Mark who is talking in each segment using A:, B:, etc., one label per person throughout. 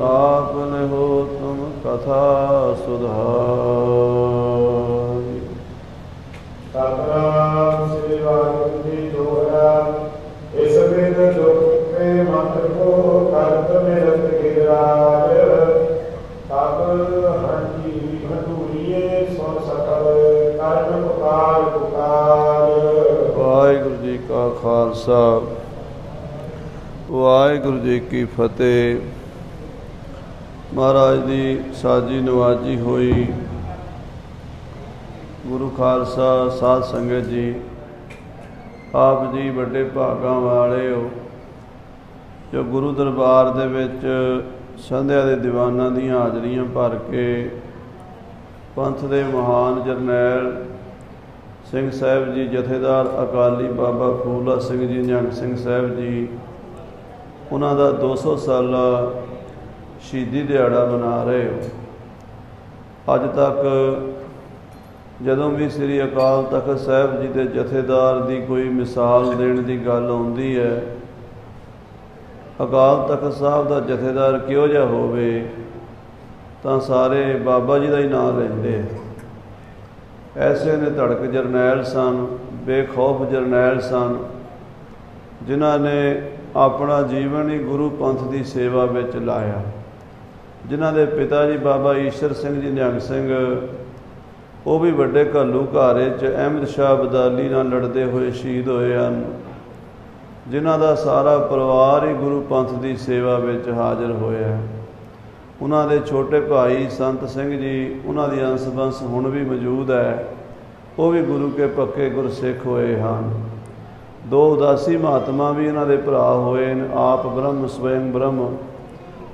A: ਕਾਪਨ ਹੋ ਤੁਮ ਕਥਾ ਸੁਧਾਰੀ।
B: ਸਤਨਾਮ ਸ੍ਰੀ ਵਾਹਿਗੁਰੂ ਜੀ ਦੋਹਰਾ ਇਸ ਵੇਦ ਦੁਖ ਮੇ ਮੰਤਰ ਕੋ ਕਰਤ ਮੇ ਰਤ ਗਿਰਾਜ। ਤਬ ਹੰਜੀ ਭਟੂਰੀਏ ਸੋ ਸਕਲ ਕਰਮ ਪੁਕਾਰ ਪੁਕਾਰ।
A: ਵਾਹਿਗੁਰੂ ਜੀ ਕਾ ਖਾਲਸਾ ਵਾਹਿਗੁਰੂ ਜੀ ਕੀ ਫਤਿਹ। ਮਹਾਰਾਜ ਦੀ ਸਾਜੀ ਨਵਾਜੀ ਹੋਈ। ਗੁਰੂ ਖਾਲਸਾ ਸਾਧ ਸੰਗਤ ਜੀ, ਆਪ ਜੀ ਵੱਡੇ ਭਾਗਾਂ ਵਾਲੇ ਹੋ, ਜੋ ਗੁਰੂ ਦਰਬਾਰ ਦੇ ਵਿੱਚ ਸੰਧਿਆ ਦੇ ਦੀਵਾਨਾਂ ਦੀਆਂ ਹਾਜ਼ਰੀਆਂ ਭਰ ਕੇ ਪੰਥ ਦੇ ਮਹਾਨ ਜਰਨੈਲ ਸਿੰਘ ਸਾਹਿਬ ਜੀ, ਜਥੇਦਾਰ ਅਕਾਲੀ ਬਾਬਾ ਫੂਲਾ ਸਿੰਘ ਜੀ, ਨਿਹੰਗ ਸਿੰਘ ਸਾਹਿਬ ਜੀ, ਉਹਨਾਂ ਦਾ 200 ਸਾਲਾ ਸ਼ਹੀਦੀ ਦਿਹਾੜਾ ਮਨਾ ਰਹੇ ਹੋ। ਅੱਜ ਤੱਕ ਜਦੋਂ ਵੀ ਸ੍ਰੀ ਅਕਾਲ ਤਖਤ ਸਾਹਿਬ ਜੀ ਦੇ ਜਥੇਦਾਰ ਦੀ ਕੋਈ ਮਿਸਾਲ ਦੇਣ ਦੀ ਗੱਲ ਆਉਂਦੀ ਹੈ, ਅਕਾਲ ਤਖਤ ਸਾਹਿਬ ਦਾ ਜਥੇਦਾਰ ਕਿਹੋ ਜਿਹਾ ਹੋਵੇ, ਤਾਂ ਸਾਰੇ ਬਾਬਾ ਜੀ ਦਾ ਹੀ ਨਾਮ ਲੈਂਦੇ ਆ। ਐਸੇ ਨੇ ਧੜਕ ਜਰਨੈਲ ਸਨ, ਬੇਖੌਫ ਜਰਨੈਲ ਸਨ, ਜਿਨ੍ਹਾਂ ਨੇ ਆਪਣਾ ਜੀਵਨ ਹੀ ਗੁਰੂ ਪੰਥ ਦੀ ਸੇਵਾ ਵਿੱਚ ਲਾਇਆ। ਜਿਨ੍ਹਾਂ ਦੇ ਪਿਤਾ ਜੀ ਬਾਬਾ ਈਸ਼ਰ ਸਿੰਘ ਜੀ, ਨਿਹੰਗ ਸਿੰਘ, ਉਹ ਵੀ ਵੱਡੇ ਘੱਲੂ ਘਾਰੇ 'ਚ ਅਹਿਮਦ ਸ਼ਾਹ ਬਦਾਲੀ ਨਾਲ ਲੜਦੇ ਹੋਏ ਸ਼ਹੀਦ ਹੋਏ ਹਨ, ਜਿਨ੍ਹਾਂ ਦਾ ਸਾਰਾ ਪਰਿਵਾਰ ਹੀ ਗੁਰੂ ਪੰਥ ਦੀ ਸੇਵਾ ਵਿੱਚ ਹਾਜ਼ਰ ਹੋਇਆ ਉਹਨਾਂ ਦੇ ਛੋਟੇ ਭਾਈ ਸੰਤ ਸਿੰਘ ਜੀ, ਉਹਨਾਂ ਦੀ ਅੰਸ ਬੰਸ ਹੁਣ ਵੀ ਮੌਜੂਦ ਹੈ, ਉਹ ਵੀ ਗੁਰੂ ਕੇ ਪੱਕੇ ਗੁਰਸਿੱਖ ਹੋਏ ਹਨ। ਦੋ ਉਦਾਸੀ ਮਹਾਤਮਾ ਵੀ ਇਹਨਾਂ ਦੇ ਭਰਾ ਹੋਏ ਨੇ ਆਪ ਬ੍ਰਹਮ ਸਵੈਮ ਬ੍ਰਹਮ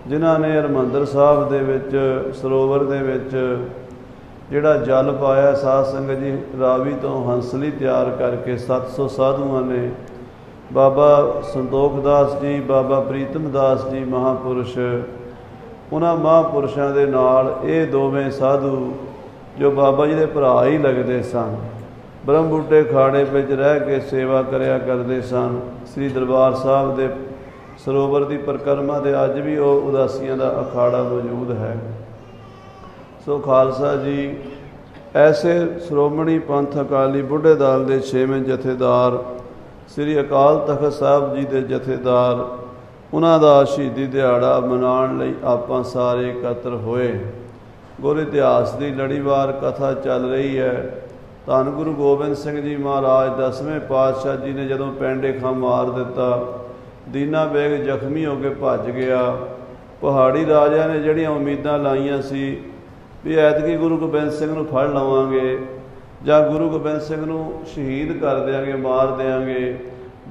A: ਜਿਨ੍ਹਾਂ ਨੇ ਹਰਮੰਦਰ ਸਾਹਿਬ ਦੇ ਵਿੱਚ, ਸਰੋਵਰ ਦੇ ਵਿੱਚ ਜਿਹੜਾ ਜਲ ਪਾਇਆ, ਸਾਧ ਸੰਗਤ ਜੀ ਰਾਵੀ ਤੋਂ ਹੰਸਲੀ ਤਿਆਰ ਕਰਕੇ 700 ਸਾਧੂਆਂ ਨੇ ਬਾਬਾ ਸੰਤੋਖ ਦਾਸ ਜੀ, ਬਾਬਾ ਪ੍ਰੀਤਮ ਦਾਸ ਜੀ ਮਹਾਪੁਰਸ਼, ਉਹਨਾਂ ਮਹਾਪੁਰਸ਼ਾਂ ਦੇ ਨਾਲ ਇਹ ਦੋਵੇਂ ਸਾਧੂ ਜੋ ਬਾਬਾ ਜੀ ਦੇ ਭਰਾ ਹੀ ਲੱਗਦੇ ਸਨ, ਬ੍ਰਹਮ ਬੂਟੇ ਖਾੜੇ ਵਿੱਚ ਰਹਿ ਕੇ ਸੇਵਾ ਕਰਿਆ ਕਰਦੇ ਸਨ, ਸ੍ਰੀ ਦਰਬਾਰ ਸਾਹਿਬ ਦੇ ਸਰੋਵਰ ਦੀ ਪਰਕਰਮਾ ਦੇ ਅੱਜ ਵੀ ਉਹ ਉਦਾਸੀਆਂ ਦਾ ਅਖਾੜਾ ਮੌਜੂਦ ਹੈ। ਸੋ ਖਾਲਸਾ ਜੀ, ਐਸੇ ਸ਼੍ਰੋਮਣੀ ਪੰਥ ਅਕਾਲੀ ਬੁੱਢੇ ਦਲ ਦੇ 6ਵੇਂ ਜਥੇਦਾਰ ਸ੍ਰੀ ਅਕਾਲ ਤਖਤ ਸਾਹਿਬ ਜੀ ਦੇ ਜਥੇਦਾਰ, ਉਹਨਾਂ ਦਾ ਸ਼ਹੀਦੀ ਦਿਹਾੜਾ ਮਨਾਉਣ ਲਈ ਆਪਾਂ ਸਾਰੇ ਇਕੱਤਰ ਹੋਏ। ਗੁਰ ਇਤਿਹਾਸ ਦੀ ਲੜੀਵਾਰ ਕਥਾ ਚੱਲ ਰਹੀ ਹੈ। ਧੰਨ ਗੁਰੂ ਗੋਬਿੰਦ ਸਿੰਘ ਜੀ ਮਹਾਰਾਜ ਦਸਵੇਂ ਪਾਤਸ਼ਾਹ ਜੀ ਨੇ ਜਦੋਂ ਪੈਂਡੇ ਖਾਂ ਮਾਰ ਦਿੱਤਾ ਦੀਨਾ ਬੇਗ ਜ਼ਖਮੀ ਹੋ ਕੇ ਭੱਜ ਗਿਆ। ਪਹਾੜੀ ਰਾਜਿਆਂ ਨੇ ਜਿਹੜੀਆਂ ਉਮੀਦਾਂ ਲਾਈਆਂ ਸੀ ਵੀ ਐਤਕੀ ਗੁਰੂ ਗੋਬਿੰਦ ਸਿੰਘ ਨੂੰ ਫੜ ਲਵਾਂਗੇ ਜਾਂ ਗੁਰੂ ਗੋਬਿੰਦ ਸਿੰਘ ਨੂੰ ਸ਼ਹੀਦ ਕਰ ਦੇਾਂਗੇ ਮਾਰ ਦੇਾਂਗੇ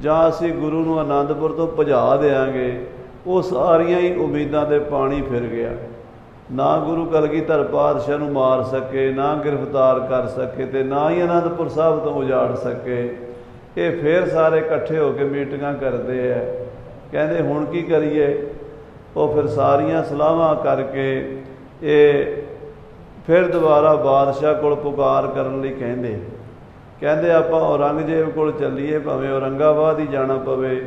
A: ਜਾਂ ਅਸੀਂ ਗੁਰੂ ਨੂੰ ਆਨੰਦਪੁਰ ਤੋਂ ਭਜਾ ਦੇਾਂਗੇ ਉਹ ਸਾਰੀਆਂ ਹੀ ਉਮੀਦਾਂ ਤੇ ਪਾਣੀ ਫਿਰ ਗਿਆ। ਨਾ ਗੁਰੂ ਕਲਗੀਧਰ ਪਾਤਸ਼ਾਹ ਨੂੰ ਮਾਰ ਸਕੇ, ਨਾ ਗ੍ਰਿਫਤਾਰ ਕਰ ਸਕੇ ਤੇ ਨਾ ਹੀ ਆਨੰਦਪੁਰ ਸਾਹਿਬ ਤੋਂ ਉਜਾੜ ਸਕੇ। ਇਹ ਫੇਰ ਸਾਰੇ ਇਕੱਠੇ ਹੋ ਕੇ ਮੀਟਿੰਗਾਂ ਕਰਦੇ ਆ। ਕਹਿੰਦੇ ਹੁਣ ਕੀ ਕਰੀਏ? ਉਹ ਫਿਰ ਸਾਰੀਆਂ ਸਲਾਹਾਂ ਕਰਕੇ ਇਹ ਫਿਰ ਦੁਬਾਰਾ ਬਾਦਸ਼ਾਹ ਕੋਲ ਪੁਕਾਰ ਕਰਨ ਲਈ ਕਹਿੰਦੇ ਕਹਿੰਦੇ ਆਪਾਂ ਔਰੰਗਜ਼ੇਬ ਕੋਲ ਚੱਲੀਏ, ਭਾਵੇਂ ਔਰੰਗਾਬਾਦ ਹੀ ਜਾਣਾ ਪਵੇ।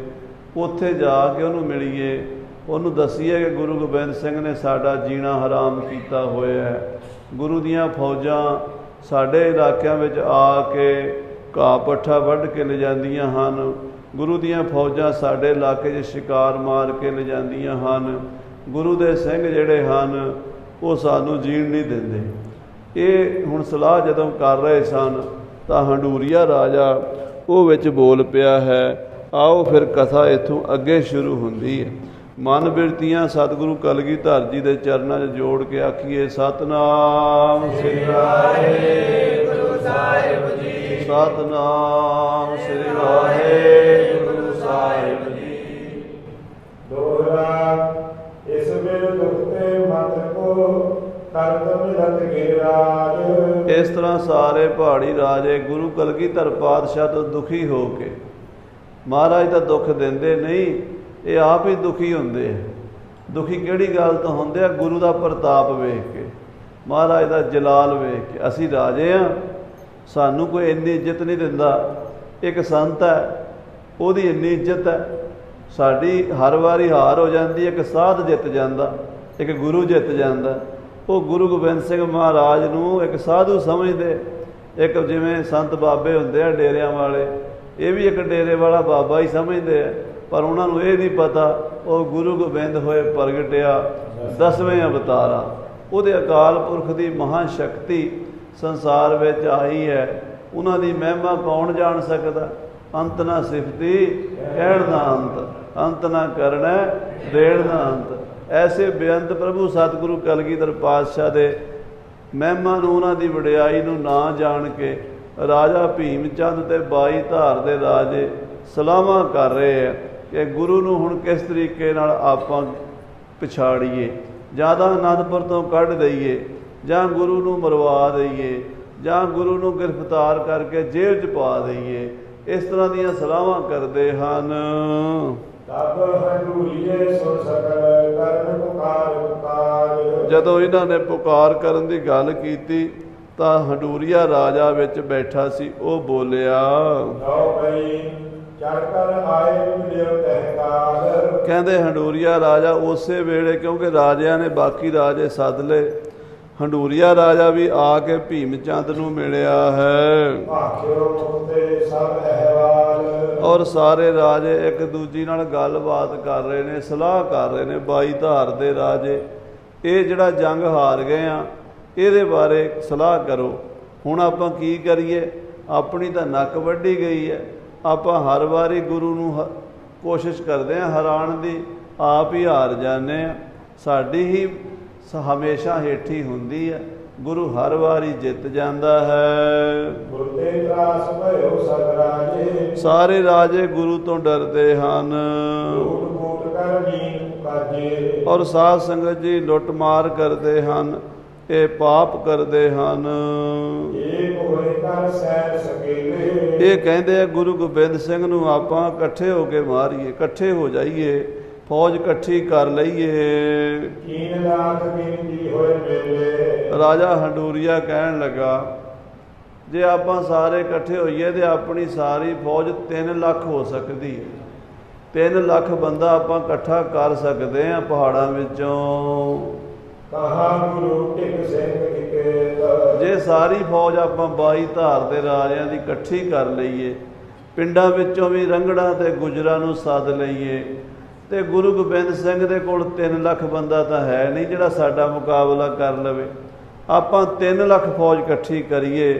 A: ਉੱਥੇ ਜਾ ਕੇ ਉਹਨੂੰ ਮਿਲੀਏ। ਉਹਨੂੰ ਦਸੀਏ ਕਿ ਗੁਰੂ ਗੋਬਿੰਦ ਸਿੰਘ ਨੇ ਸਾਡਾ ਜੀਣਾ ਹਰਾਮ ਕੀਤਾ ਹੋਇਆ ਹੈ। ਗੁਰੂ ਦੀਆਂ ਫੌਜਾਂ ਸਾਡੇ ਇਲਾਕਿਆਂ ਵਿੱਚ ਆ ਕੇ ਘਾਹ ਪੱਠਾ ਵੱਢ ਕੇ ਲਿਜਾਂਦੀਆਂ ਹਨ। ਗੁਰੂ ਦੀਆਂ ਫੌਜਾਂ ਸਾਡੇ ਇਲਾਕੇ 'ਚ ਸ਼ਿਕਾਰ ਮਾਰ ਕੇ ਲਿਜਾਂਦੀਆਂ ਹਨ। ਗੁਰੂ ਦੇ ਸਿੰਘ ਜਿਹੜੇ ਹਨ, ਉਹ ਸਾਨੂੰ ਜੀਣ ਨਹੀਂ ਦਿੰਦੇ। ਇਹ ਹੁਣ ਸਲਾਹ ਜਦੋਂ ਕਰ ਰਹੇ ਸਨ, ਤਾਂ ਹੰਡੂਰੀਆ ਰਾਜਾ ਉਹ ਵਿੱਚ ਬੋਲ ਪਿਆ ਹੈ, ਆਓ ਫਿਰ ਕਥਾ ਇਥੋਂ ਅੱਗੇ ਸ਼ੁਰੂ ਹੁੰਦੀ ਹੈ। ਮਨ ਬਿਰਤੀਆਂ ਸਤਿਗੁਰੂ ਕਲਗੀਧਰ ਜੀ ਦੇ ਚਰਨਾਂ 'ਚ ਜੋੜ ਕੇ ਆਖੀਏ, ਸਤਨਾਮ ਸ੍ਰੀ ਵਾਹਿਗੁਰੂ ਸਾਹਿਬ ਜੀ, ਸਤਨਾਮ ਸ੍ਰੀ ਵਾਹਿਗੁਰੂ ਸਾਹਿਬ ਜੀ।
B: ਦੋਹਰਾ ਇਸ ਵੇਲ ਦੁਖਤੇ ਮਤ ਕੋ ਕਰਤ ਮਿਲਤ ਗਿਰਾਜ
A: ਇਸ ਤਰ੍ਹਾਂ ਸਾਰੇ ਪਹਾੜੀ ਰਾਜੇ ਗੁਰੂ ਕਲਗੀਧਰ ਪਾਤਸ਼ਾਹ ਤੋਂ ਦੁਖੀ ਹੋ ਕੇ, ਮਹਾਰਾਜ ਦਾ ਦੁੱਖ ਦਿੰਦੇ ਨਹੀਂ, ਇਹ ਆਪ ਹੀ ਦੁਖੀ ਹੁੰਦੇ ਦੁਖੀ ਕਿਹੜੀ ਗੱਲ ਤੋਂ ਹੁੰਦੇ ਆ? ਗੁਰੂ ਦਾ ਪ੍ਰਤਾਪ ਵੇਖ ਕੇ, ਮਹਾਰਾਜ ਦਾ ਜਲਾਲ ਵੇਖ ਕੇ। ਅਸੀਂ ਰਾਜੇ ਆ, ਸਾਨੂੰ ਕੋਈ ਇੰਨੀ ਇੱਜ਼ਤ ਨਹੀਂ ਦਿੰਦਾ। ਇੱਕ ਸੰਤ ਹੈ ਉਹਦੀ ਇੰਨੀ ਇੱਜ਼ਤ ਹੈ। ਸਾਡੀ ਹਰ ਵਾਰੀ ਹਾਰ ਹੋ ਜਾਂਦੀ ਹੈ ਕਿ ਸਾਧ ਜਿੱਤ ਜਾਂਦਾ, ਇੱਕ ਗੁਰੂ ਜਿੱਤ ਜਾਂਦਾ। ਉਹ ਗੁਰੂ ਗੋਬਿੰਦ ਸਿੰਘ ਮਹਾਰਾਜ ਨੂੰ ਇੱਕ ਸਾਧੂ ਸਮਝਦੇ। ਇੱਕ ਜਿਵੇਂ ਸੰਤ ਬਾਬੇ ਹੁੰਦੇ ਆ ਡੇਰਿਆਂ ਵਾਲੇ, ਇਹ ਵੀ ਇੱਕ ਡੇਰੇ ਵਾਲਾ ਬਾਬਾ ਹੀ ਸਮਝਦੇ ਆ। ਪਰ ਉਹਨਾਂ ਨੂੰ ਇਹ ਨਹੀਂ ਪਤਾ, ਉਹ ਗੁਰੂ ਗੋਬਿੰਦ ਹੋਏ ਪ੍ਰਗਟਿਆ ਦਸਵੇਂ ਅਵਤਾਰਾ। ਉਹਦੇ ਅਕਾਲ ਪੁਰਖ ਦੀ ਮਹਾਂ ਸ਼ਕਤੀ ਸੰਸਾਰ ਵਿੱਚ ਆਈ ਹੈ। ਉਹਨਾਂ ਦੀ ਮਹਿਮਾ ਕੌਣ ਜਾਣ ਸਕਦਾ? ਅੰਤ ਨਾ ਸਿਫਤੀ, ਕਹਿਣ ਦਾ ਅੰਤ। ਅੰਤ ਨਾ ਕਰਨਾ, ਦੇਣ ਦਾ ਅੰਤ। ਐਸੇ ਬੇਅੰਤ ਪ੍ਰਭੂ ਸਤਿਗੁਰੂ ਕਲਗੀਧਰ ਪਾਤਸ਼ਾਹ ਦੇ ਮਹਿਮਾ ਨੂੰ ਉਹਨਾਂ ਦੀ ਵਡਿਆਈ ਨੂੰ ਨਾ ਜਾਣ ਕੇ ਰਾਜਾ ਭੀਮ ਚੰਦ ਤੇ ਬਾਈ ਧਾਰ ਦੇ ਰਾਜੇ ਸਲਾਮਾਂ ਕਰ ਰਹੇ ਆ ਕਿ ਗੁਰੂ ਨੂੰ ਹੁਣ ਕਿਸ ਤਰੀਕੇ ਨਾਲ ਆਪਾਂ ਪਛਾੜੀਏ। ਜ਼ਿਆਦਾ ਅਨੰਦਪੁਰ ਤੋਂ ਕੱਢ ਦਈਏ, ਜਾਂ ਗੁਰੂ ਨੂੰ ਮਰਵਾ ਦਈਏ, ਜਾਂ ਗੁਰੂ ਨੂੰ ਗ੍ਰਿਫਤਾਰ ਕਰਕੇ ਜੇਲ੍ਹ 'ਚ ਪਾ ਦਈਏ। ਇਸ ਤਰ੍ਹਾਂ ਦੀਆਂ ਸਲਾਹਾਂ ਕਰਦੇ ਹਨ।
B: ਤਬ ਹੰਡੂਰੀਏ ਸੁਣ ਸਕਲ ਕਰਨ ਪੁਕਾਰ ਪੁਕਾਰ।
A: ਜਦੋਂ ਇਹਨਾਂ ਨੇ ਪੁਕਾਰ ਕਰਨ ਦੀ ਗੱਲ ਕੀਤੀ ਤਾਂ ਹੰਡੂਰੀਆ ਰਾਜਾ ਵਿੱਚ ਬੈਠਾ ਸੀ ਉਹ ਬੋਲਿਆ
B: ਲਓ ਪਈ ਚੜ ਕਰ ਆਏ ਮਿਲਿਓ ਤਹਿਕਾਰ।
A: ਕਹਿੰਦੇ ਹੰਡੂਰੀਆ ਰਾਜਾ ਉਸੇ ਵੇਲੇ ਕਿਉਂਕਿ ਰਾਜਿਆਂ ਨੇ ਬਾਕੀ ਰਾਜੇ ਸੱਦ ਲਏ ਹੰਡੂਰੀਆ ਰਾਜਾ ਵੀ ਆ ਕੇ ਭੀਮ ਚੰਦ ਨੂੰ ਮਿਲਿਆ ਹੈ। ਔਰ ਸਾਰੇ ਰਾਜੇ ਇੱਕ ਦੂਜੀ ਨਾਲ ਗੱਲਬਾਤ ਕਰ ਰਹੇ ਨੇ ਸਲਾਹ ਕਰ ਰਹੇ ਨੇ ਬਾਈ ਧਾਰ ਦੇ ਰਾਜੇ। ਇਹ ਜਿਹੜਾ ਜੰਗ ਹਾਰ ਗਏ ਆ ਇਹਦੇ ਬਾਰੇ ਸਲਾਹ ਕਰੋ। ਹੁਣ ਆਪਾਂ ਕੀ ਕਰੀਏ? ਆਪਣੀ ਤਾਂ ਨੱਕ ਵੱਢੀ ਗਈ ਹੈ। ਆਪਾਂ ਹਰ ਵਾਰੀ ਗੁਰੂ ਨੂੰ ਕੋਸ਼ਿਸ਼ ਕਰਦੇ ਆ ਹਰਾਣ ਦੀ। ਆਪ ਹੀ ਹਾਰ ਜਾਂਦੇ ਆ। ਸਾਡੀ ਹੀ ਸ- ਹਮੇਸ਼ਾ ਹੇਠੀ ਹੁੰਦੀ ਹੈ ਗੁਰੂ ਹਰ ਵਾਰੀ ਜਿੱਤ ਜਾਂਦਾ ਹੈ।
B: ਗੁਰਤੇ ਤਰਾਸ ਭਇਓ ਸਭ ਰਾਜੇ।
A: ਸਾਰੇ ਰਾਜੇ ਗੁਰੂ ਤੋਂ ਡਰਦੇ ਹਨ।
B: ਕਰ ਕਾਜੇ
A: ਔਰ ਸਾਧ ਸੰਗਤ ਜੀ ਲੁੱਟ ਮਾਰ ਕਰਦੇ ਹਨ ਇਹ ਪਾਪ ਕਰਦੇ ਹਨ।
B: ਕਰ ਸਹਿ ਸਕੇਲੇ।
A: ਇਹ ਕਹਿੰਦੇ ਆ ਗੁਰੂ ਗੋਬਿੰਦ ਸਿੰਘ ਨੂੰ ਆਪਾਂ ਇਕੱਠੇ ਹੋ ਕੇ ਮਾਰੀਏ ਇਕੱਠੇ ਹੋ ਜਾਈਏ। ਫੌਜ ਇਕੱਠੀ ਕਰ ਲਈਏ।
B: ਕੀਨ ਲਾਖ ਗਿਣਤੀ ਹੋਏ ਮੇਲੇ
A: ਰਾਜਾ ਹੰਡੂਰੀਆ ਕਹਿਣ ਲੱਗਾ ਜੇ ਆਪਾਂ ਸਾਰੇ ਇਕੱਠੇ ਹੋਈਏ ਤੇ ਆਪਣੀ ਸਾਰੀ ਫੌਜ 3 ਲੱਖ ਹੋ ਸਕਦੀ ਹੈ। 3 ਲੱਖ ਬੰਦਾ ਆਪਾਂ ਇਕੱਠਾ ਕਰ ਸਕਦੇ ਆ ਪਹਾੜਾਂ ਵਿੱਚੋਂ।
B: ਕਹਾ ਗੁਰੂ ਟਿਕ ਸਿੰਘ ਨਿਕੇਤ
A: ਜੇ ਸਾਰੀ ਫੌਜ ਆਪਾਂ 22 ਧਾਰ ਦੇ ਰਾਜਿਆਂ ਦੀ ਇਕੱਠੀ ਕਰ ਲਈਏ ਪਿੰਡਾਂ ਵਿੱਚੋਂ ਵੀ ਰੰਗੜਾਂ ਤੇ ਗੁਜਰਾਂ ਨੂੰ ਸੱਦ ਲਈਏ ਤੇ ਗੁਰੂ ਗੋਬਿੰਦ ਸਿੰਘ ਦੇ ਕੋਲ 3 ਲੱਖ ਬੰਦਾ ਤਾਂ ਹੈ ਨਹੀਂ ਜਿਹੜਾ ਸਾਡਾ ਮੁਕਾਬਲਾ ਕਰ ਲਵੇ। ਆਪਾਂ 3 ਲੱਖ ਫੌਜ ਇਕੱਠੀ ਕਰੀਏ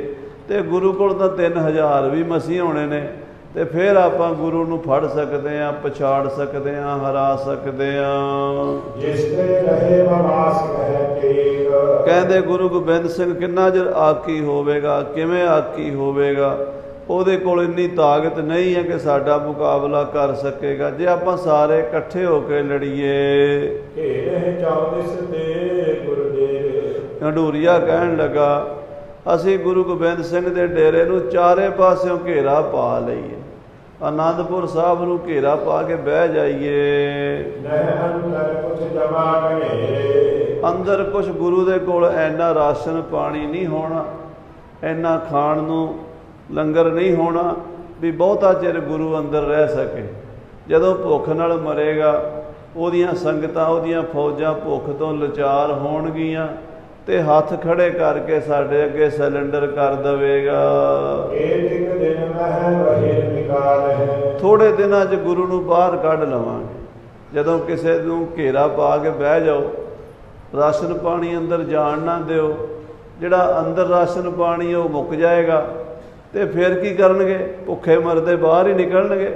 A: ਤੇ ਗੁਰੂ ਕੋਲ ਤਾਂ 3000 ਵੀ ਮਸੀਂ ਹੋਣੇ ਨੇ ਤੇ ਫਿਰ ਆਪਾਂ ਗੁਰੂ ਨੂੰ ਫੜ ਸਕਦੇ ਆਂ ਪਛਾੜ ਸਕਦੇ ਆਂ ਹਰਾ ਸਕਦੇ ਆਂ
B: ਜਿਸ ਤੇ ਰਹੇ ਵਵਾਸ ਕਹਿ ਟੇਕ
A: ਕਹਿੰਦੇ ਗੁਰੂ ਗੋਬਿੰਦ ਸਿੰਘ ਕਿੰਨਾ ਚਿਰ ਆਕੀ ਹੋਵੇਗਾ ਕਿਵੇਂ ਆਕੀ ਹੋਵੇਗਾ? ਉਹਦੇ ਕੋਲ ਇੰਨੀ ਤਾਕਤ ਨਹੀਂ ਹੈ ਕਿ ਸਾਡਾ ਮੁਕਾਬਲਾ ਕਰ ਸਕੇਗਾ। ਜੇ ਆਪਾਂ ਸਾਰੇ ਇਕੱਠੇ ਹੋ ਕੇ ਲੜੀਏ।
B: ਘੇਰੇ ਗੁਰਦੇਰੇ
A: ਹੰਡੂਰੀਆ ਕਹਿਣ ਲੱਗਾ ਅਸੀਂ ਗੁਰੂ ਗੋਬਿੰਦ ਸਿੰਘ ਦੇ ਡੇਰੇ ਨੂੰ ਚਾਰੇ ਪਾਸਿਓਂ ਘੇਰਾ ਪਾ ਲਈਏ। ਆਨੰਦਪੁਰ ਸਾਹਿਬ ਨੂੰ ਘੇਰਾ ਪਾ ਕੇ ਬਹਿ ਜਾਈਏ। ਅੰਦਰ ਕੁਝ ਗੁਰੂ ਦੇ ਕੋਲ ਐਨਾ ਰਾਸ਼ਨ ਪਾਣੀ ਨਹੀਂ ਹੋਣਾ। ਐਨਾ ਖਾਣ ਨੂੰ ਲੰਗਰ ਨਹੀਂ ਹੋਣਾ ਵੀ ਬਹੁਤਾ ਚਿਰ ਗੁਰੂ ਅੰਦਰ ਰਹਿ ਸਕੇ। ਜਦੋਂ ਭੁੱਖ ਨਾਲ ਮਰੇਗਾ ਉਹਦੀਆਂ ਸੰਗਤਾਂ ਉਹਦੀਆਂ ਫੌਜਾਂ ਭੁੱਖ ਤੋਂ ਲਾਚਾਰ ਹੋਣਗੀਆਂ ਤੇ ਹੱਥ ਖੜੇ ਕਰਕੇ ਸਾਡੇ ਅੱਗੇ ਸਿਲੰਡਰ ਕਰ ਦਵੇਗਾ।
B: ਇੱਕ ਦਿਨ ਮਹਿ ਵਹਿ ਨਿਕਾਲ ਹੈ।
A: ਥੋੜੇ ਦਿਨਾਂ 'ਚ ਗੁਰੂ ਨੂੰ ਬਾਹਰ ਕੱਢ ਲਵਾਂਗੇ। ਜਦੋਂ ਕਿਸੇ ਨੂੰ ਘੇਰਾ ਪਾ ਕੇ ਬਹਿ ਜਾਓ ਰਾਸ਼ਨ ਪਾਣੀ ਅੰਦਰ ਜਾਣ ਨਾ ਦਿਓ ਜਿਹੜਾ ਅੰਦਰ ਰਾਸ਼ਨ ਪਾਣੀ ਉਹ ਮੁੱਕ ਜਾਏਗਾ। ਤੇ ਫਿਰ ਕੀ ਕਰਨਗੇ? ਭੁੱਖੇ ਮਰਦੇ ਬਾਹਰ ਹੀ ਨਿਕਲਣਗੇ।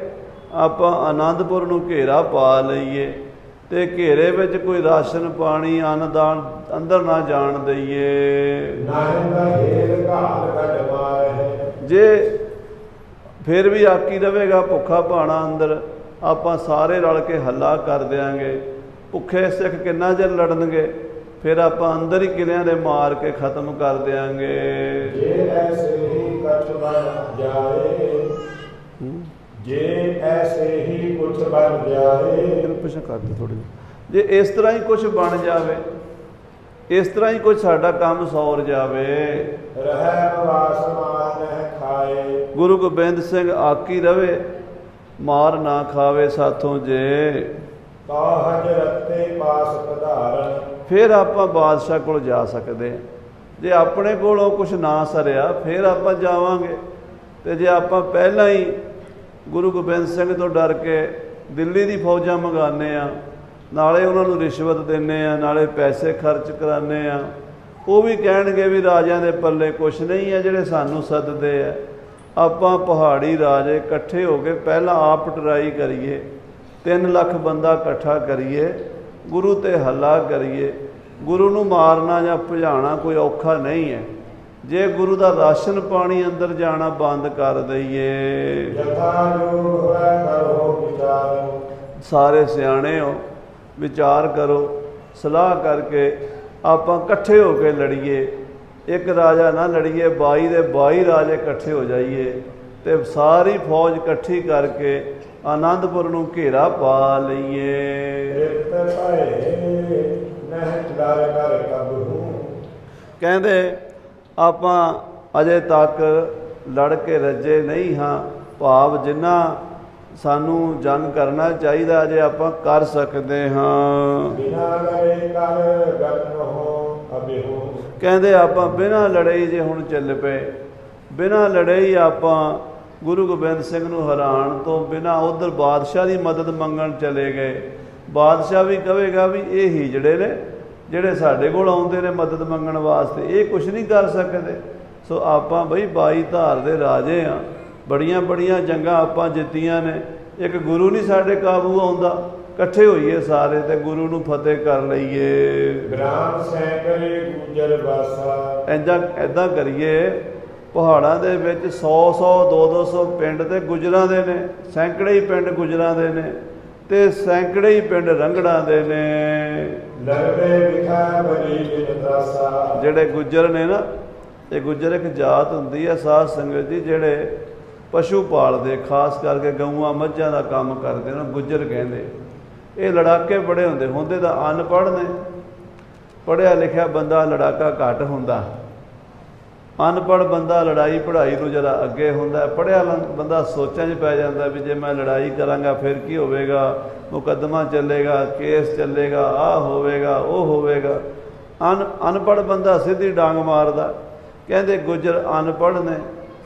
A: ਆਪਾਂ ਆਨੰਦਪੁਰ ਨੂੰ ਘੇਰਾ ਪਾ ਲਈਏ ਤੇ ਘੇਰੇ ਵਿੱਚ ਕੋਈ ਰਾਸ਼ਨ, ਪਾਣੀ, ਅੰਨਦਾਨ ਅੰਦਰ ਨਾ ਜਾਣ ਦਈਏ। ਜੇ ਫਿਰ ਵੀ ਆਕੀ ਰਵੇਗਾ ਭੁੱਖਾ ਭਾਣਾ ਅੰਦਰ, ਆਪਾਂ ਸਾਰੇ ਰਲ ਕੇ ਹੱਲਾ ਕਰ ਦਿਆਂਗੇ। ਭੁੱਖੇ ਸਿੱਖ ਕਿੰਨਾ ਚਿਰ ਲੜਨਗੇ? ਫਿਰ ਆਪਾਂ ਅੰਦਰ ਹੀ ਕਿਲਿਆਂ ਦੇ ਮਾਰ ਕੇ ਖਤਮ ਕਰ ਦਿਆਂਗੇ।
B: ਜੇ ਐਸੇ ਜਾਏ। ਜੇ ਐਸੇ ਹੀ ਕੁਛ ਬਨ ਜਾਏ।
A: ਇਹਨੂੰ ਪਿੱਛੇ ਕਰ ਦੇ ਥੋੜੀ ਜੇ ਇਸ ਤਰ੍ਹਾਂ ਹੀ ਕੁਝ ਬਣ ਜਾਵੇ ਇਸ ਤਰ੍ਹਾਂ ਹੀ ਕੁਝ ਸਾਡਾ ਕੰਮ ਸੌਰ ਜਾਵੇ।
B: ਰਹਿ ਵਾਸ ਮਾਨ ਹੈ ਖਾਏ।
A: ਗੁਰੂ ਗੋਬਿੰਦ ਸਿੰਘ ਆਕੀ ਰਵੇ ਮਾਰ ਨਾ ਖਾਵੇ ਸਾਥੋਂ ਜੇ।
B: ਤਾ ਹਜਰਤ ਪਾਸ ਪਧਾਰਨ।
A: ਫਿਰ ਆਪਾਂ ਬਾਦਸ਼ਾਹ ਕੋਲ ਜਾ ਸਕਦੇ ਹਾਂ। ਜੇ ਆਪਣੇ ਕੋਲੋਂ ਕੁਝ ਨਾ ਸਰਿਆ, ਫਿਰ ਆਪਾਂ ਜਾਵਾਂਗੇ। ਤੇ ਜੇ ਆਪਾਂ ਪਹਿਲਾਂ ਹੀ ਗੁਰੂ ਗੋਬਿੰਦ ਸਿੰਘ ਤੋਂ ਡਰ ਕੇ ਦਿੱਲੀ ਦੀ ਫੌਜਾਂ ਮੰਗਾਨੇ ਆ ਨਾਲੇ ਉਹਨਾਂ ਨੂੰ ਰਿਸ਼ਵਤ ਦਿੰਨੇ ਆ ਨਾਲੇ ਪੈਸੇ ਖਰਚ ਕਰਾਨੇ ਆ ਉਹ ਵੀ ਕਹਿਣਗੇ ਵੀ ਰਾਜਿਆਂ ਦੇ ਪੱਲੇ ਕੁਝ ਨਹੀਂ ਹੈ ਜਿਹੜੇ ਸਾਨੂੰ ਸੱਦਦੇ ਆ। ਆਪਾਂ ਪਹਾੜੀ ਰਾਜੇ ਇਕੱਠੇ ਹੋ ਕੇ ਪਹਿਲਾਂ ਆਪ ਟਰਾਈ ਕਰੀਏ 3 ਲੱਖ ਬੰਦਾ ਇਕੱਠਾ ਕਰੀਏ, ਗੁਰੂ ਤੇ ਹੱਲਾ ਕਰੀਏ। ਗੁਰੂ ਨੂੰ ਮਾਰਨਾ ਜਾਂ ਭਜਾਣਾ ਕੋਈ ਔਖਾ ਨਹੀਂ ਹੈ। ਜੇ ਗੁਰੂ ਦਾ ਰਾਸ਼ਨ ਪਾਣੀ ਅੰਦਰ ਜਾਣਾ ਬੰਦ ਕਰ ਦਈਏ।
B: ਯਥਾ ਜੋ ਹੋਇ ਕਰੋ ਵਿਚਾਰ।
A: ਸਾਰੇ ਸਿਆਣੇ ਹੋ ਵਿਚਾਰ ਕਰੋ ਸਲਾਹ ਕਰਕੇ ਆਪਾਂ ਇਕੱਠੇ ਹੋ ਕੇ ਲੜੀਏ। ਇੱਕ ਰਾਜਾ ਨਾ ਲੜੀਏ 22 ਦੇ 22 ਰਾਜੇ ਇਕੱਠੇ ਹੋ ਜਾਈਏ ਤੇ ਸਾਰੀ ਫੌਜ ਇਕੱਠੀ ਕਰਕੇ ਆਨੰਦਪੁਰ ਨੂੰ ਘੇਰਾ ਪਾ ਲਈਏ।
B: ਕਰ
A: ਕਹਿੰਦੇ ਆਪਾਂ ਅਜੇ ਤੱਕ ਲੜ ਕੇ ਰੱਜੇ ਨਹੀਂ ਹਾਂ। ਭਾਵ ਜਿੰਨਾ ਸਾਨੂੰ ਜੰਗ ਕਰਨਾ ਚਾਹੀਦਾ ਜੇ ਆਪਾਂ ਕਰ ਸਕਦੇ ਹਾਂ।
B: ਬਿਨਾ ਲੜੇ ਕਰ ਗਨ ਹੋ। ਅਬਿਹੂ
A: ਕਹਿੰਦੇ ਆਪਾਂ ਬਿਨਾਂ ਲੜਾਈ ਜੇ ਹੁਣ ਚੱਲ ਪਏ। ਬਿਨਾਂ ਲੜਾਈ ਆਪਾਂ ਗੁਰੂ ਗੋਬਿੰਦ ਸਿੰਘ ਨੂੰ ਹਰਾਣ ਤੋਂ ਬਿਨਾਂ ਉਧਰ ਬਾਦਸ਼ਾਹ ਦੀ ਮਦਦ ਮੰਗਣ ਚਲੇ ਗਏ। ਬਾਦਸ਼ਾਹ ਵੀ ਕਹੇਗਾ ਵੀ ਇਹ ਹੀ ਜਿਹੜੇ ਨੇ ਜਿਹੜੇ ਸਾਡੇ ਕੋਲ ਆਉਂਦੇ ਨੇ ਮਦਦ ਮੰਗਣ ਵਾਸਤੇ ਇਹ ਕੁਝ ਨਹੀਂ ਕਰ ਸਕਦੇ। ਸੋ ਆਪਾਂ ਬਈ 22 ਧਾਰ ਦੇ ਰਾਜੇ ਆ। ਬੜੀਆਂ ਬੜੀਆਂ ਜੰਗਾਂ ਆਪਾਂ ਜਿੱਤੀਆਂ ਨੇ। ਇੱਕ ਗੁਰੂ ਨਹੀਂ ਸਾਡੇ ਕਾਬੂ ਆਉਂਦਾ। ਇਕੱਠੇ ਹੋਈਏ ਸਾਰੇ ਤੇ ਗੁਰੂ ਨੂੰ ਫਤਿਹ ਕਰ ਲਈਏ।
B: ਗ੍ਰਾਮ ਸੈਂਕੜੇ ਗੁਜਰ ਬਾਸਾ
A: ਐਦਾਂ ਐਦਾਂ ਕਰੀਏ ਪਹਾੜਾਂ ਦੇ ਵਿੱਚ 100 100 200 200 ਪਿੰਡ ਤੇ ਗੁਜਰਾਂ ਦੇ ਨੇ। ਸੈਂਕੜੇ ਹੀ ਪਿੰਡ ਗੁਜਰਾਂ ਦੇ ਨੇ। ਤੇ ਸੈਂਕੜੇ ਹੀ ਪਿੰਡ ਰੰਗੜਾਂ ਦੇ ਨੇ।
B: ਲਰਵੇ ਵਿਖਾ ਬਲੀ ਬਿਨ ਦਾਸਾ
A: ਜਿਹੜੇ ਗੁਜਰ ਨੇ ਨਾ ਇਹ ਗੁਜਰ ਇੱਕ ਜਾਤ ਹੁੰਦੀ ਹੈ ਸਾਧ ਸੰਗਤ ਜੀ ਜਿਹੜੇ ਪਸ਼ੂ ਪਾਲਦੇ ਖਾਸ ਕਰਕੇ ਗਊਆਂ ਮੱਝਾਂ ਦਾ ਕੰਮ ਕਰਦੇ ਨੇ ਗੁਜਰ ਕਹਿੰਦੇ। ਇਹ ਲੜਾਕੇ ਬੜੇ ਹੁੰਦੇ ਹੁੰਦੇ ਤਾਂ ਅਨਪੜ੍ਹ ਨੇ। ਪੜਿਆ ਲਿਖਿਆ ਬੰਦਾ ਲੜਾਕਾ ਘੱਟ ਹੁੰਦਾ। ਅਨਪੜ੍ਹ ਬੰਦਾ ਲੜਾਈ ਪੜ੍ਹਾਈ ਨੂੰ ਜਰਾ ਅੱਗੇ ਹੁੰਦਾ ਪੜਿਆ ਬੰਦਾ ਸੋਚਾਂ 'ਚ ਪੈ ਜਾਂਦਾ ਵੀ ਜੇ ਮੈਂ ਲੜਾਈ ਕਰਾਂਗਾ ਫਿਰ ਕੀ ਹੋਵੇਗਾ? ਮੁਕੱਦਮਾ ਚੱਲੇਗਾ ਕੇਸ ਚੱਲੇਗਾ ਆ ਹੋਵੇਗਾ ਉਹ ਹੋਵੇਗਾ। ਅਨ ਅਨਪੜ੍ਹ ਬੰਦਾ ਸਿੱਧੀ ਡਾਂਗ ਮਾਰਦਾ। ਕਹਿੰਦੇ ਗੁੱਜਰ ਅਨਪੜ੍ਹ ਨੇ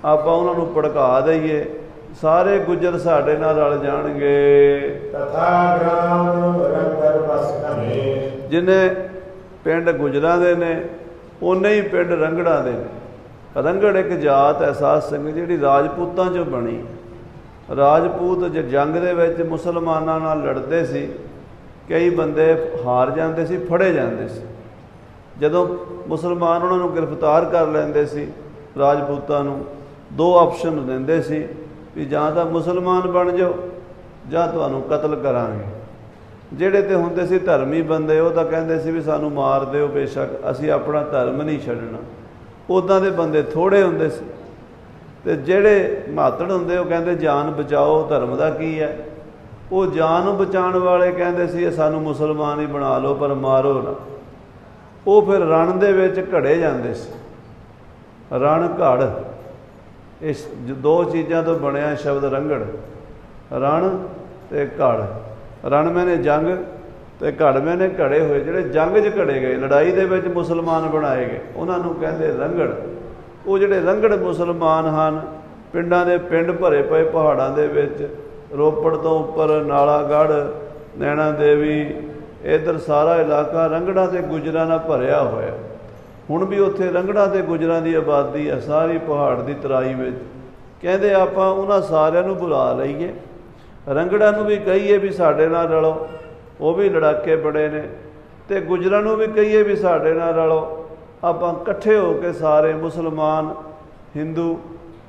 A: ਆਪਾਂ ਉਹਨਾਂ ਨੂੰ ਭੜਕਾ ਦਈਏ। ਸਾਰੇ ਗੁੱਜਰ ਸਾਡੇ ਨਾਲ ਰਲ ਜਾਣਗੇ।
B: ਤਥਾ ਗ੍ਰਾਮ ਰੰਗਰ ਬਸ ਕਮੇ
A: ਜਿਨੇ ਪਿੰਡ ਗੁਜਰਾਂ ਦੇ ਨੇ ਉਨੇ ਹੀ ਪਿੰਡ ਰੰਗੜਾਂ ਦੇ ਨੇ। ਰੰਗੜ ਇੱਕ ਜਾਤ ਹੈ ਸਿੰਘ ਜਿਹੜੀ ਰਾਜਪੂਤਾਂ ਚੋਂ ਬਣੀ। ਰਾਜਪੂਤ ਜੇ ਜੰਗ ਦੇ ਵਿੱਚ ਮੁਸਲਮਾਨਾਂ ਨਾਲ ਲੜਦੇ ਸੀ, ਕਈ ਬੰਦੇ ਹਾਰ ਜਾਂਦੇ ਸੀ, ਫੜੇ ਜਾਂਦੇ ਸੀ। ਜਦੋਂ ਮੁਸਲਮਾਨ ਉਹਨਾਂ ਨੂੰ ਗ੍ਰਿਫਤਾਰ ਕਰ ਲੈਂਦੇ ਸੀ, ਰਾਜਪੂਤਾਂ ਨੂੰ ਦੋ ਆਪਸ਼ਨ ਦਿੰਦੇ ਸੀ ਵੀ ਜਾਂ ਤਾਂ ਮੁਸਲਮਾਨ ਬਣ ਜਾਓ ਜਾਂ ਤੁਹਾਨੂੰ ਕਤਲ ਕਰਾਂਗੇ। ਜਿਹੜੇ ਤੇ ਹੁੰਦੇ ਸੀ ਧਰਮੀ ਬੰਦੇ, ਉਹ ਤਾਂ ਕਹਿੰਦੇ ਸੀ ਵੀ ਸਾਨੂੰ ਮਾਰ ਦਿਓ ਬੇਸ਼ੱਕ, ਅਸੀਂ ਆਪਣਾ ਧਰਮ ਨਹੀਂ ਛੱਡਣਾ। ਉਦਾਂ ਦੇ ਬੰਦੇ ਥੋੜੇ ਹੁੰਦੇ ਸੀ। ਤੇ ਜਿਹੜੇ ਮਾਤੜ ਹੁੰਦੇ, ਉਹ ਕਹਿੰਦੇ, ਜਾਨ ਬਚਾਓ, ਧਰਮ ਦਾ ਕੀ ਹੈ? ਉਹ ਜਾਨ ਨੂੰ ਬਚਾਉਣ ਵਾਲੇ ਕਹਿੰਦੇ ਸੀ, ਇਹ ਸਾਨੂੰ ਮੁਸਲਮਾਨ ਹੀ ਬਣਾ ਲਓ, ਪਰ ਮਾਰੋ ਨਾ। ਉਹ ਫਿਰ ਰਣ ਦੇ ਵਿੱਚ ਘੜੇ ਜਾਂਦੇ ਸੀ। ਰਣ ਘੜ, ਇਸ ਦੋ ਚੀਜ਼ਾਂ ਤੋਂ ਬਣਿਆ ਸ਼ਬਦ ਰੰਗੜ। ਰਣ ਤੇ ਘੜ। ਰਣ ਮੈਨੇ ਜੰਗ ਤੇ ਘੜ ਨੇ ਘੜੇ ਹੋਏ ਜਿਹੜੇ ਜੰਗ 'ਚ ਘੜੇ ਗਏ, ਲੜਾਈ ਦੇ ਵਿੱਚ ਮੁਸਲਮਾਨ ਬਣਾਏ ਗਏ। ਉਹਨਾਂ ਨੂੰ ਕਹਿੰਦੇ ਰੰਗੜ। ਉਹ ਜਿਹੜੇ ਰੰਗੜ ਮੁਸਲਮਾਨ ਹਨ, ਪਿੰਡਾਂ ਦੇ ਪਿੰਡ ਭਰੇ ਪਏ ਪਹਾੜਾਂ ਦੇ ਵਿੱਚ, ਰੋਪੜ ਤੋਂ ਉੱਪਰ ਨਾਲਾਗੜ ਨੈਣਾ ਦੇਵੀ, ਇਧਰ ਸਾਰਾ ਇਲਾਕਾ ਰੰਗੜਾਂ ਤੇ ਗੁਜਰਾਂ ਨਾਲ ਭਰਿਆ ਹੋਇਆ। ਹੁਣ ਵੀ ਉੱਥੇ ਰੰਗੜਾਂ ਤੇ ਗੁਜਰਾਂ ਦੀ ਆਬਾਦੀ ਹੈ, ਸਾਰੀ ਪਹਾੜ ਦੀ ਤਰਾਈ ਵਿੱਚ। ਕਹਿੰਦੇ ਆਪਾਂ ਉਹਨਾਂ ਸਾਰਿਆਂ ਨੂੰ ਬੁਲਾ ਲਈਏ। ਰੰਗੜਾਂ ਨੂੰ ਵੀ ਕਹੀਏ ਵੀ ਸਾਡੇ ਨਾਲ ਰਲੋ। ਉਹ ਵੀ ਲੜਾਕੇ ਬੜੇ ਨੇ। ਤੇ ਗੁਜਰਾਂ ਨੂੰ ਵੀ ਕਹੀਏ ਵੀ ਸਾਡੇ ਨਾਲ ਰਲੋ। ਆਪਾਂ ਇਕੱਠੇ ਹੋ ਕੇ ਸਾਰੇ ਮੁਸਲਮਾਨ ਹਿੰਦੂ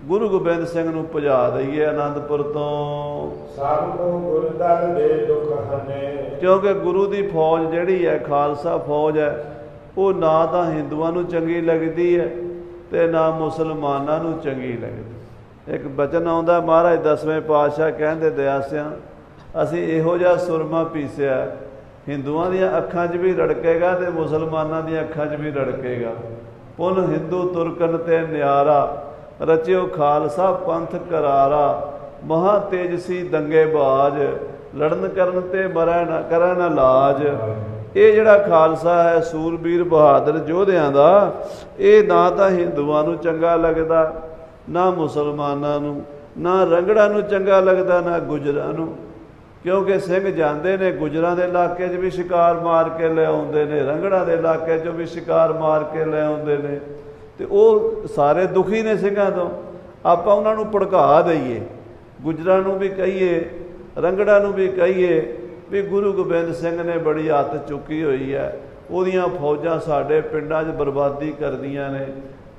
A: ਗੁਰੂ ਗੋਬਿੰਦ ਸਿੰਘ ਨੂੰ ਭਜਾ ਦਈਏ ਆਨੰਦਪੁਰ ਤੋਂ।
B: ਸਭ ਨੂੰ ਗੁਰਦਲ ਦੇ ਦੁਖ ਹਨੇ।
A: ਕਿਉਂਕਿ ਗੁਰੂ ਦੀ ਫੌਜ ਜਿਹੜੀ ਹੈ ਖਾਲਸਾ ਫੌਜ ਹੈ ਉਹ ਨਾ ਤਾਂ ਹਿੰਦੂਆਂ ਨੂੰ ਚੰਗੀ ਲੱਗਦੀ ਹੈ ਤੇ ਨਾ ਮੁਸਲਮਾਨਾਂ ਨੂੰ ਚੰਗੀ ਲੱਗਦੀ। ਇੱਕ ਬਚਨ ਆਉਂਦਾ ਮਹਾਰਾਜ ਦਸਵੇਂ ਪਾਤਸ਼ਾਹ ਕਹਿੰਦੇ ਦਿਆਸਿਆਂ ਅਸੀਂ ਇਹੋ ਜਿਹਾ ਸੁਰਮਾ ਪੀਸਿਆ। ਹਿੰਦੂਆਂ ਦੀਆਂ ਅੱਖਾਂ 'ਚ ਵੀ ਰੜਕੇਗਾ ਤੇ ਮੁਸਲਮਾਨਾਂ ਦੀਆਂ ਅੱਖਾਂ 'ਚ ਵੀ ਰੜਕੇਗਾ। ਪੁਨ ਹਿੰਦੂ ਤੁਰਕਨ ਤੇ ਨਿਆਰਾ, ਰਚਿਓ ਖਾਲਸਾ ਪੰਥ ਕਰਾਰਾ। ਮਹਾ ਤੇਜਸੀ ਦੰਗੇ ਬਾਜ, ਲੜਨ ਕਰਨ ਤੇ ਮਰੈ ਨਾ, ਕਰੈ ਨਾ ਲਾਜ। ਇਹ ਜਿਹੜਾ ਖਾਲਸਾ ਹੈ ਸੂਰਬੀਰ ਬਹਾਦਰ ਯੋਧਿਆਂ ਦਾ, ਇਹ ਨਾ ਤਾਂ ਹਿੰਦੂਆਂ ਨੂੰ ਚੰਗਾ ਲੱਗਦਾ, ਨਾ ਮੁਸਲਮਾਨਾਂ ਨੂੰ, ਨਾ ਰੰਗੜਾਂ ਨੂੰ ਚੰਗਾ ਲੱਗਦਾ, ਨਾ ਗੁਜਰਾਂ ਨੂੰ। ਕਿਉਂਕਿ ਸਿੰਘ ਜਾਂਦੇ ਨੇ ਗੁਜਰਾਂ ਦੇ ਇਲਾਕੇ 'ਚ ਵੀ ਸ਼ਿਕਾਰ ਮਾਰ ਕੇ ਲੈ ਆਉਂਦੇ ਨੇ, ਰੰਗੜਾਂ ਦੇ ਇਲਾਕੇ 'ਚੋਂ ਵੀ ਸ਼ਿਕਾਰ ਮਾਰ ਕੇ ਲੈ ਆਉਂਦੇ ਨੇ। ਤੇ ਉਹ ਸਾਰੇ ਦੁਖੀ ਨੇ ਸਿੰਘਾਂ ਤੋਂ। ਆਪਾਂ ਉਹਨਾਂ ਨੂੰ ਭੜਕਾ ਦਈਏ। ਗੁਜਰਾਂ ਨੂੰ ਵੀ ਕਹੀਏ, ਰੰਗੜਾਂ ਨੂੰ ਵੀ ਕਹੀਏ ਵੀ ਗੁਰੂ ਗੋਬਿੰਦ ਸਿੰਘ ਨੇ ਬੜੀ ਹੱਤ ਚੁੱਕੀ ਹੋਈ ਹੈ। ਉਹਦੀਆਂ ਫੌਜਾਂ ਸਾਡੇ ਪਿੰਡਾਂ 'ਚ ਬਰਬਾਦੀ ਕਰਦੀਆਂ ਨੇ।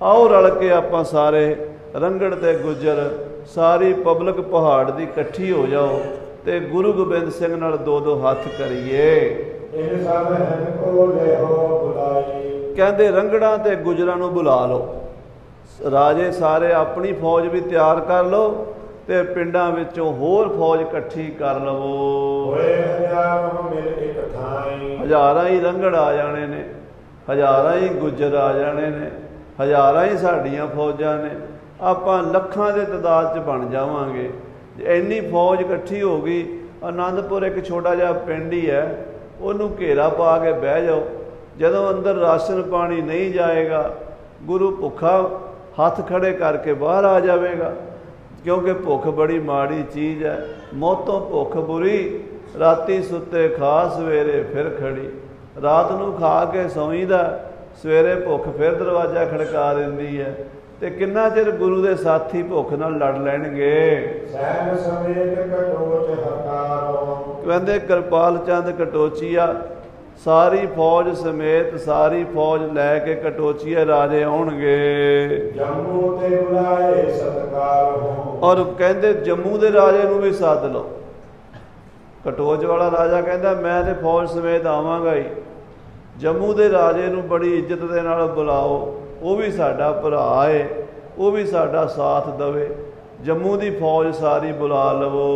A: ਆਓ ਰਲ ਕੇ ਆਪਾਂ ਸਾਰੇ ਰੰਗੜ ਤੇ ਗੁਜਰ, ਸਾਰੀ ਪਬਲਿਕ ਪਹਾੜ ਦੀ ਇਕੱਠੀ ਹੋ ਜਾਓ। ਤੇ ਗੁਰੂ ਗੋਬਿੰਦ ਸਿੰਘ ਨਾਲ ਦੋ ਦੋ ਹੱਥ ਕਰੀਏ।
B: ਇਹ ਸਭ ਹਨ ਕੋ ਲਿਓ ਬੁਲਾਈ।
A: ਕਹਿੰਦੇ ਰੰਗੜਾਂ ਤੇ ਗੁਜਰਾਂ ਨੂੰ ਬੁਲਾ ਲਓ। ਰਾਜੇ ਸਾਰੇ ਆਪਣੀ ਫੌਜ ਵੀ ਤਿਆਰ ਕਰ ਲਓ ਤੇ ਪਿੰਡਾਂ ਵਿੱਚੋਂ ਹੋਰ ਫੌਜ ਇਕੱਠੀ ਕਰ ਲਵੋ।
B: ਹੋਏ ਹਜ਼ਾਰਾਂ ਮਿਲ ਇੱਕ ਥਾਈ।
A: ਹਜ਼ਾਰਾਂ ਹੀ ਰੰਗੜ ਆ ਜਾਣੇ ਨੇ ਹਜ਼ਾਰਾਂ ਹੀ ਗੁੱਜਰ ਆ ਜਾਣੇ ਨੇ ਹਜ਼ਾਰਾਂ ਹੀ ਸਾਡੀਆਂ ਫੌਜਾਂ ਨੇ। ਆਪਾਂ ਲੱਖਾਂ ਦੇ ਤਦਾਦ 'ਚ ਬਣ ਜਾਵਾਂਗੇ। ਇੰਨੀ ਫੌਜ ਇਕੱਠੀ ਹੋ ਗਈ ਆਨੰਦਪੁਰ ਇੱਕ ਛੋਟਾ ਜਿਹਾ ਪਿੰਡ ਹੀ ਹੈ, ਉਹਨੂੰ ਘੇਰਾ ਪਾ ਕੇ ਬਹਿ ਜਾਓ। ਜਦੋਂ ਅੰਦਰ ਰਾਸ਼ਨ ਪਾਣੀ ਨਹੀਂ ਜਾਏਗਾ, ਗੁਰੂ ਭੁੱਖਾ ਹੱਥ ਖੜੇ ਕਰਕੇ ਬਾਹਰ ਆ ਜਾਵੇਗਾ, ਕਿਉਂਕਿ ਭੁੱਖ ਬੜੀ ਮਾੜੀ ਚੀਜ਼ ਹੈ, ਮੌਤੋਂ ਭੁੱਖ ਬੁਰੀ, ਰਾਤੀ ਸੁੱਤੇ ਖਾ, ਸਵੇਰੇ ਫਿਰ ਖੜੀ। ਰਾਤ ਨੂੰ ਖਾ ਕੇ ਸੌਂਈਦਾ, ਸਵੇਰੇ ਭੁੱਖ ਫਿਰ ਦਰਵਾਜ਼ਾ ਖੜਕਾ ਦਿੰਦੀ ਹੈ। ਤੇ ਕਿੰਨਾ ਚਿਰ ਗੁਰੂ ਦੇ ਸਾਥੀ ਭੁੱਖ ਨਾਲ ਲੜ ਲੈਣਗੇ?
B: ਸੈਨ ਸਮੇਤ ਕਟੋਚ ਹਕਾਰੋ
A: ਕਹਿੰਦੇ ਕਿਰਪਾਲ ਚੰਦ ਕਟੋਚੀਆ ਸਾਰੀ ਫੌਜ ਸਮੇਤ ਸਾਰੀ ਫੌਜ ਲੈ ਕੇ ਕਟੋਚੀਆ ਰਾਜੇ ਆਉਣਗੇ।
B: ਜੰਮੂ ਤੇ ਬੁਲਾਏ ਸਤਕਾਰ ਹੋ
A: ਔਰ ਕਹਿੰਦੇ ਜੰਮੂ ਦੇ ਰਾਜੇ ਨੂੰ ਵੀ ਸੱਦ ਲਓ। ਕਟੋਚ ਵਾਲਾ ਰਾਜਾ ਕਹਿੰਦਾ ਮੈਂ ਤੇ ਫੌਜ ਸਮੇਤ ਆਵਾਂਗਾ ਹੀ। ਜੰਮੂ ਦੇ ਰਾਜੇ ਨੂੰ ਬੜੀ ਇੱਜ਼ਤ ਦੇ ਨਾਲ ਬੁਲਾਓ। ਉਹ ਵੀ ਸਾਡਾ ਭਰਾ ਏ ਉਹ ਵੀ ਸਾਡਾ ਸਾਥ ਦਵੇ। ਜੰਮੂ ਦੀ ਫੌਜ ਸਾਰੀ ਬੁਲਾ ਲਵੋ।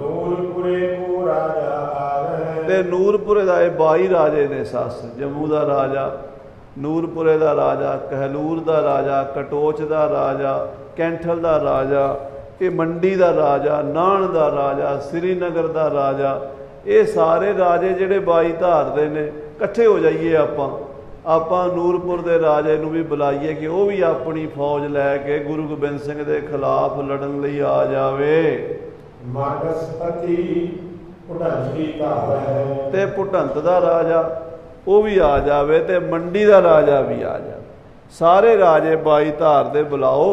B: ਨੂਰਪੁਰੇ ਕੋ ਰਾਜਾ ਆਵੇ
A: ਤੇ ਨੂਰਪੁਰੇ ਦਾ ਇਹ 22 ਰਾਜੇ ਨੇ ਸੱਸ ਜੰਮੂ ਦਾ ਰਾਜਾ ਨੂਰਪੁਰੇ ਦਾ ਰਾਜਾ ਕਹਿਲੂਰ ਦਾ ਰਾਜਾ ਕਟੋਚ ਦਾ ਰਾਜਾ ਕੈਂਠਲ ਦਾ ਰਾਜਾ ਇਹ ਮੰਡੀ ਦਾ ਰਾਜਾ ਨਾਣ ਦਾ ਰਾਜਾ ਸ੍ਰੀਨਗਰ ਦਾ ਰਾਜਾ ਇਹ ਸਾਰੇ ਰਾਜੇ ਜਿਹੜੇ 22 ਧਾਰ ਦੇ ਨੇ ਇਕੱਠੇ ਹੋ ਜਾਈਏ ਆਪਾਂ। ਆਪਾਂ ਨੂਰਪੁਰ ਦੇ ਰਾਜੇ ਨੂੰ ਵੀ ਬੁਲਾਈਏ ਕਿ ਉਹ ਵੀ ਆਪਣੀ ਫੌਜ ਲੈ ਕੇ ਗੁਰੂ ਗੋਬਿੰਦ ਸਿੰਘ ਦੇ ਖਿਲਾਫ ਲੜਨ ਲਈ ਆ ਜਾਵੇ।
B: ਮਾਗਸਪਤੀ ਉਡੰਤੀ ਧਾਵੈ
A: ਤੇ ਪੁਟੰਤ ਦਾ ਰਾਜਾ ਉਹ ਵੀ ਆ ਜਾਵੇ ਤੇ ਮੰਡੀ ਦਾ ਰਾਜਾ ਵੀ ਆ ਜਾਵੇ। ਸਾਰੇ ਰਾਜੇ 22 ਧਾਰ ਦੇ ਬੁਲਾਓ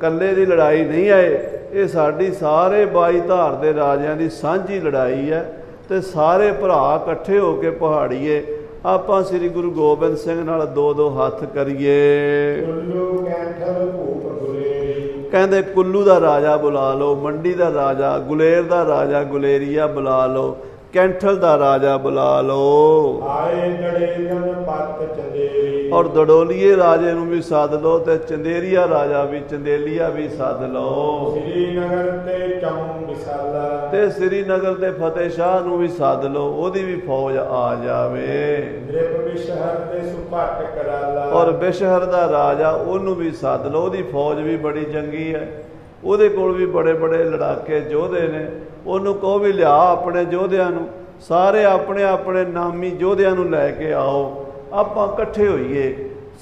A: ਕੱਲੇ ਦੀ ਲੜਾਈ ਨਹੀਂ ਆਏ ਇਹ ਸਾਡੀ ਸਾਰੇ 22 ਧਾਰ ਦੇ ਰਾਜਿਆਂ ਦੀ ਸਾਂਝੀ ਲੜਾਈ ਹੈ ਤੇ ਸਾਰੇ ਭਰਾ ਇਕੱਠੇ ਹੋ ਕੇ ਪਹਾੜੀਏ ਆਪਾਂ ਸ੍ਰੀ ਗੁਰੂ ਗੋਬਿੰਦ ਸਿੰਘ ਨਾਲ ਦੋ ਦੋ ਹੱਥ ਕਰੀਏ।
B: ਕੁੱਲੂ ਕੈਂਠਲ ਭੂਪ ਗੁਰੇਰੀ
A: ਕਹਿੰਦੇ ਕੁੱਲੂ ਦਾ ਰਾਜਾ ਬੁਲਾ ਲਓ ਮੰਡੀ ਦਾ ਰਾਜਾ ਗੁਲੇਰ ਦਾ ਰਾਜਾ ਗੁਲੇਰੀਆ ਬੁਲਾ ਲਓ ਕੈਂਠਲ ਦਾ ਰਾਜਾ ਬੁਲਾ ਲਓ।
B: ਆਏ ਨੜੇ ਜਨ ਪੱਤ ਚੰਦੇਰੀ
A: ਔਰ ਦੜੋਲੀਏ ਰਾਜੇ ਨੂੰ ਵੀ ਸੱਦ ਲਓ ਤੇ ਚੰਦੇਰੀਆ ਰਾਜਾ ਵੀ ਚੰਦੇਲੀਆ ਵੀ ਸੱਦ ਲਓ।
B: ਸ੍ਰੀਨਗਰ ਤੇ ਚਮੂ ਵਿਸਾਲਾ।
A: ਤੇ ਸ੍ਰੀਨਗਰ ਦੇ ਫਤਿਹ ਸ਼ਾਹ ਨੂੰ ਵੀ ਸੱਦ ਲਓ ਉਹਦੀ ਵੀ ਫੌਜ ਆ ਜਾਵੇ।
B: ਦ੍ਰਿਪ ਤੇ ਕਰਾਲਾ।
A: ਔਰ ਬਿਸ਼ਹਰ ਦਾ ਰਾਜਾ ਉਹਨੂੰ ਵੀ ਸੱਦ ਲਓ ਉਹਦੀ ਫੌਜ ਵੀ ਬੜੀ ਚੰਗੀ ਹੈ। ਉਹਦੇ ਕੋਲ ਵੀ ਬੜੇ ਬੜੇ ਲੜਾਕੇ ਯੋਧੇ ਨੇ। ਉਹਨੂੰ ਕਹੋ ਵੀ ਲਿਆ ਆਪਣੇ ਯੋਧਿਆਂ ਨੂੰ ਸਾਰੇ ਆਪਣੇ ਆਪਣੇ ਨਾਮੀ ਯੋਧਿਆਂ ਨੂੰ ਲੈ ਕੇ ਆਓ। ਆਪਾਂ ਇਕੱਠੇ ਹੋਈਏ,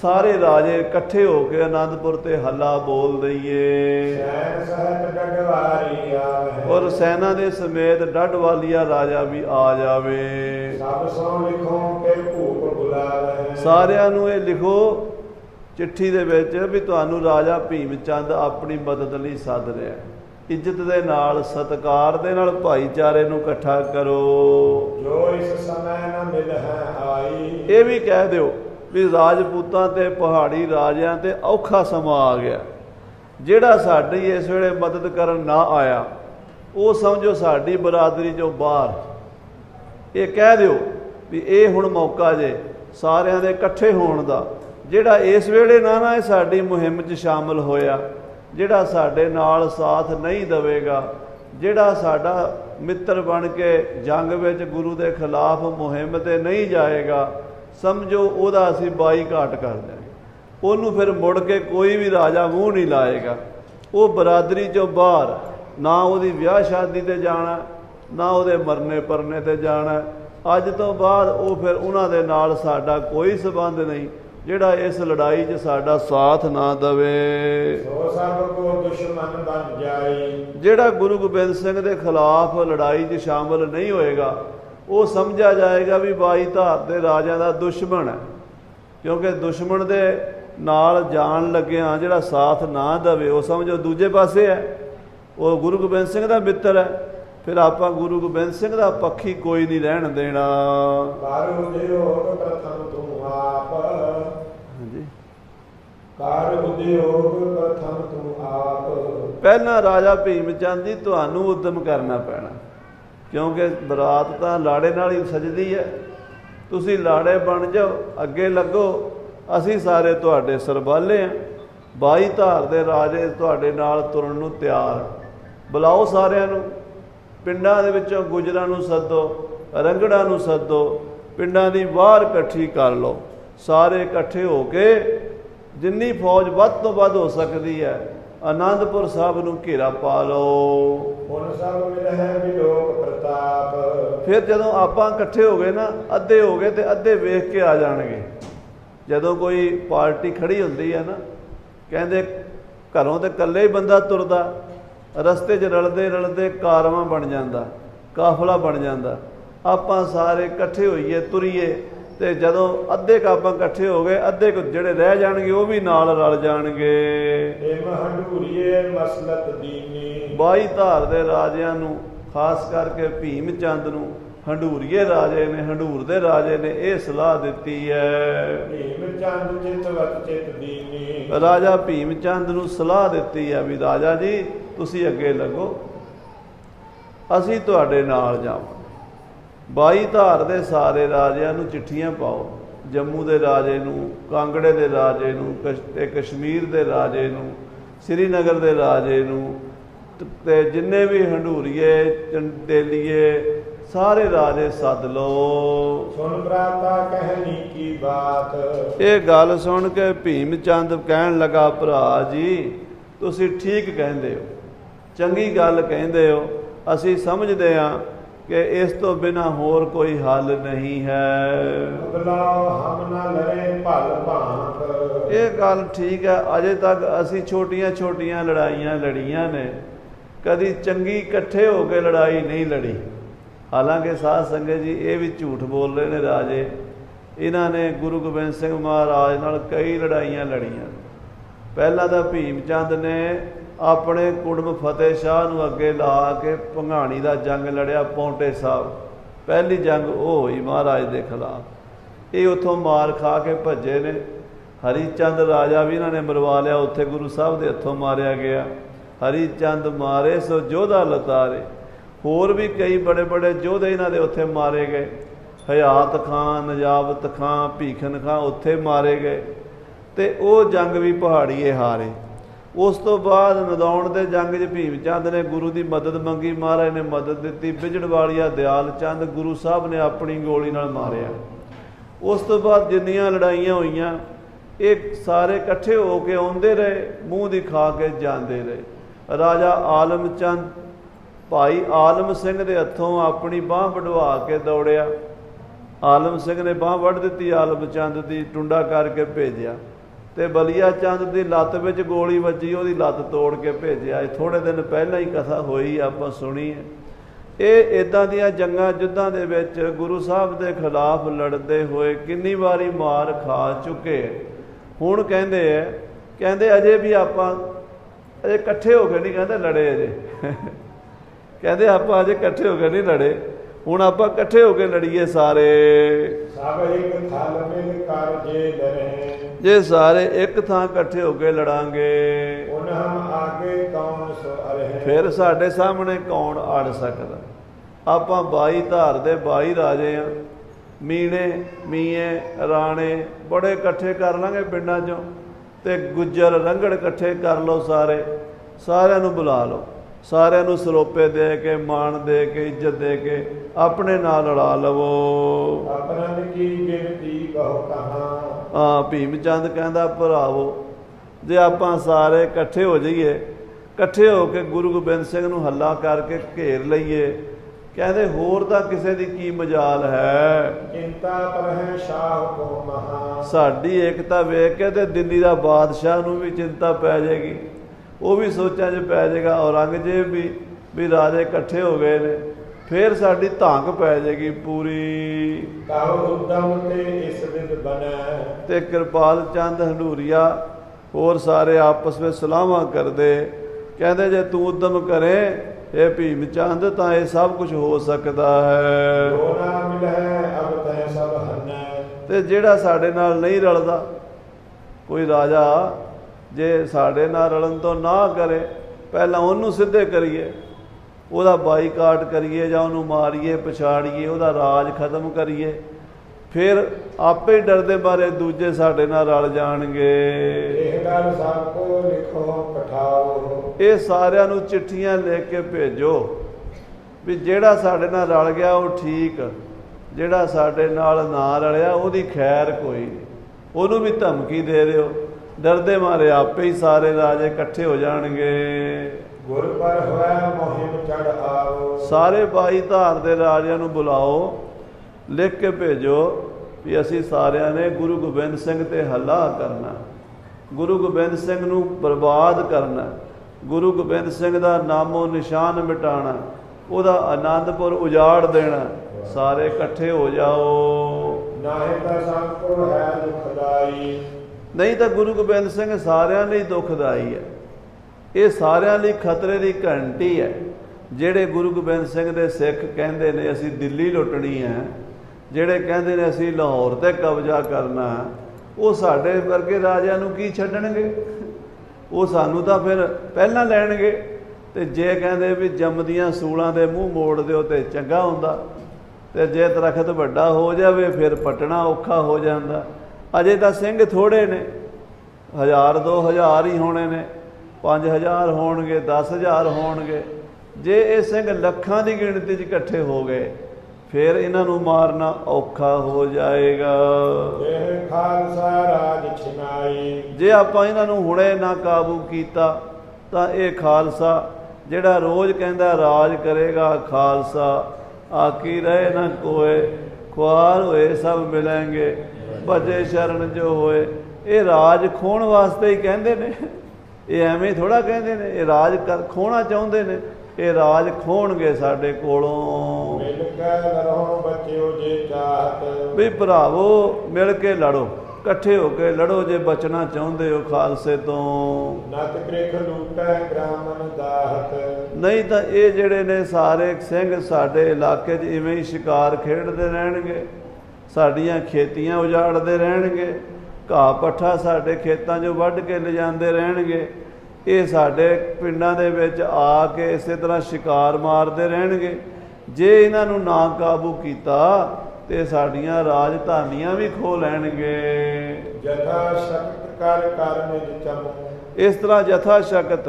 A: ਸਾਰੇ ਰਾਜੇ ਇਕੱਠੇ ਹੋ ਕੇ ਆਨੰਦਪੁਰ ਤੇ ਹੱਲਾ ਬੋਲ ਦਈਏ ਔਰ ਸੈਨਾ ਦੇ ਸਮੇਤ ਡੱਡਵਾਲੀਆ ਰਾਜਾ ਵੀ ਆ ਜਾਵੇ
B: ਸਭ ਸੋ ਲਿਖੋ ਕਿ ਭੂਪ ਬੁਲਾਵੇ
A: ਸਾਰਿਆਂ ਨੂੰ ਇਹ ਲਿਖੋ ਚਿੱਠੀ ਦੇ ਵਿੱਚ ਵੀ ਤੁਹਾਨੂੰ ਰਾਜਾ ਭੀਮ ਚੰਦ ਆਪਣੀ ਮਦਦ ਲਈ ਸੱਦ ਰਿਹਾ ਹੈ। ਇੱਜ਼ਤ ਦੇ ਨਾਲ ਸਤਕਾਰ ਦੇ ਨਾਲ ਭਾਈਚਾਰੇ ਨੂੰ ਇਕੱਠਾ ਕਰੋ।
B: ਜੋ ਇਸ ਸਮੇਂ ਨ ਮਿਲ ਹੈ ਆਈ
A: ਇਹ ਵੀ ਕਹਿ ਦਿਓ ਵੀ ਰਾਜਪੂਤਾਂ ਤੇ ਪਹਾੜੀ ਰਾਜਿਆਂ ਤੇ ਔਖਾ ਸਮਾਂ ਆ ਗਿਆ। ਜਿਹੜਾ ਸਾਡੀ ਇਸ ਵੇਲੇ ਮਦਦ ਕਰਨ ਨਾ ਆਇਆ ਉਹ ਸਮਝੋ ਸਾਡੀ ਬਰਾਦਰੀ ਚੋਂ ਬਾਹਰ। ਇਹ ਕਹਿ ਦਿਓ ਵੀ ਇਹ ਹੁਣ ਮੌਕਾ ਜੇ ਸਾਰਿਆਂ ਦੇ ਇਕੱਠੇ ਹੋਣ ਦਾ ਜਿਹੜਾ ਇਸ ਵੇਲੇ ਨਾ ਨਾ ਸਾਡੀ ਮੁਹਿੰਮ 'ਚ ਸ਼ਾਮਲ ਹੋਇਆ ਜਿਹੜਾ ਸਾਡੇ ਨਾਲ ਸਾਥ ਨਹੀਂ ਦੇਵੇਗਾ, ਜਿਹੜਾ ਸਾਡਾ ਮਿੱਤਰ ਬਣ ਕੇ ਜੰਗ ਵਿੱਚ ਗੁਰੂ ਦੇ ਖਿਲਾਫ ਮੁਹਿੰਮ ਤੇ ਨਹੀਂ ਜਾਏਗਾ, ਸਮਝੋ ਉਹਦਾ ਅਸੀਂ ਬਾਈਕਾਟ ਕਰ ਦਿਆਂਗੇ ਉਹਨੂੰ ਫਿਰ ਮੁੜ ਕੇ ਕੋਈ ਵੀ ਰਾਜਾ ਮੂੰਹ ਨਹੀਂ ਲਾਏਗਾ। ਉਹ ਬਰਾਦਰੀ ਚੋਂ ਬਾਹਰ, ਨਾ ਉਹਦੀ ਵਿਆਹ ਸ਼ਾਦੀ ਤੇ ਜਾਣਾ, ਨਾ ਉਹਦੇ ਮਰਨੇ ਪਰਨੇ ਤੇ ਜਾਣਾ। ਅੱਜ ਤੋਂ ਬਾਅਦ ਉਹ ਫਿਰ ਉਹਨਾਂ ਦੇ ਨਾਲ ਸਾਡਾ ਕੋਈ ਸਬੰਧ ਨਹੀਂ। ਜਿਹੜਾ ਇਸ ਲੜਾਈ 'ਚ ਸਾਡਾ ਸਾਥ ਨਾ ਦਵੇ।
B: ਸੋ ਸਭ ਕੋ ਦੁਸ਼ਮਨ ਬਣ ਜਾਈ
A: ਜਿਹੜਾ ਗੁਰੂ ਗੋਬਿੰਦ ਸਿੰਘ ਦੇ ਖਿਲਾਫ ਲੜਾਈ 'ਚ ਸ਼ਾਮਲ ਨਹੀਂ ਹੋਏਗਾ ਉਹ ਸਮਝਿਆ ਜਾਏਗਾ ਵੀ ਬਾਈ ਧਾਰ ਦੇ ਰਾਜਿਆਂ ਦਾ ਦੁਸ਼ਮਣ ਹੈ। ਕਿਉਂਕਿ ਦੁਸ਼ਮਣ ਦੇ ਨਾਲ ਜਾਣ ਲੱਗਿਆ ਜਿਹੜਾ ਸਾਥ ਨਾ ਦਵੇ ਉਹ ਸਮਝੋ ਦੂਜੇ ਪਾਸੇ ਹੈ। ਉਹ ਗੁਰੂ ਗੋਬਿੰਦ ਸਿੰਘ ਦਾ ਮਿੱਤਰ ਹੈ। ਫਿਰ ਆਪਾਂ ਗੁਰੂ ਗੋਬਿੰਦ ਸਿੰਘ ਦਾ ਪੱਖੀ ਕੋਈ ਨਹੀਂ ਰਹਿਣ ਦੇਣਾ।
B: ਕਰ ਉਦਯੋਗ ਪ੍ਰਥਮ ਤੂੰ ਆਪ।
A: ਹਾਂਜੀ।
B: ਕਰ ਉਦਯੋਗ ਪ੍ਰਥਮ ਤੂੰ ਆਪ।
A: ਪਹਿਲਾਂ ਰਾਜਾ ਭੀਮ ਚੰਦ ਜੀ ਤੁਹਾਨੂੰ ਉਦਮ ਕਰਨਾ ਪੈਣਾ। ਕਿਉਂਕਿ ਬਰਾਤ ਤਾਂ ਲਾੜੇ ਨਾਲ ਹੀ ਸਜਦੀ ਹੈ। ਤੁਸੀਂ ਲਾੜੇ ਬਣ ਜਾਓ ਅੱਗੇ ਲੱਗੋ। ਅਸੀਂ ਸਾਰੇ ਤੁਹਾਡੇ ਸਰਬਾਲੇ ਆ ਬਾਈ ਧਾਰ ਦੇ ਰਾਜੇ ਤੁਹਾਡੇ ਨਾਲ ਤੁਰਨ ਨੂੰ ਤਿਆਰ। ਬੁਲਾਓ ਸਾਰਿਆਂ ਨੂੰ। ਪਿੰਡਾਂ ਦੇ ਵਿੱਚੋਂ ਗੁਜਰਾਂ ਨੂੰ ਸੱਦੋ ਰੰਗੜਾਂ ਨੂੰ ਸੱਦੋ ਪਿੰਡਾਂ ਦੀ ਬਾਹਰ ਇਕੱਠੀ ਕਰ ਲਓ। ਸਾਰੇ ਇਕੱਠੇ ਹੋ ਕੇ ਜਿੰਨੀ ਫੌਜ ਵੱਧ ਤੋਂ ਵੱਧ ਹੋ ਸਕਦੀ ਹੈ ਆਨੰਦਪੁਰ ਸਾਹਿਬ ਨੂੰ ਘੇਰਾ ਪਾ ਲਓ।
B: ਹੁਣ ਸਭ ਮਿਲ ਹੈ ਵਿਲੋਕ ਪ੍ਰਤਾਪ।
A: ਫਿਰ ਜਦੋਂ ਆਪਾਂ ਇਕੱਠੇ ਹੋ ਗਏ ਨਾ ਅੱਧੇ ਹੋ ਗਏ ਤੇ ਅੱਧੇ ਵੇਖ ਕੇ ਆ ਜਾਣਗੇ। ਜਦੋਂ ਕੋਈ ਪਾਰਟੀ ਖੜੀ ਹੁੰਦੀ ਹੈ ਨਾ ਕਹਿੰਦੇ ਘਰੋਂ ਤੇ ਇਕੱਲੇ ਹੀ ਬੰਦਾ ਤੁਰਦਾ ਰਸਤੇ 'ਚ ਰਲਦੇ ਰਲਦੇ ਕਾਰਵਾਂ ਬਣ ਜਾਂਦਾ ਕਾਫਲਾ ਬਣ ਜਾਂਦਾ। ਆਪਾਂ ਸਾਰੇ ਇਕੱਠੇ ਹੋਈਏ ਤੁਰੀਏ ਤੇ ਜਦੋਂ ਅੱਧੇ ਕੁ ਆਪਾਂ ਇਕੱਠੇ ਹੋ ਗਏ ਅੱਧੇ ਕੁ ਜਿਹੜੇ ਰਹਿ ਜਾਣਗੇ ਉਹ ਵੀ ਨਾਲ ਰਲ ਜਾਣਗੇ।
B: ਏ ਮਹੰਡੂਰੀਏ ਮਸਲਤ ਦੀਨੀ।
A: ਬਾਈ ਧਾਰ ਦੇ ਰਾਜਿਆਂ ਨੂੰ ਖਾਸ ਕਰਕੇ ਭੀਮ ਚੰਦ ਨੂੰ ਹੰਡੂਰੀਏ ਰਾਜੇ ਨੇ ਹੰਡੂਰ ਦੇ ਰਾਜੇ ਨੇ ਇਹ ਸਲਾਹ ਦਿੱਤੀ ਹੈ।
B: ਭੀਮ ਚੰਦ ਚਿਤਵਤ ਚਿਤ ਦੀਨੀ।
A: ਰਾਜਾ ਭੀਮ ਚੰਦ ਨੂੰ ਸਲਾਹ ਦਿੱਤੀ ਹੈ ਵੀ ਰਾਜਾ ਜੀ ਤੁਸੀਂ ਅੱਗੇ ਲੱਗੋ। ਅਸੀਂ ਤੁਹਾਡੇ ਨਾਲ ਜਾਵਾਂ। ਬਾਈ ਧਾਰ ਦੇ ਸਾਰੇ ਰਾਜਿਆਂ ਨੂੰ ਚਿੱਠੀਆਂ ਪਾਓ। ਜੰਮੂ ਦੇ ਰਾਜੇ ਨੂੰ ਕਾਂਗੜੇ ਦੇ ਰਾਜੇ ਨੂੰ ਤੇ ਕਸ਼ਮੀਰ ਦੇ ਰਾਜੇ ਨੂੰ ਸ੍ਰੀਨਗਰ ਦੇ ਰਾਜੇ ਨੂੰ ਤ- ਜਿੰਨੇ ਵੀ ਹੰਡੂਰੀਏ ਚੰਦੇਲੀਏ ਸਾਰੇ ਰਾਜੇ ਸੱਦ ਲਓ।
B: ਸੁਨ ਭਰਾਤਾ ਕਹਿਨੀ ਕੀ ਬਾਤ।
A: ਇਹ ਗੱਲ ਸੁਣ ਕੇ ਭੀਮ ਚੰਦ ਕਹਿਣ ਲੱਗਾ ਭਰਾ ਜੀ ਤੁਸੀਂ ਠੀਕ ਕਹਿੰਦੇ ਹੋ। ਚੰਗੀ ਗੱਲ ਕਹਿੰਦੇ ਹੋ। ਅਸੀਂ ਸਮਝਦੇ ਹਾਂ ਕਿ ਇਸ ਤੋਂ ਬਿਨਾ ਹੋਰ ਕੋਈ ਹੱਲ ਨਹੀਂ ਹੈ।
B: ਬੁਲਾਓ ਹਮ ਨਾ ਲੜੇ ਭਲ ਭਾਂਤ।
A: ਇਹ ਗੱਲ ਠੀਕ ਹੈ। ਅਜੇ ਤੱਕ ਅਸੀਂ ਛੋਟੀਆਂ-ਛੋਟੀਆਂ ਲੜਾਈਆਂ ਲੜੀਆਂ ਨੇ। ਕਦੀ ਚੰਗੀ ਇਕੱਠੇ ਹੋ ਕੇ ਲੜਾਈ ਨਹੀਂ ਲੜੀ। ਹਾਲਾਂਕਿ ਸਾਧ ਸੰਗਤ ਜੀ, ਇਹ ਵੀ ਝੂਠ ਬੋਲ ਰਹੇ ਨੇ ਰਾਜੇ। ਇਹਨਾਂ ਨੇ ਗੁਰੂ ਗੋਬਿੰਦ ਸਿੰਘ ਮਹਾਰਾਜ ਨਾਲ ਕਈ ਲੜਾਈਆਂ ਲੜੀਆਂ। ਪਹਿਲਾਂ ਤਾਂ ਭੀਮ ਚੰਦ ਨੇ ਆਪਣੇ ਕੁੜਮ ਫਤਿਹ ਸ਼ਾਹ ਨੂੰ ਅੱਗੇ ਲਾ ਕੇ ਭੰਗਾਣੀ ਦਾ ਜੰਗ ਲੜਿਆ, ਪੌਂਟੇ ਸਾਹਿਬ। ਪਹਿਲੀ ਜੰਗ ਉਹ ਹੋਈ ਮਹਾਰਾਜ ਦੇ ਖਿਲਾਫ। ਇਹ ਉਥੋਂ ਮਾਰ ਖਾ ਕੇ ਭੱਜੇ ਨੇ। ਹਰੀ ਚੰਦ ਰਾਜਾ ਵੀ ਇਹਨਾਂ ਨੇ ਮਰਵਾ ਲਿਆ, ਉੱਥੇ ਗੁਰੂ ਸਾਹਿਬ ਦੇ ਹੱਥੋਂ ਮਾਰਿਆ ਗਿਆ। ਹਰੀ ਚੰਦ ਮਾਰੇ ਸੋ ਜੋਧਾ ਲਤਾਰੇ। ਹੋਰ ਵੀ ਕਈ ਬੜੇ ਬੜੇ ਯੋਧੇ ਇਹਨਾਂ ਦੇ ਉੱਥੇ ਮਾਰੇ ਗਏ। ਹਯਾਤ ਖਾਨ ਨਜਾਬਤ ਖਾਨ, ਭੀਖਨ ਖਾਨ ਉੱਥੇ ਮਾਰੇ ਗਏ। ਤੇ ਉਹ ਜੰਗ ਵੀ ਪਹਾੜੀਏ ਹਾਰੇ। ਉਸ ਤੋਂ ਬਾਅਦ ਨਦੌਣ ਦੇ ਜੰਗ 'ਚ ਭੀਮ ਚੰਦ ਨੇ ਗੁਰੂ ਦੀ ਮਦਦ ਮੰਗੀ। ਮਹਾਰਾਜ ਨੇ ਮਦਦ ਦਿੱਤੀ। ਬਿਜੜ ਵਾਲੀਆ ਦਿਆਲ ਚੰਦ ਗੁਰੂ ਸਾਹਿਬ ਨੇ ਆਪਣੀ ਗੋਲੀ ਨਾਲ ਮਾਰਿਆ। ਉਸ ਤੋਂ ਬਾਅਦ ਜਿੰਨੀਆਂ ਲੜਾਈਆਂ ਹੋਈਆਂ, ਇਹ ਸਾਰੇ ਇਕੱਠੇ ਹੋ ਕੇ ਆਉਂਦੇ ਰਹੇ, ਮੂੰਹ ਦਿਖਾ ਕੇ ਜਾਂਦੇ ਰਹੇ। ਰਾਜਾ ਆਲਮ ਚੰਦ ਭਾਈ ਆਲਮ ਸਿੰਘ ਦੇ ਹੱਥੋਂ ਆਪਣੀ ਬਾਹ ਵਢਵਾ ਕੇ ਦੌੜਿਆ। ਆਲਮ ਸਿੰਘ ਨੇ ਬਾਹ ਵੱਢ ਦਿੱਤੀ, ਆਲਮ ਚੰਦ ਦੀ ਟੁੰਡਾ ਕਰਕੇ ਭੇਜਿਆ ਤੇ ਬਲੀਆ ਚੰਦ ਦੀ ਲੱਤ ਵਿੱਚ ਗੋਲੀ ਵੱਜੀ, ਉਹਦੀ ਲੱਤ ਤੋੜ ਕੇ ਭੇਜਿਆ। ਇਹ ਥੋੜੇ ਦਿਨ ਪਹਿਲਾਂ ਹੀ ਕਥਾ ਹੋਈ, ਆਪਾਂ ਸੁਣੀ ਹੈ। ਇਹ ਇਦਾਂ ਦੀਆਂ ਜੰਗਾਂ ਜੁੱਧਾਂ ਦੇ ਵਿੱਚ ਗੁਰੂ ਸਾਹਿਬ ਦੇ ਖਿਲਾਫ ਲੜਦੇ ਹੋਏ ਕਿੰਨੀ ਵਾਰੀ ਮਾਰ ਖਾ ਚੁੱਕੇ ਹੁਣ ਕਹਿੰਦੇ ਐ ਕਹਿੰਦੇ ਅਜੇ ਵੀ ਆਪਾਂ ਅਜੇ ਇਕੱਠੇ ਹੋ ਕੇ ਨਹੀਂ ਕਹਿੰਦੇ ਲੜੇ ਅਜੇ। ਕਹਿੰਦੇ ਆਪਾਂ ਅਜੇ ਇਕੱਠੇ ਹੋ ਕੇ ਨਹੀਂ ਲੜੇ। ਹੁਣ ਆਪਾਂ ਇਕੱਠੇ ਹੋ ਕੇ ਲੜੀਏ ਸਾਰੇ।
B: ਸਭ ਇੱਕ ਥਲ ਮਿਲ ਕਰ ਜੇ ਲਰੇ
A: ਜੇ ਸਾਰੇ ਇੱਕ ਥਾਂ ਇਕੱਠੇ ਹੋ ਕੇ ਲੜਾਂਗੇ
B: ਉਨ ਹਮ ਆਗੇ ਕੌਣ ਸੋ ਅਰਹਿ
A: ਫਿਰ ਸਾਡੇ ਸਾਹਮਣੇ ਕੌਣ ਅੜ ਸਕਦਾ? ਆਪਾਂ 22 ਧਾਰ ਦੇ 22 ਰਾਜੇ ਆ। ਮੀਣੇ ਮੀਏ ਰਾਣੇ ਬੜੇ ਇਕੱਠੇ ਕਰ ਲਾਂਗੇ ਪਿੰਡਾਂ ਚੋਂ। ਤੇ ਗੁੱਜਰ ਰੰਗੜ ਇਕੱਠੇ ਕਰ ਲਓ ਸਾਰੇ। ਸਾਰਿਆਂ ਨੂੰ ਬੁਲਾ ਲਓ। ਸਾਰਿਆਂ ਨੂੰ ਸਰੋਪੇ ਦੇ ਕੇ ਮਾਣ ਦੇ ਕੇ ਇੱਜ਼ਤ ਦੇ ਕੇ ਆਪਣੇ ਨਾਲ ਲੜਾ ਲਵੋ।
B: ਆਪਨਨ ਕੀ ਗਿਣਤੀ ਕਹੋ ਕਹਾਂ।
A: ਆ ਭੀਮ ਚੰਦ ਕਹਿੰਦਾ ਭਰਾਵੋ ਜੇ ਆਪਾਂ ਸਾਰੇ ਇਕੱਠੇ ਹੋ ਜਾਈਏ ਇਕੱਠੇ ਹੋ ਕੇ ਗੁਰੂ ਗੋਬਿੰਦ ਸਿੰਘ ਨੂੰ ਹੱਲਾ ਕਰਕੇ ਘੇਰ ਲਈਏ ਕਹਿੰਦੇ ਹੋਰ ਤਾਂ ਕਿਸੇ ਦੀ ਕੀ ਮਜਾਲ ਹੈ?
B: ਚਿੰਤਾ ਪਰ ਹੈ ਸ਼ਾਹ ਕੋ ਮਹਾ।
A: ਸਾਡੀ ਏਕਤਾ ਵੇਖ ਕੇ ਤੇ ਦਿੱਲੀ ਦਾ ਬਾਦਸ਼ਾਹ ਨੂੰ ਵੀ ਚਿੰਤਾ ਪੈ ਜਾਏਗੀ। ਉਹ ਵੀ ਸੋਚਾਂ 'ਚ ਪੈ ਜਾਏਗਾ ਔਰੰਗਜ਼ੇਬ ਵੀ ਵੀ ਰਾਜੇ ਇਕੱਠੇ ਹੋ ਗਏ ਨੇ ਫਿਰ ਸਾਡੀ ਧਾਂਕ ਪੈ ਜਾਏਗੀ ਪੂਰੀ।
B: ਤਬ ਉਦਮ ਤੇ ਇਸ ਵਿਦ ਬਨੈ
A: ਤੇ ਕਿਰਪਾਲ ਚੰਦ ਹੰਡੂਰੀਆ ਹੋਰ ਸਾਰੇ ਆਪਸ ਵਿੱਚ ਸਲਾਹਾਂ ਕਰਦੇ ਕਹਿੰਦੇ ਜੇ ਤੂੰ ਉਦਮ ਕਰੇ ਇਹ ਭੀਮ ਚੰਦ ਤਾਂ ਇਹ ਸਭ ਕੁਝ ਹੋ ਸਕਦਾ ਹੈ।
B: ਨਾ ਮਿਲੈ ਅਬ ਤੈ ਸਭ ਹਨੈ।
A: ਤੇ ਜਿਹੜਾ ਸਾਡੇ ਨਾਲ ਨਹੀਂ ਰਲਦਾ ਕੋਈ ਰਾਜਾ ਜੇ ਸਾਡੇ ਨਾਲ ਰਲਣ ਤੋਂ ਨਾ ਕਰੇ ਪਹਿਲਾਂ ਉਹਨੂੰ ਸਿੱਧੇ ਕਰੀਏ। ਉਹਦਾ ਬਾਈਕਾਟ ਕਰੀਏ ਜਾਂ ਉਹਨੂੰ ਮਾਰੀਏ ਪਛਾੜੀਏ ਉਹਦਾ ਰਾਜ ਖਤਮ ਕਰੀਏ। ਫਿਰ ਆਪੇ ਹੀ ਡਰਦੇ ਬਾਰੇ ਦੂਜੇ ਸਾਡੇ ਨਾਲ ਰਲ ਜਾਣਗੇ।
B: ਇਹ ਗੱਲ ਸਭ ਕੋ ਲਿਖੋ ਪਠਾਓ।
A: ਇਹ ਸਾਰਿਆਂ ਨੂੰ ਚਿੱਠੀਆਂ ਲਿਖ ਕੇ ਭੇਜੋ ਵੀ ਜਿਹੜਾ ਸਾਡੇ ਨਾਲ ਰਲ ਗਿਆ ਉਹ ਠੀਕ ਜਿਹੜਾ ਸਾਡੇ ਨਾਲ ਨਾ ਰਲਿਆ ਉਹਦੀ ਖੈਰ ਕੋਈ ਨਹੀਂ ਉਹਨੂੰ ਵੀ ਧਮਕੀ ਦੇ ਦਿਓ। ਡਰਦੇ ਮਾਰੇ ਆਪੇ ਹੀ ਸਾਰੇ ਰਾਜੇ ਇਕੱਠੇ ਹੋ ਜਾਣਗੇ।
B: ਗੁਰ ਪਰ ਹੋਇਆ ਮੋਹਿਮ ਚੜ ਆਵੋ
A: ਸਾਰੇ ਬਾਈ ਧਾਰ ਦੇ ਰਾਜਿਆਂ ਨੂੰ ਬੁਲਾਓ ਲਿਖ ਕੇ ਭੇਜੋ ਵੀ ਅਸੀਂ ਸਾਰਿਆਂ ਨੇ ਗੁਰੂ ਗੋਬਿੰਦ ਸਿੰਘ ਤੇ ਹੱਲਾ ਕਰਨਾ। ਗੁਰੂ ਗੋਬਿੰਦ ਸਿੰਘ ਨੂੰ ਬਰਬਾਦ ਕਰਨਾ। ਗੁਰੂ ਗੋਬਿੰਦ ਸਿੰਘ ਦਾ ਨਾਮੋ ਨਿਸ਼ਾਨ ਮਿਟਾਣਾ ਉਹਦਾ ਆਨੰਦਪੁਰ ਉਜਾੜ ਦੇਣਾ। ਸਾਰੇ ਇਕੱਠੇ ਹੋ ਜਾਓ।
B: ਨਾਹੇ ਤਾਂ ਕੋ ਹੈ ਦੁਖਦਾਈ
A: ਨਹੀਂ ਤਾਂ ਗੁਰੂ ਗੋਬਿੰਦ ਸਿੰਘ ਸਾਰਿਆਂ ਲਈ ਦੁਖਦਾਈ ਹੈ। ਇਹ ਸਾਰਿਆਂ ਲਈ ਖਤਰੇ ਦੀ ਘੰਟੀ ਹੈ। ਜਿਹੜੇ ਗੁਰੂ ਗੋਬਿੰਦ ਸਿੰਘ ਦੇ ਸਿੱਖ ਕਹਿੰਦੇ ਨੇ, ਅਸੀਂ ਦਿੱਲੀ ਲੁੱਟਣੀ ਹੈ। ਜਿਹੜੇ ਕਹਿੰਦੇ ਨੇ, ਅਸੀਂ ਲਾਹੌਰ ਤੇ ਕਬਜ਼ਾ ਕਰਨਾ ਉਹ ਸਾਡੇ ਵਰਗੇ ਰਾਜਿਆਂ ਨੂੰ ਕੀ ਛੱਡਣਗੇ? ਉਹ ਸਾਨੂੰ ਤਾਂ ਫਿਰ ਪਹਿਲਾਂ ਲੈਣਗੇ। ਤੇ ਜੇ ਕਹਿੰਦੇ ਵੀ ਜੰਮਦੀਆਂ ਸੂਲਾਂ ਦੇ ਮੂੰਹ ਮੋੜ ਦਿਓ ਤੇ ਚੰਗਾ ਹੁੰਦਾ। ਤੇ ਜੇ ਦਰਖਤ ਵੱਡਾ ਹੋ ਜਾਵੇ, ਫਿਰ ਪਟਣਾ ਔਖਾ ਹੋ ਜਾਂਦਾ। ਅਜੇ ਤਾਂ ਸਿੰਘ ਥੋੜੇ ਨੇ। ਹਜ਼ਾਰ ਦੋ ਹਜ਼ਾਰ ਹੀ ਹੋਣੇ ਨੇ। 5000 ਹੋਣਗੇ 10000 ਹੋਣਗੇ। ਜੇ ਇਹ ਸਿੰਘ ਲੱਖਾਂ ਦੀ ਗਿਣਤੀ 'ਚ ਇਕੱਠੇ ਹੋ ਗਏ ਫਿਰ ਇਹਨਾਂ ਨੂੰ ਮਾਰਨਾ ਔਖਾ ਹੋ ਜਾਏਗਾ।
B: ਇਹ ਖਾਲਸਾ ਰਾਜ ਛਿਨਾਈ।
A: ਜੇ ਆਪਾਂ ਇਹਨਾਂ ਨੂੰ ਹੁਣੇ ਨਾ ਕਾਬੂ ਕੀਤਾ ਤਾਂ ਇਹ ਖਾਲਸਾ ਜਿਹੜਾ ਰੋਜ਼ ਕਹਿੰਦਾ ਰਾਜ ਕਰੇਗਾ ਖਾਲਸਾ। ਆਕੀ ਰਹੇ ਨਾ ਕੋਏ ਖੁਆਰ ਹੋਏ ਸਭ ਮਿਲਾਂਗੇ। ਭਜੇ ਸ਼ਰਨ ਜੋ ਹੋਏ। ਇਹ ਰਾਜ ਖੋਣ ਵਾਸਤੇ ਹੀ ਕਹਿੰਦੇ ਨੇ। ਇਹ ਐਵੇਂ ਥੋੜਾ ਕਹਿੰਦੇ ਨੇ। ਇਹ ਰਾਜ ਕਰ ਖੋਣਾ ਚਾਹੁੰਦੇ ਨੇ। ਇਹ ਰਾਜ ਖੋਣਗੇ ਸਾਡੇ ਕੋਲੋਂ।
B: ਮਿਲ ਕੇ ਲੜੋ ਬੱਚਿਓ ਜੇ ਚਾਹਤ।
A: ਵੀ ਭਰਾਵੋ ਮਿਲ ਕੇ ਲੜੋ। ਇਕੱਠੇ ਹੋ ਕੇ ਲੜੋ ਜੇ ਬਚਣਾ ਚਾਹੁੰਦੇ ਹੋ ਖਾਲਸੇ ਤੋਂ।
B: ਨਤ ਗ੍ਰਿਖ ਲੂਟੈ ਗ੍ਰਾਮਨ ਦਾਹਤ।
A: ਨਹੀਂ ਤਾਂ ਇਹ ਜਿਹੜੇ ਨੇ ਸਾਰੇ ਸਿੰਘ ਸਾਡੇ ਇਲਾਕੇ 'ਚ ਇਵੇਂ ਹੀ ਸ਼ਿਕਾਰ ਖੇਡਦੇ ਰਹਿਣਗੇ। ਸਾਡੀਆਂ ਖੇਤੀਆਂ ਉਜਾੜਦੇ ਰਹਿਣਗੇ ਘਾਹ ਪੱਠਾ ਸਾਡੇ ਖੇਤਾਂ 'ਚੋਂ ਵੱਢ ਕੇ ਲਿਜਾਂਦੇ ਰਹਿਣਗੇ। ਇਹ ਸਾਡੇ ਪਿੰਡਾਂ ਦੇ ਵਿੱਚ ਆ ਕੇ ਇਸੇ ਤਰ੍ਹਾਂ ਸ਼ਿਕਾਰ ਮਾਰਦੇ ਰਹਿਣਗੇ। ਜੇ ਇਹਨਾਂ ਨੂੰ ਨਾ ਕਾਬੂ ਕੀਤਾ ਤੇ ਸਾਡੀਆਂ ਰਾਜਧਾਨੀਆਂ ਵੀ ਖੋ ਲੈਣਗੇ।
B: ਜਥਾ ਸ਼ਕਤ ਕਰ ਕਰ ਨਿਜ ਚਮੋ
A: ਇਸ ਤਰ੍ਹਾਂ ਜਥਾ ਸ਼ਕਤ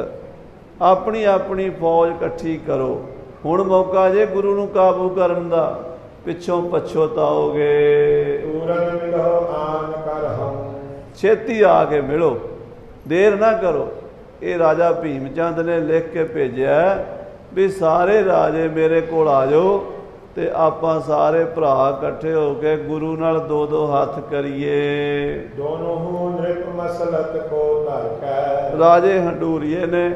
A: ਆਪਣੀ ਆਪਣੀ ਫੌਜ ਇਕੱਠੀ ਕਰੋ। ਹੁਣ ਮੌਕਾ ਜੇ ਗੁਰੂ ਨੂੰ ਕਾਬੂ ਕਰਨ ਦਾ। ਪਿੱਛੋਂ ਪਛੋਤਾਓਗੇ
B: ਪੂਰਨ ਮਿਲੋ ਆਨ ਕਰ ਹਮ
A: ਛੇਤੀ ਆ ਕੇ ਮਿਲੋ ਦੇਰ ਨਾ ਕਰੋ। ਇਹ ਰਾਜਾ ਭੀਮ ਚੰਦ ਨੇ ਲਿਖ ਕੇ ਭੇਜਿਆ ਵੀ ਸਾਰੇ ਰਾਜੇ ਮੇਰੇ ਕੋਲ ਆ ਜਾਓ ਤੇ ਆਪਾਂ ਸਾਰੇ ਭਰਾ ਇਕੱਠੇ ਹੋ ਕੇ ਗੁਰੂ ਨਾਲ ਦੋ ਦੋ ਹੱਥ ਕਰੀਏ।
B: ਦੋਨੋਂ ਹੂ ਨ੍ਰਿਪ ਮਸਲਤ ਕੋ ਧਰ ਕੈ।
A: ਰਾਜੇ ਹੰਡੂਰੀਏ ਨੇ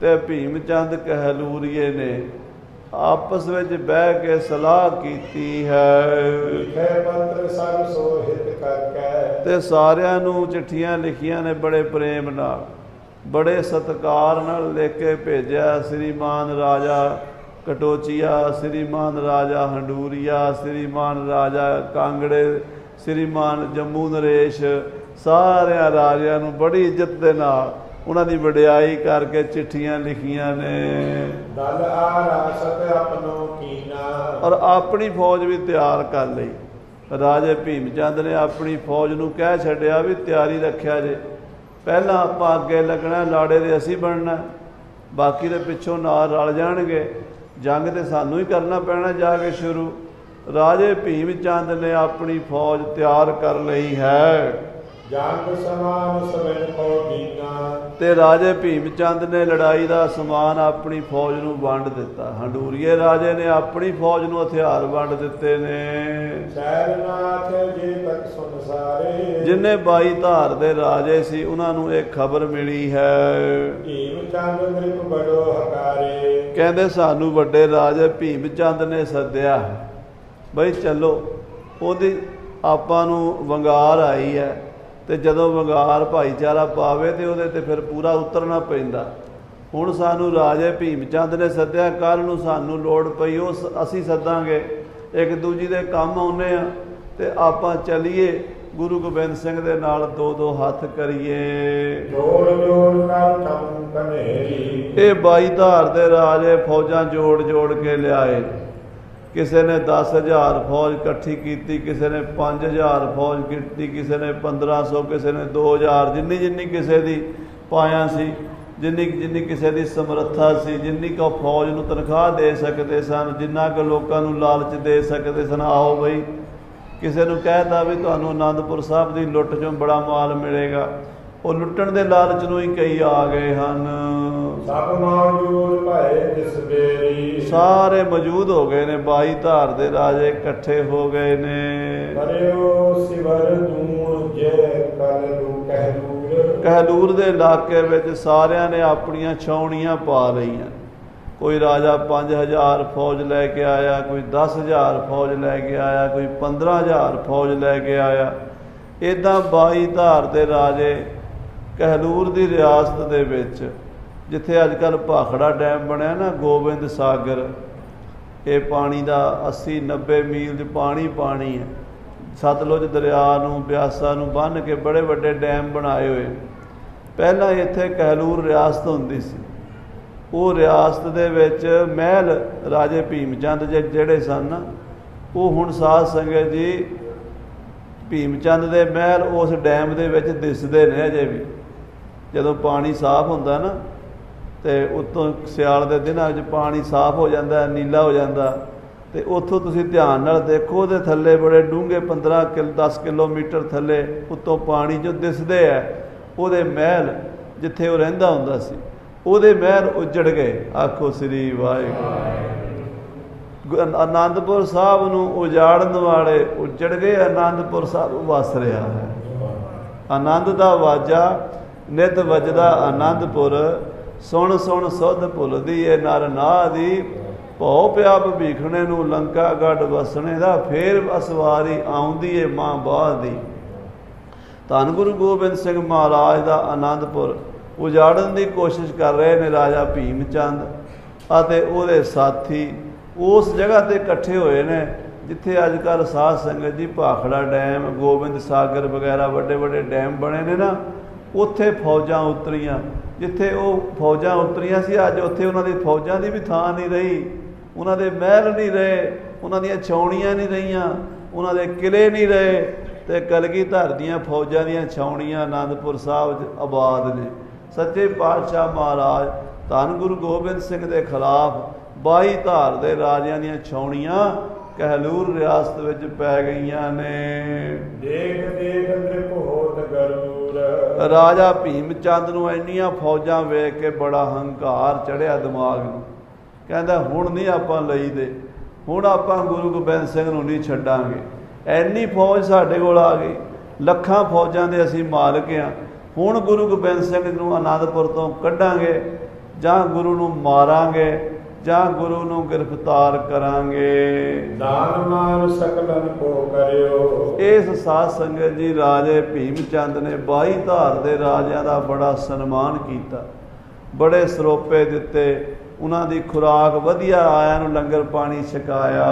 A: ਤੇ ਭੀਮ ਚੰਦ ਕਹਿਲੂਰੀਏ ਨੇ। ਆਪਸ ਵਿੱਚ ਬਹਿ ਕੇ ਸਲਾਹ ਕੀਤੀ ਹੈ।
B: ਲਿਖੇ ਪੱਤਰ ਸਭ ਸੋਹਿਤ ਕਰ ਕੈ
A: ਤੇ ਸਾਰਿਆਂ ਨੂੰ ਚਿੱਠੀਆਂ ਲਿਖੀਆਂ ਨੇ ਬੜੇ ਪ੍ਰੇਮ ਨਾਲ। ਬੜੇ ਸਤਿਕਾਰ ਨਾਲ ਲਿਖ ਕੇ ਭੇਜਿਆ ਸ੍ਰੀਮਾਨ ਰਾਜਾ ਕਟੋਚੀਆ ਸ੍ਰੀਮਾਨ ਰਾਜਾ ਹੰਡੂਰੀਆ ਸ੍ਰੀਮਾਨ ਰਾਜਾ ਕਾਂਗੜੇ ਸ੍ਰੀਮਾਨ ਜੰਮੂ ਨਰੇਸ਼ ਸਾਰਿਆਂ ਰਾਜਿਆਂ ਨੂੰ ਬੜੀ ਇੱਜ਼ਤ ਦੇ ਨਾਲ ਉਹਨਾਂ ਦੀ ਵਡਿਆਈ ਕਰਕੇ ਚਿੱਠੀਆਂ ਲਿਖੀਆਂ ਨੇ।
B: ਦਲ ਆ ਰਾਸਤ ਆਪਣੋ ਕੀਨਾ
A: ਔਰ ਆਪਣੀ ਫੌਜ ਵੀ ਤਿਆਰ ਕਰ ਲਈ। ਰਾਜੇ ਭੀਮ ਚੰਦ ਨੇ ਆਪਣੀ ਫੌਜ ਨੂੰ ਕਹਿ ਛੱਡਿਆ ਵੀ ਤਿਆਰੀ ਰੱਖਿਆ ਜੇ। ਪਹਿਲਾਂ ਆਪਾਂ ਅੱਗੇ ਲੱਗਣਾ ਲਾੜੇ ਦੇ ਅਸੀਂ ਬਣਨਾ। ਬਾਕੀ ਦੇ ਪਿੱਛੋਂ ਨਾਲ ਰਲ ਜਾਣਗੇ। ਜੰਗ ਤੇ ਸਾਨੂੰ ਹੀ ਕਰਨਾ ਪੈਣਾ ਜਾ ਕੇ ਸ਼ੁਰੂ। ਰਾਜੇ ਭੀਮ ਚੰਦ ਨੇ ਆਪਣੀ ਫੌਜ ਤਿਆਰ ਕਰ ਲਈ ਹੈ।
B: ਜੰਗ ਸਮਾਨ ਸਵਨ ਕੋ ਦੀਨਾ
A: ਤੇ ਰਾਜੇ ਭੀਮ ਚੰਦ ਨੇ ਲੜਾਈ ਦਾ ਸਮਾਨ ਆਪਣੀ ਫੌਜ ਨੂੰ ਵੰਡ ਦਿੱਤਾ। ਹੰਡੂਰੀਏ ਰਾਜੇ ਨੇ ਆਪਣੀ ਫੌਜ ਨੂੰ ਹਥਿਆਰ ਵੰਡ ਦਿੱਤੇ ਨੇ।
B: ਸੈਰਨਾਥ ਜੇ ਤੱਕ ਸੁਨ ਸਾਰੇ।
A: ਜਿੰਨੇ 22 ਧਾਰ ਦੇ ਰਾਜੇ ਸੀ ਉਹਨਾਂ ਨੂੰ ਇਹ ਖਬਰ ਮਿਲੀ ਹੈ।
B: ਭੀਮ ਚੰਦ ਨ੍ਰਿਪ ਬੜੋ ਹਕਾਰੇ।
A: ਕਹਿੰਦੇ ਸਾਨੂੰ ਵੱਡੇ ਰਾਜੇ ਭੀਮ ਚੰਦ ਨੇ ਸੱਦਿਆ ਬਈ ਚੱਲੋ ਉਹਦੀ ਆਪਾਂ ਨੂੰ ਵੰਗਾਰ ਆਈ ਹੈ। ਤੇ ਜਦੋਂ ਵੰਗਾਰ ਭਾਈਚਾਰਾ ਪਾਵੇ ਤੇ ਉਹਦੇ ਤੇ ਫਿਰ ਪੂਰਾ ਉਤਰਨਾ ਪੈਂਦਾ। ਹੁਣ ਸਾਨੂੰ ਰਾਜੇ ਭੀਮ ਚੰਦ ਨੇ ਸੱਦਿਆ ਕੱਲ ਨੂੰ ਸਾਨੂੰ ਲੋੜ ਪਈ ਉਹ ਸ- ਅਸੀਂ ਸੱਦਾਂਗੇ। ਇੱਕ ਦੂਜੀ ਦੇ ਕੰਮ ਆਉਨੇ ਆ ਤੇ ਆਪਾਂ ਚੱਲੀਏ ਗੁਰੂ ਗੋਬਿੰਦ ਸਿੰਘ ਦੇ ਨਾਲ ਦੋ ਦੋ ਹੱਥ ਕਰੀਏ।
B: ਜੋੜ ਜੋੜ ਤਮ ਕਨੇਰੀ
A: ਇਹ 22 ਧਾਰ ਦੇ ਰਾਜੇ ਫੌਜਾਂ ਜੋੜ ਜੋੜ ਕੇ ਲਿਆਏ। ਕਿਸੇ ਨੇ 10000 ਫੌਜ ਇਕੱਠੀ ਕੀਤੀ, ਕਿਸੇ ਨੇ 5000 ਫੌਜ ਕੀਤੀ, ਕਿਸੇ ਨੇ 1500 ਕਿਸੇ ਨੇ 2000 ਜਿੰਨੀ ਜਿੰਨੀ ਕਿਸੇ ਦੀ ਪਾਇਆ ਸੀ, ਜਿੰਨੀ ਜਿੰਨੀ ਕਿਸੇ ਦੀ ਸਮਰੱਥਾ ਸੀ, ਜਿੰਨੀ ਕੋ ਫੌਜ ਨੂੰ ਤਨਖਾਹ ਦੇ ਸਕਦੇ ਸਨ, ਜਿੰਨਾ ਕੁ ਲੋਕਾਂ ਨੂੰ ਲਾਲਚ ਦੇ ਸਕਦੇ ਸਨ, ਆਓ ਬਈ, ਕਿਸੇ ਨੂੰ ਕਹਿਤਾ ਵੀ ਤੁਹਾਨੂੰ ਆਨੰਦਪੁਰ ਸਾਹਿਬ ਦੀ ਲੁੱਟ ਚੋਂ ਬੜਾ ਮਾਲ ਮਿਲੇਗਾ। ਉਹ ਲੁੱਟਣ ਦੇ ਲਾਲਚ ਨੂੰ ਹੀ ਕਈ ਆ ਗਏ ਹਨ।
B: ਸਭ ਮੌਜੂਦ ਭਏ ਜਿਸ ਬੇਰੀ।
A: ਸਾਰੇ ਮੌਜੂਦ ਹੋ ਗਏ ਨੇ 22 ਧਾਰ ਦੇ ਰਾਜੇ ਇਕੱਠੇ ਹੋ ਗਏ ਨੇ।
B: ਕਰਿਓ ਸਿਵਰ ਦੂਣ ਜੇ ਕਲ ਨੂੰ ਕਹਿ ਦੂਰ
A: ਕਹਿਲੂਰ ਦੇ ਇਲਾਕੇ ਵਿੱਚ ਸਾਰਿਆਂ ਨੇ ਆਪਣੀਆਂ ਛਾਉਣੀਆਂ ਪਾ ਲਈਆਂ। ਕੋਈ ਰਾਜਾ 5000 ਫੌਜ ਲੈ ਕੇ ਆਇਆ ਕੋਈ 10000 ਫੌਜ ਲੈ ਕੇ ਆਇਆ ਕੋਈ 15000 ਫੌਜ ਲੈ ਕੇ ਆਇਆ। ਇਦਾਂ 22 ਧਾਰ ਦੇ ਰਾਜੇ ਕਹਿਲੂਰ ਦੀ ਰਿਆਸਤ ਦੇ ਵਿੱਚ ਜਿੱਥੇ ਅੱਜ ਕੱਲ ਭਾਖੜਾ ਡੈਮ ਬਣਿਆ ਨਾ, ਗੋਬਿੰਦ ਸਾਗਰ, ਇਹ ਪਾਣੀ ਦਾ 80 90 ਮੀਲ ਚ ਪਾਣੀ ਪਾਣੀ ਹੈ। ਸਤਲੁਜ ਦਰਿਆ ਨੂੰ, ਬਿਆਸਾ ਨੂੰ ਬੰਨ੍ਹ ਕੇ ਬੜੇ ਵੱਡੇ ਡੈਮ ਬਣਾਏ ਹੋਏ। ਪਹਿਲਾਂ ਇੱਥੇ ਕਹਿਲੂਰ ਰਿਆਸਤ ਹੁੰਦੀ ਸੀ। ਉਹ ਰਿਆਸਤ ਦੇ ਵਿੱਚ ਮਹਿਲ ਰਾਜੇ ਭੀਮ ਚੰਦ ਜੀ ਜਿਹੜੇ ਸਨ ਉਹ ਹੁਣ ਸਾਧ ਸੰਗਤ ਜੀ ਭੀਮ ਚੰਦ ਦੇ ਮਹਿਲ ਉਸ ਡੈਮ ਦੇ ਵਿੱਚ ਦਿਸਦੇ ਨੇ ਅਜੇ ਵੀ। ਜਦੋਂ ਪਾਣੀ ਸਾਫ਼ ਹੁੰਦਾ ਨਾ ਤੇ ਉਤੋਂ ਸਿਆਲ ਦੇ ਦਿਨਾਂ ਵਿੱਚ ਪਾਣੀ ਸਾਫ਼ ਹੋ ਜਾਂਦਾ, ਨੀਲਾ ਹੋ ਜਾਂਦਾ। ਤੇ ਉੱਥੋਂ ਤੁਸੀਂ ਧਿਆਨ ਨਾਲ ਦੇਖੋ, ਉਹਦੇ ਥੱਲੇ ਬੜੇ ਡੂੰਘੇ 15 ਕਿਲ 10 ਕਿਲੋਮੀਟਰ ਥੱਲੇ ਉੱਤੋਂ ਪਾਣੀ ਜੋ ਦਿਸਦੇ ਆ, ਉਹਦੇ ਮਹਿਲ ਜਿੱਥੇ ਉਹ ਰਹਿੰਦਾ ਹੁੰਦਾ ਸੀ, ਉਹਦੇ ਮਹਿਲ ਉੱਜੜ ਗਏ। ਆਖੋ ਸ੍ਰੀ ਵਾਹਿਗੁਰੂ। ਗੁ- ਆਨੰਦਪੁਰ ਸਾਹਿਬ ਨੂੰ ਉਜਾੜਨ ਵਾਲੇ ਉੱਜੜ ਗਏ ਆਨੰਦਪੁਰ ਸਾਹਿਬ ਵਸ ਰਿਹਾ ਹੈ। ਆਨੰਦ ਦਾ ਵਾਜਾ, ਨਿਤ ਵਜਦਾ ਆਨੰਦਪੁਰ। ਸੁਣ ਸੁਣ ਸੁਧ ਭੁੱਲਦੀ ਏ ਨਰ ਨਾ ਦੀ ਭਉ ਪਿਆ ਭੀਖਣੇ ਨੂੰ ਲੰਕਾ ਗੜ ਵਸਣੇ ਦਾ, ਫੇਰ ਅਸਵਾਰੀ ਆਉਂਦੀ ਏ ਮਾਂ ਬਾਹ ਦੀ। ਧੰਨ ਗੁਰੂ ਗੋਬਿੰਦ ਸਿੰਘ ਮਹਾਰਾਜ ਦਾ ਆਨੰਦਪੁਰ। ਉਜਾੜਨ ਦੀ ਕੋਸ਼ਿਸ਼ ਕਰ ਰਹੇ ਨੇ ਰਾਜਾ ਭੀਮ ਚੰਦ ਅਤੇ ਉਹਦੇ ਸਾਥੀ। ਉਸ ਜਗ੍ਹਾ ਤੇ ਇਕੱਠੇ ਹੋਏ ਨੇ, ਜਿੱਥੇ ਅੱਜ ਕੱਲ ਸਾਧ ਸੰਗਤ ਜੀ ਭਾਖੜਾ ਡੈਮ, ਗੋਬਿੰਦ ਸਾਗਰ ਵਗੈਰਾ ਵੱਡੇ ਵੱਡੇ ਡੈਮ ਬਣੇ ਨੇ ਨਾ, ਉੱਥੇ ਫੌਜਾਂ ਉਤਰੀਆਂ। ਜਿੱਥੇ ਉਹ ਫੌਜਾਂ ਉਤਰੀਆਂ ਸੀ, ਅੱਜ ਉੱਥੇ ਉਹਨਾਂ ਦੀ ਫੌਜਾਂ ਦੀ ਵੀ ਥਾਂ ਨਹੀਂ ਰਹੀ। ਉਹਨਾਂ ਦੇ ਮਹਿਲ ਨਹੀਂ ਰਹੇ, ਉਹਨਾਂ ਦੀਆਂ ਛਾਉਣੀਆਂ ਨਹੀਂ ਰਹੀਆਂ, ਉਹਨਾਂ ਦੇ ਕਿਲੇ ਨਹੀਂ ਰਹੇ ਤੇ ਕਲਗੀਧਰ ਦੀਆਂ ਫੌਜਾਂ ਦੀਆਂ ਛਾਉਣੀਆਂ ਆਨੰਦਪੁਰ ਸਾਹਿਬ 'ਚ ਆਬਾਦ ਨੇ। ਸੱਚੇ ਪਾਤਸ਼ਾਹ ਮਹਾਰਾਜ ਧੰਨ ਗੁਰੂ ਗੋਬਿੰਦ ਸਿੰਘ ਦੇ ਖਿਲਾਫ 22 ਧਾਰ ਦੇ ਰਾਜਿਆਂ ਦੀਆਂ ਛਾਉਣੀਆਂ ਕਹਿਲੂਰ ਰਿਆਸਤ ਵਿੱਚ ਪੈ ਗਈਆਂ ਨੇ।
B: ਦੇਖ ਦੇਖ ਨ੍ਰਿਪ
A: ਰਾਜਾ ਭੀਮ ਚੰਦ ਨੂੰ ਇੰਨੀਆਂ ਫੌਜਾਂ ਵੇਖ ਕੇ ਬੜਾ ਹੰਕਾਰ ਚੜਿਆ ਦਿਮਾਗ ਨੂੰ। ਕਹਿੰਦਾ, ਹੁਣ ਨਹੀਂ ਆਪਾਂ ਲਈਦੇ ਹੁਣ ਆਪਾਂ ਗੁਰੂ ਗੋਬਿੰਦ ਸਿੰਘ ਨੂੰ ਨਹੀਂ ਛੱਡਾਂਗੇ। ਐਨੀ ਫੌਜ ਸਾਡੇ ਕੋਲ ਆ ਗਈ। ਲੱਖਾਂ ਫੌਜਾਂ ਦੇ ਅਸੀਂ ਮਾਲਕ ਆ। ਹੁਣ ਗੁਰੂ ਗੋਬਿੰਦ ਸਿੰਘ ਨੂੰ ਆਨੰਦਪੁਰ ਤੋਂ ਕੱਢਾਂਗੇ ਜਾਂ ਗੁਰੂ ਨੂੰ ਮਾਰਾਂਗੇ ਜਾਂ ਗੁਰੂ ਨੂੰ ਗ੍ਰਿਫਤਾਰ ਕਰਾਂਗੇ।
B: ਦਾਨ ਮਾਨ ਸਕਲਨ ਕੋ ਕਰਿਓ।
A: ਇਸ ਸਾਧ ਸੰਗਤ ਜੀ ਰਾਜੇ ਭੀਮ ਚੰਦ ਨੇ 22 ਧਾਰ ਦੇ ਰਾਜਿਆਂ ਦਾ ਬੜਾ ਸਨਮਾਨ ਕੀਤਾ। ਬੜੇ ਸਰੋਪੇ ਦਿੱਤੇ। ਉਹਨਾਂ ਦੀ ਖੁਰਾਕ ਵਧੀਆ ਆਇਆਂ ਨੂੰ ਲੰਗਰ ਪਾਣੀ ਛਕਾਇਆ।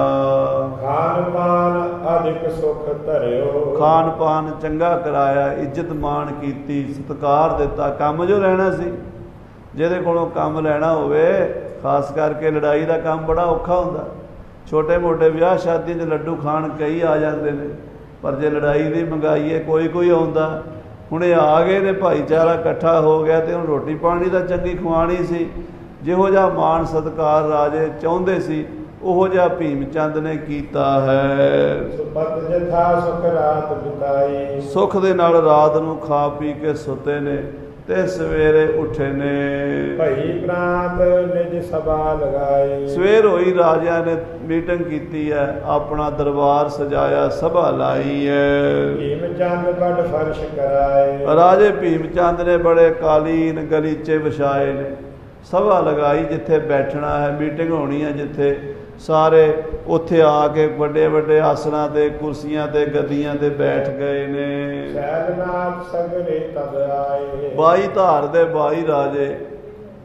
B: ਖਾਨ ਪਾਨ ਅਧਿਕ ਸੁਖ ਧਰਿਓ।
A: ਖਾਣ ਪਾਨ ਚੰਗਾ ਕਰਾਇਆ ਇੱਜ਼ਤ ਮਾਣ ਕੀਤੀ ਸਤਿਕਾਰ ਦਿੱਤਾ। ਕੰਮ ਜੋ ਲੈਣਾ ਸੀ ਜਿਹਦੇ ਕੋਲੋਂ ਕੰਮ ਲੈਣਾ ਹੋਵੇ ਖਾਸ ਕਰਕੇ ਲੜਾਈ ਦਾ ਕੰਮ ਬੜਾ ਔਖਾ ਹੁੰਦਾ। ਛੋਟੇ ਮੋਟੇ ਵਿਆਹ ਸ਼ਾਦੀ 'ਚ ਲੱਡੂ ਖਾਣ ਕਈ ਆ ਜਾਂਦੇ ਨੇ ਪਰ ਜੇ ਲੜਾਈ ਦੀ ਮੰਗਾਈ ਹੈ ਕੋਈ ਕੋਈ ਆਉਂਦਾ। ਹੁਣ ਇਹ ਆ ਗਏ ਨੇ ਭਾਈਚਾਰਾ ਇਕੱਠਾ ਹੋ ਗਿਆ ਤੇ ਹੁਣ ਰੋਟੀ ਪਾਣੀ ਦਾ ਚੰਗੀ ਖਵਾਣੀ ਸੀ। ਜਿਹੋ ਜਿਹਾ ਮਾਣ ਸਤਕਾਰ ਰਾਜੇ ਚਾਹੁੰਦੇ ਸੀ ਉਹੋ ਜਿਹਾ ਭੀਮ ਚੰਦ ਨੇ ਕੀਤਾ ਹੈ।
B: ਸੁਪਤ ਜਥਾ ਸੁਖ ਰਾਤ ਬਿਤਾਈ।
A: ਸੁਖ ਦੇ ਨਾਲ ਰਾਤ ਨੂੰ ਖਾ ਪੀ ਕੇ ਸੁੱਤੇ ਨੇ। ਤੇ ਸਵੇਰੇ ਉੱਠੇ ਨੇ।
B: ਭਈ ਪ੍ਰਾਂਤ ਨਿਜ ਸਭਾ ਲਗਾਈ
A: ਸਵੇਰ ਹੋਈ ਰਾਜਿਆਂ ਨੇ ਮੀਟਿੰਗ ਕੀਤੀ ਹੈ ਆਪਣਾ ਦਰਬਾਰ ਸਜਾਇਆ ਸਭਾ ਲਾਈ ਹੈ।
B: ਭੀਮ ਚੰਦ ਬੜ ਫਰਸ਼ ਕਰਾਏ।
A: ਰਾਜੇ ਭੀਮ ਚੰਦ ਨੇ ਬੜੇ ਕਾਲੀਨ ਗਲੀਚੇ ਵਿਛਾਏ ਨੇ। ਸਭਾ ਲਗਾਈ ਜਿੱਥੇ ਬੈਠਣਾ ਹੈ ਮੀਟਿੰਗ ਹੋਣੀ ਹੈ ਜਿੱਥੇ। ਸਾਰੇ ਉੱਥੇ ਆ ਕੇ ਵੱਡੇ ਵੱਡੇ ਆਸਣਾਂ ਤੇ ਕੁਰਸੀਆਂ ਤੇ ਗੱਦੀਆਂ ਤੇ ਬੈਠ ਗਏ ਨੇ।
B: ਸੈਦਨਾਥ ਸਗਰੇ ਆਏ।
A: ਬਾਈ ਧਾਰ ਦੇ ਬਾਈ ਰਾਜੇ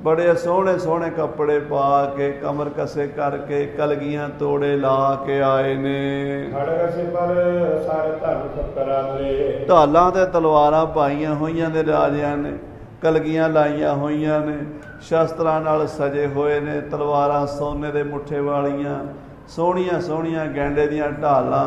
A: ਬੜੇ ਸੋਹਣੇ ਸੋਹਣੇ ਕੱਪੜੇ ਪਾ ਕੇ ਕਮਰ ਕਸੇ ਕਰਕੇ ਕਲਗੀਆਂ ਤੋੜੇ ਲਾ ਕੇ ਆਏ ਨੇ।
B: ਖੜਗ ਸਿਮਰ ਸਰ ਧਨ ਫਕਰਾਲੇ
A: ਢਾਲਾਂ ਤੇ ਤਲਵਾਰਾਂ ਪਾਈਆਂ ਹੋਈਆਂ ਨੇ ਰਾਜਿਆਂ ਨੇ ਕਲਗੀਆਂ ਲਾਈਆਂ ਹੋਈਆਂ ਨੇ। ਸ਼ਸਤਰਾਂ ਨਾਲ ਸਜੇ ਹੋਏ ਨੇ, ਤਲਵਾਰਾਂ ਸੋਨੇ ਦੇ ਮੁੱਠੇ ਵਾਲੀਆਂ, ਸੋਹਣੀਆਂ ਸੋਹਣੀਆਂ ਗੈਂਡੇ ਦੀਆਂ ਢਾਲਾਂ,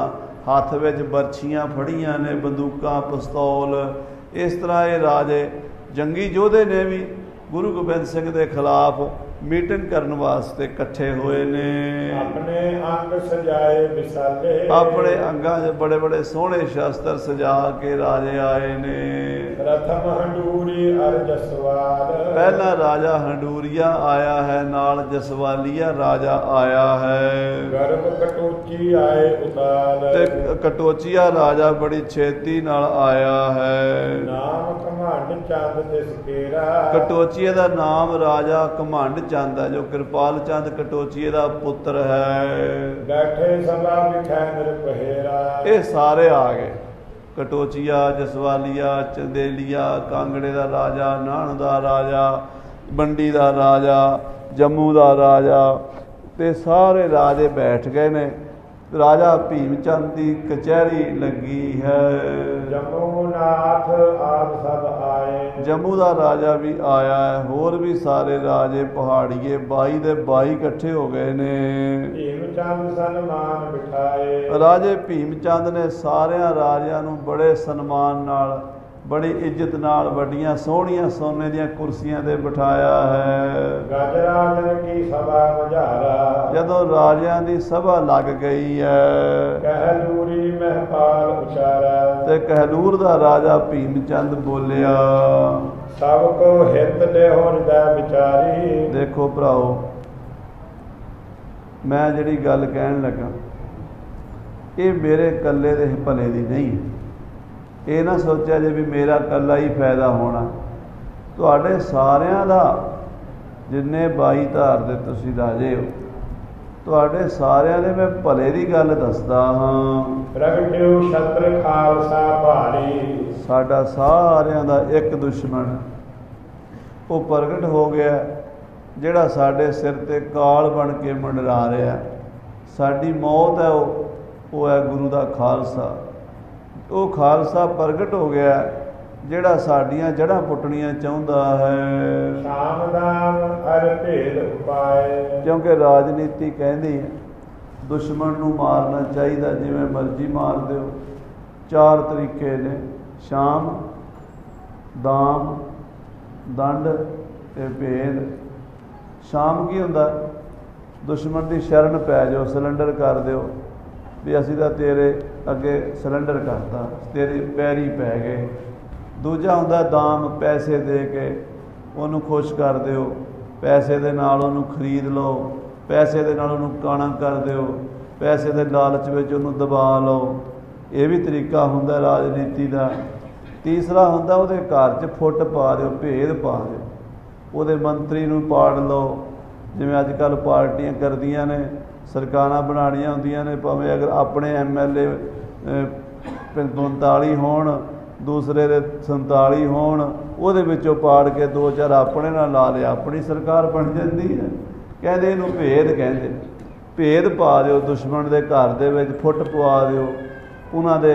A: ਹੱਥ ਵਿੱਚ ਬਰਛੀਆਂ ਫੜੀਆਂ ਨੇ, ਬੰਦੂਕਾਂ, ਪਿਸਤੌਲ। ਇਸ ਤਰ੍ਹਾਂ ਇਹ ਰਾਜੇ ਜੰਗੀ ਯੋਧੇ ਨੇ ਵੀ ਗੁਰੂ ਗੋਬਿੰਦ ਸਿੰਘ ਦੇ ਖਿਲਾਫ ਮੀਟਿੰਗ ਕਰਨ ਵਾਸਤੇ ਇਕੱਠੇ ਹੋਏ ਨੇ।
B: ਆਪਣੇ ਅੰਗ ਸਜਾਏ ਵਿਸਾਲੇ
A: ਆਪਣੇ ਅੰਗਾਂ 'ਚ ਬੜੇ ਬੜੇ ਸੋਹਣੇ ਸ਼ਸਤਰ ਸਜਾ ਕੇ ਰਾਜੇ ਆਏ ਨੇ।
B: ਰਥਮ ਹੰਡੂਰੀ ਅਰ ਜਸਵਾਲ।
A: ਪਹਿਲਾ ਰਾਜਾ ਹੰਡੂਰੀਆ ਆਇਆ ਹੈ ਨਾਲ ਜਸਵਾਲੀਆ ਰਾਜਾ ਆਇਆ ਹੈ।
B: ਗਰਭ ਕਟੋਚੀ ਆਏ ਉਤਾਲ।
A: ਤੇ ਕਟੋਚੀਆ ਰਾਜਾ ਬੜੀ ਛੇਤੀ ਨਾਲ ਆਇਆ ਹੈ।
B: ਨਾਮ ਕਮੰਡ ਚੰਦ ਤਿਸ ਕੇਰਾ
A: ਕਟੋਚੀਏ ਦਾ ਨਾਮ ਰਾਜਾ ਕਮੰਡ ਚੰਦ ਹੈ ਜੋ ਕਿਰਪਾਲ ਚੰਦ ਕਟੋਚੀਏ ਦਾ ਪੁੱਤਰ ਹੈ।
B: ਬੈਠੇ ਸਭਾ ਵਿਖੈ ਨਿਰਭੇਰਾ
A: ਇਹ ਸਾਰੇ ਆ ਗਏ। ਕਟੋਚੀਆ ਜਸਵਾਲੀਆ ਚੰਦੇਲੀਆ ਕਾਂਗੜੇ ਦਾ ਰਾਜਾ ਨਾਣ ਦਾ ਰਾਜਾ ਬੰਡੀ ਦਾ ਰਾਜਾ ਜੰਮੂ ਦਾ ਰਾਜਾ ਤੇ ਸਾਰੇ ਰਾਜੇ ਬੈਠ ਗਏ ਨੇ। ਰਾਜਾ ਭੀਮ ਚੰਦ ਦੀ ਕਚਹਿਰੀ ਲੱਗੀ ਹੈ।
B: ਜਮੂ ਨਾਥ ਆਦ ਸਭ
A: ਜੰਮੂ ਦਾ ਰਾਜਾ ਵੀ ਆਇਆ ਹੈ ਹੋਰ ਵੀ ਸਾਰੇ ਰਾਜੇ ਪਹਾੜੀਏ 22 ਦੇ 22 ਇਕੱਠੇ ਹੋ ਗਏ ਨੇ।
B: ਭੀਮ ਚੰਦ ਸਨਮਾਨ ਬਿਠਾਏ।
A: ਰਾਜੇ ਭੀਮ ਚੰਦ ਨੇ ਸਾਰਿਆਂ ਰਾਜਿਆਂ ਨੂੰ ਬੜੇ ਸਨਮਾਨ ਨਾਲ ਬੜੀ ਇੱਜ਼ਤ ਨਾਲ ਵੱਡੀਆਂ ਸੋਹਣੀਆਂ ਸੋਨੇ ਦੀਆਂ ਕੁਰਸੀਆਂ ਤੇ ਬਿਠਾਇਆ ਹੈ।
B: ਗਜਰਾਜਨ ਕੀ ਸਭਾ ਮਝਾਰਾ
A: ਜਦੋਂ ਰਾਜਿਆਂ ਦੀ ਸਭਾ ਲੱਗ ਗਈ ਹੈ।
B: ਕਹਿ ਦੂਰੀ ਮਹਿਪਾਲ ਉਚਾਰਾ।
A: ਤੇ ਕਹਿਲੂਰ ਦਾ ਰਾਜਾ ਭੀਮ ਚੰਦ ਬੋਲਿਆ
B: ਸਭ ਕੋ ਹਿਤ ਦੇ ਹੋ ਹਿਰਦੈ ਵਿਚਾਰੀ।
A: ਦੇਖੋ ਭਰਾਓ ਮੈਂ ਜਿਹੜੀ ਗੱਲ ਕਹਿਣ ਲੱਗਾ ਇਹ ਮੇਰੇ ਇਕੱਲੇ ਦੇ ਭਲੇ ਦੀ ਨਹੀਂ ਹੈ। ਇਹ ਨਾ ਸੋਚਿਆ ਜੇ ਵੀ ਮੇਰਾ ਇਕੱਲਾ ਹੀ ਫਾਇਦਾ ਹੋਣਾ। ਤੁਹਾਡੇ ਸਾਰਿਆਂ ਦਾ ਜਿੰਨੇ 22 ਧਾਰ ਦੇ ਤੁਸੀਂ ਰਾਜੇ ਹੋ ਤੁਹਾਡੇ ਸਾਰਿਆਂ ਦੇ ਮੈਂ ਭਲੇ ਦੀ ਗੱਲ ਦੱਸਦਾ ਹਾਂ।
B: ਪ੍ਰਗਟਿਓ ਛਤਰ ਖਾਲਸਾ ਭਾਰੀ।
A: ਸਾਡਾ ਸਾਰਿਆਂ ਦਾ ਇੱਕ ਦੁਸ਼ਮਣ। ਉਹ ਪ੍ਰਗਟ ਹੋ ਗਿਆ ਜਿਹੜਾ ਸਾਡੇ ਸਿਰ ਤੇ ਕਾਲ ਬਣ ਕੇ ਮੰਡਰਾ ਰਿਹਾ। ਸਾਡੀ ਮੌਤ ਹੈ ਉਹ ਉਹ ਹੈ ਗੁਰੂ ਦਾ ਖਾਲਸਾ। ਉਹ ਖਾਲਸਾ ਪ੍ਰਗਟ ਹੋ ਗਿਆ ਜਿਹੜਾ ਸਾਡੀਆਂ ਜੜ੍ਹਾਂ ਪੁੱਟਣੀਆਂ ਚਾਹੁੰਦਾ ਹੈ।
B: ਸ਼ਾਮ ਦਾਮ ਅਰ ਭੇਦ ਉਪਾਏ
A: ਕਿਉਂਕਿ ਰਾਜਨੀਤੀ ਕਹਿੰਦੀ ਹੈ ਦੁਸ਼ਮਣ ਨੂੰ ਮਾਰਨਾ ਚਾਹੀਦਾ ਜਿਵੇਂ ਮਰਜ਼ੀ ਮਾਰ ਦਿਓ। ਚਾਰ ਤਰੀਕੇ ਨੇ ਸ਼ਾਮ ਦਾਮ ਦੰਡ ਤੇ ਭੇਦ। ਸ਼ਾਮ ਕੀ ਹੁੰਦਾ? ਦੁਸ਼ਮਣ ਦੀ ਸ਼ਰਨ ਪੈ ਜਾਓ ਸਿਲੰਡਰ ਕਰ ਦਿਓ ਵੀ ਅਸੀਂ ਤਾਂ ਤੇਰੇ ਅੱਗੇ ਸਿਲੰਡਰ ਕਰਤਾ, ਤੇਰੀ ਪੈਰੀ ਪੈ ਗਏ। ਦੂਜਾ ਹੁੰਦਾ ਦਾਮ ਪੈਸੇ ਦੇ ਕੇ, ਉਹਨੂੰ ਖੁਸ਼ ਕਰ ਦਿਓ। ਪੈਸੇ ਦੇ ਨਾਲ ਉਹਨੂੰ ਖਰੀਦ ਲਓ। ਪੈਸੇ ਦੇ ਨਾਲ ਉਹਨੂੰ ਕਾਣਾ ਕਰ ਦਿਓ। ਪੈਸੇ ਦੇ ਲਾਲਚ ਵਿੱਚ ਉਹਨੂੰ ਦਬਾ ਲਓ। ਇਹ ਵੀ ਤਰੀਕਾ ਹੁੰਦਾ ਰਾਜਨੀਤੀ ਦਾ। ਤੀਸਰਾ ਹੁੰਦਾ ਉਹਦੇ ਘਰ 'ਚ ਫੁੱਟ ਪਾ ਦਿਓ, ਭੇਦ ਪਾ ਦਿਓ। ਉਹਦੇ ਮੰਤਰੀ ਨੂੰ ਪਾੜ ਲਓ। ਜਿਵੇਂ ਅੱਜ ਕੱਲ ਪਾਰਟੀਆਂ ਕਰਦੀਆਂ ਨੇ ਸਰਕਾਰਾਂ ਬਣਾਉਣੀਆਂ ਹੁੰਦੀਆਂ ਨੇ, ਭਾਵੇਂ ਅਗਰ ਆਪਣੇ ਐਮਐਲਏ 45 ਹੋਣ, ਦੂਸਰੇ ਦੇ 47 ਹੋਣ, ਉਹਦੇ ਵਿੱਚੋਂ ਪਾੜ ਕੇ ਦੋ ਚਾਰ ਆਪਣੇ ਨਾਲ ਲਾ ਲਿਆ, ਆਪਣੀ ਸਰਕਾਰ ਬਣ ਜਾਂਦੀ ਹੈ। ਕਹਿੰਦੇ ਇਹਨੂੰ ਭੇਦ ਕਹਿੰਦੇ ਭੇਦ ਪਾ ਦਿਓ, ਦੁਸ਼ਮਣ ਦੇ ਘਰ ਦੇ ਵਿੱਚ ਫੁੱਟ ਪਵਾ ਦਿਓ, ਉਹਨਾਂ ਦੇ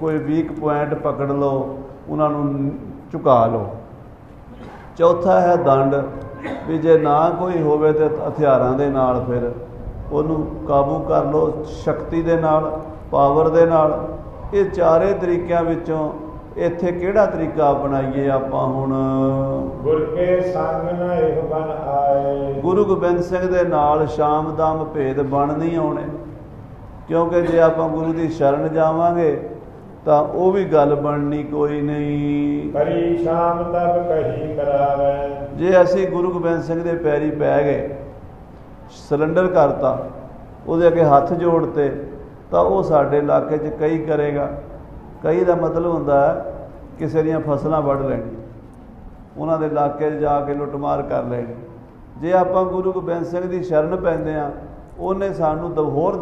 A: ਕੋਈ ਵੀਕ ਪੁਆਇੰਟ ਪਕੜ ਲਓ, ਉਹਨਾਂ ਨੂੰ ਝੁਕਾ ਲਓ। ਚੌਥਾ ਹੈ ਦੰਡ, ਵੀ ਜੇ ਨਾ ਕੋਈ ਹੋਵੇ ਤੇ ਹਥਿਆਰਾਂ ਦੇ ਨਾਲ ਫਿਰ ਉਹਨੂੰ ਕਾਬੂ ਕਰ ਲਓ ਸ਼ਕਤੀ ਦੇ ਨਾਲ ਪਾਵਰ ਦੇ ਨਾਲ। ਇਹ ਚਾਰੇ ਤਰੀਕਿਆਂ ਵਿੱਚੋਂ ਇੱਥੇ ਕਿਹੜਾ ਤਰੀਕਾ ਅਪਣਾਈਏ ਆਪਾਂ ਹੁਣ?
B: ਗੁਰ ਕੇ ਸੰਗ ਨ ਇਹ ਬਨ ਆਏ।
A: ਗੁਰੂ ਗੋਬਿੰਦ ਸਿੰਘ ਦੇ ਨਾਲ ਸ਼ਾਮ ਦਾਮ ਭੇਦ ਬਣ ਨਹੀਂ ਆਉਣੇ। ਕਿਉਂਕਿ ਜੇ ਆਪਾਂ ਗੁਰੂ ਦੀ ਸ਼ਰਨ ਜਾਵਾਂਗੇ ਤਾਂ ਉਹ ਵੀ ਗੱਲ ਬਣਨੀ ਕੋਈ ਨਹੀਂ।
B: ਕਰੀ ਸ਼ਾਮ ਤਬ ਕਹੀ ਕਰਾਵੇ।
A: ਜੇ ਅਸੀਂ ਗੁਰੂ ਗੋਬਿੰਦ ਸਿੰਘ ਦੇ ਪੈਰੀ ਪੈ ਗਏ ਸਿਲੰਡਰ ਕਰਤਾ, ਉਹਦੇ ਅੱਗੇ ਹੱਥ ਜੋੜਤੇ, ਤਾਂ ਉਹ ਸਾਡੇ ਇਲਾਕੇ 'ਚ ਕਈ ਕਰੇਗਾ। ਕਈ ਦਾ ਮਤਲਬ ਹੁੰਦਾ ਹੈ, ਕਿਸੇ ਦੀਆਂ ਫਸਲਾਂ ਵੱਢ ਲੈਣੀ। ਉਹਨਾਂ ਦੇ ਇਲਾਕੇ 'ਚ ਜਾ ਕੇ ਲੁੱਟਮਾਰ ਕਰ ਲੈਣੀ। ਜੇ ਆਪਾਂ ਗੁਰੂ ਗੋਬਿੰਦ ਸਿੰਘ ਦੀ ਸ਼ਰਨ ਪੈਂਦੇ ਆ ਉਹਨੇ ਸਾਨੂੰ ਦ, ਹੋਰ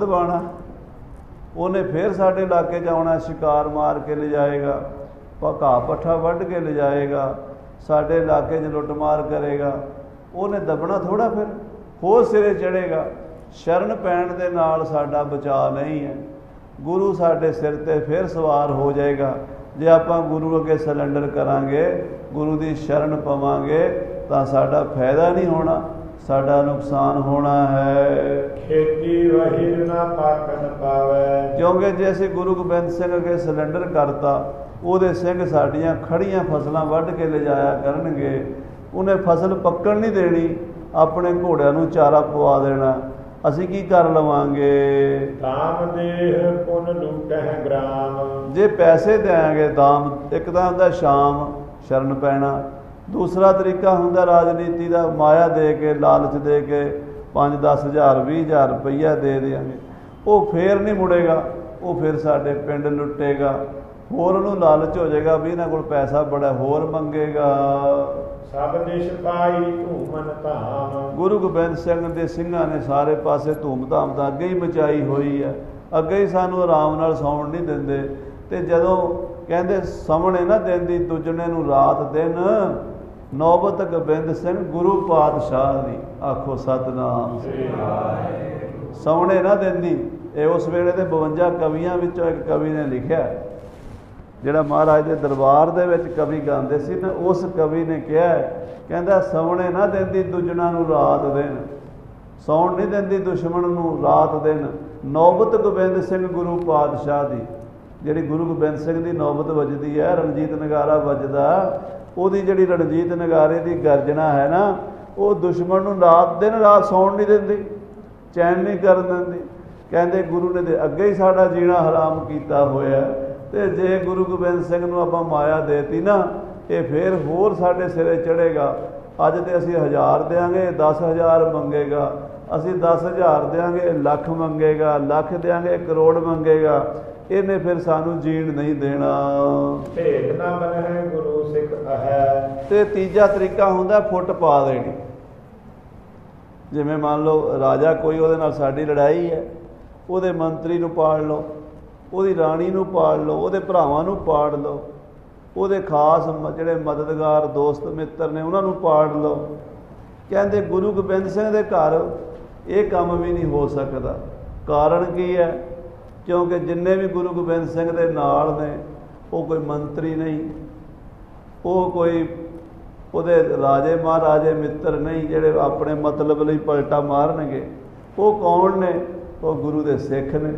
A: ਉਹਨੇ ਫੇਰ ਸਾਡੇ ਇਲਾਕੇ 'ਚ ਆਉਣਾ, ਸ਼ਿਕਾਰ ਮਾਰ ਕੇ ਲਿਜਾਏਗਾ ਪਕਾ ਪੱਠਾ ਵੱਢ ਕੇ ਲਿਜਾਏਗਾ, ਸਾਡੇ ਇਲਾਕੇ 'ਚ ਲੁੱਟਮਾਰ ਕਰੇਗਾ। ਉਹਨੇ ਦਬਣਾ ਥੋੜਾ ਫਿਰ। ਹੋਰ ਸਿਰੇ ਚੜੇਗਾ ਸ਼ਰਨ ਪੈਣ ਦੇ ਨਾਲ ਸਾਡਾ ਬਚਾਅ ਨਹੀਂ ਹੈ। ਗੁਰੂ ਸਾਡੇ ਸਿਰ ਤੇ ਫਿਰ ਸਵਾਰ ਹੋ ਜਾਏਗਾ। ਜੇ ਆਪਾਂ ਗੁਰੂ ਅੱਗੇ ਸਿਲੰਡਰ ਕਰਾਂਗੇ ਗੁਰੂ ਦੀ ਸ਼ਰਨ ਪਵਾਂਗੇ ਤਾਂ ਸਾਡਾ ਫਾਇਦਾ ਨਹੀਂ ਹੋਣਾ ਸਾਡਾ ਨੁਕਸਾਨ ਹੋਣਾ ਹੈ।
B: ਖੇਤੀ ਵਹਿਰ ਨਾ ਪਾਕਨ ਪਾਵੇ।
A: ਕਿਉਂਕਿ ਜੇ ਅਸੀਂ ਗੁਰੂ ਗੋਬਿੰਦ ਸਿੰਘ ਅੱਗੇ ਸਿਲੰਡਰ ਕਰਤਾ ਉਹਦੇ ਸਿੰਘ ਸਾਡੀਆਂ ਖੜੀਆਂ ਫਸਲਾਂ ਵੱਢ ਕੇ ਲਿਜਾਇਆ ਕਰਨਗੇ ਉਹਨੇ ਫਸਲ ਪੱਕਣ ਨਹੀਂ ਦੇਣੀ ਆਪਣੇ ਘੋੜਿਆਂ ਨੂੰ ਚਾਰਾ ਪਵਾ ਦੇਣਾ। ਅਸੀਂ ਕੀ ਕਰ ਲਵਾਂਗੇ?
B: ਤਾਮ ਦੇਹ ਪੁਨ ਲੂਟਹਿ ਗ੍ਰਾਮ।
A: ਜੇ ਪੈਸੇ ਦੇਾਂਗੇ ਦਾਮ ਇੱਕ ਤਾਂ ਹੁੰਦਾ ਸ਼ਾਮ ਸ਼ਰਨ ਪੈਣਾ। ਦੂਸਰਾ ਤਰੀਕਾ ਹੁੰਦਾ ਰਾਜਨੀਤੀ ਦਾ ਮਾਇਆ ਦੇ ਕੇ ਲਾਲਚ ਦੇ ਕੇ 5 10000 20000 ਰੁਪਈਆ ਦੇ ਦੇਾਂਗੇ ਉਹ ਫੇਰ ਨਹੀਂ ਮੁੜੇਗਾ ਉਹ ਫਿਰ ਸਾਡੇ ਪਿੰਡ ਲੁੱਟੇਗਾ। ਹੋਰ ਉਹਨੂੰ ਲਾਲਚ ਹੋ ਜਾਏਗਾ ਵੀ ਇਹਨਾਂ ਕੋਲ ਪੈਸਾ ਬੜਾ ਹੋਰ ਮੰਗੇਗਾ।
B: ਸਭ ਦਿਸ਼ ਪਾਈ ਧੂਮਨ ਧਾਮ।
A: ਗੁਰੂ ਗੋਬਿੰਦ ਸਿੰਘ ਦੇ ਸਿੰਘਾਂ ਨੇ ਸਾਰੇ ਪਾਸੇ ਧੂਮ-ਧਾਮ ਦਾ ਅੱਗੇ ਹੀ ਮਚਾਈ ਹੋਈ ਹੈ। ਅੱਗੇ ਹੀ ਸਾਨੂੰ ਆਰਾਮ ਨਾਲ ਸੌਣ ਨਹੀਂ ਦਿੰਦੇ। ਤੇ ਜਦੋਂ ਕਹਿੰਦੇ ਸਾਹਮਣੇ ਨਾ ਦਿੰਦੀ ਦੁਜਣੇ ਨੂੰ ਰਾਤ ਦਿਨ ਨੌਬਤ ਗੋਬਿੰਦ ਸਿੰਘ ਗੁਰੂ ਪਾਤਸ਼ਾਹ ਦੀ। ਆਖੋ ਸਤਨਾਮ। ਸਾਹਮਣੇ ਨਾ ਦਿੰਦੀ ਇਹ ਉਸ ਵੇਲੇ ਦੇ 52 ਕਵੀਆਂ ਵਿੱਚੋਂ ਇੱਕ ਕਵੀ ਨੇ ਲਿਖਿਆ। ਜਿਹੜਾ ਮਹਾਰਾਜ ਦੇ ਦਰਬਾਰ ਦੇ ਵਿੱਚ ਕਵੀ ਗਾਉਂਦੇ ਸੀ ਨਾ ਉਸ ਕਵੀ ਨੇ ਕਿਹਾ, ਕਹਿੰਦਾ ਸੌਣੇ ਨਾ ਦਿੰਦੀ ਦੁਜਣਾ ਨੂੰ ਰਾਤ ਦਿਨ। ਸੌਣ ਨਹੀਂ ਦਿੰਦੀ ਦੁਸ਼ਮਣ ਨੂੰ ਰਾਤ ਦਿਨ। ਨੌਬਤ ਗੋਬਿੰਦ ਸਿੰਘ ਗੁਰੂ ਪਾਤਸ਼ਾਹ ਦੀ। ਜਿਹੜੀ ਗੁਰੂ ਗੋਬਿੰਦ ਸਿੰਘ ਦੀ ਨੌਬਤ ਵੱਜਦੀ ਹੈ, ਰਣਜੀਤ ਨਗਾਰਾ ਵੱਜਦਾ, ਉਹਦੀ ਜਿਹੜੀ ਰਣਜੀਤ ਨਗਾਰੇ ਦੀ ਗਰਜਣਾ ਹੈ ਨਾ, ਉਹ ਦੁਸ਼ਮਣ ਨੂੰ ਰਾਤ ਦਿਨ ਰਾਤ ਸੌਣ ਨਹੀਂ ਦਿੰਦੀ, ਚੈਨ ਨਹੀਂ ਕਰਨ ਦਿੰਦੀ। ਕਹਿੰਦੇ ਗੁਰੂ ਨੇ ਦੇ ਅੱਗੇ ਹੀ ਸਾਡਾ ਜੀਣਾ ਹਰਾਮ ਕੀਤਾ ਹੋਇਆ। ਤੇ ਜੇ ਗੁਰੂ ਗੋਬਿੰਦ ਸਿੰਘ ਨੂੰ ਆਪਾਂ ਮਾਇਆ ਦੇਤੀ ਨਾ ਇਹ ਫੇਰ ਹੋਰ ਸਾਡੇ ਸਿਰੇ ਚੜੇਗਾ ਅੱਜ ਤੇ ਅਸੀਂ ਹਜ਼ਾਰ ਦੇਾਂਗੇ 10000 ਮੰਗੇਗਾ। ਅਸੀਂ 10000 ਦੇਾਂਗੇ ਲੱਖ ਮੰਗੇਗਾ ਲੱਖ ਦੇਾਂਗੇ ਕਰੋੜ ਮੰਗੇਗਾ। ਇਹਨੇ ਫਿਰ ਸਾਨੂੰ ਜੀਣ ਨਹੀਂ ਦੇਣਾ।
B: ਭੇਦ ਨਾ ਬਨਹਿ ਗੁਰੂ ਸਿੱਖ ਅਹੈ।
A: ਤੇ ਤੀਜਾ ਤਰੀਕਾ ਹੁੰਦਾ ਫੁੱਟ ਪਾ ਦੇਣੀ। ਜਿਵੇਂ ਮੰਨ ਲਓ ਰਾਜਾ ਕੋਈ ਉਹਦੇ ਨਾਲ ਸਾਡੀ ਲੜਾਈ ਹੈ ਉਹਦੇ ਮੰਤਰੀ ਨੂੰ ਪਾੜ ਲਓ। ਉਹਦੀ ਰਾਣੀ ਨੂੰ ਪਾੜ ਲਓ, ਉਹਦੇ ਭਰਾਵਾਂ ਨੂੰ ਪਾੜ ਲਓ, ਉਹਦੇ ਖਾਸ ਜਿਹੜੇ ਮਦਦਗਾਰ ਦੋਸਤ ਮਿੱਤਰ ਨੇ, ਉਹਨਾਂ ਨੂੰ ਪਾੜ ਲਓ। ਕਹਿੰਦੇ ਗੁਰੂ ਗੋਬਿੰਦ ਸਿੰਘ ਦੇ ਘਰ ਇਹ ਕੰਮ ਵੀ ਨਹੀਂ ਹੋ ਸਕਦਾ। ਕਾਰਨ ਕੀ ਹੈ? ਕਿਉਂਕਿ ਜਿੰਨੇ ਵੀ ਗੁਰੂ ਗੋਬਿੰਦ ਸਿੰਘ ਦੇ ਨਾਲ ਨੇ, ਉਹ ਕੋਈ ਮੰਤਰੀ ਨਹੀਂ, ਉਹ ਕੋਈ ਉਹਦੇ ਰਾਜੇ ਮਹਾਰਾਜੇ ਮਿੱਤਰ ਨਹੀਂ, ਜਿਹੜੇ ਆਪਣੇ ਮਤਲਬ ਲਈ ਪਲਟਾ ਮਾਰਨਗੇ। ਉਹ ਕੌਣ ਨੇ? ਉਹ ਗੁਰੂ ਦੇ ਸਿੱਖ ਨੇ।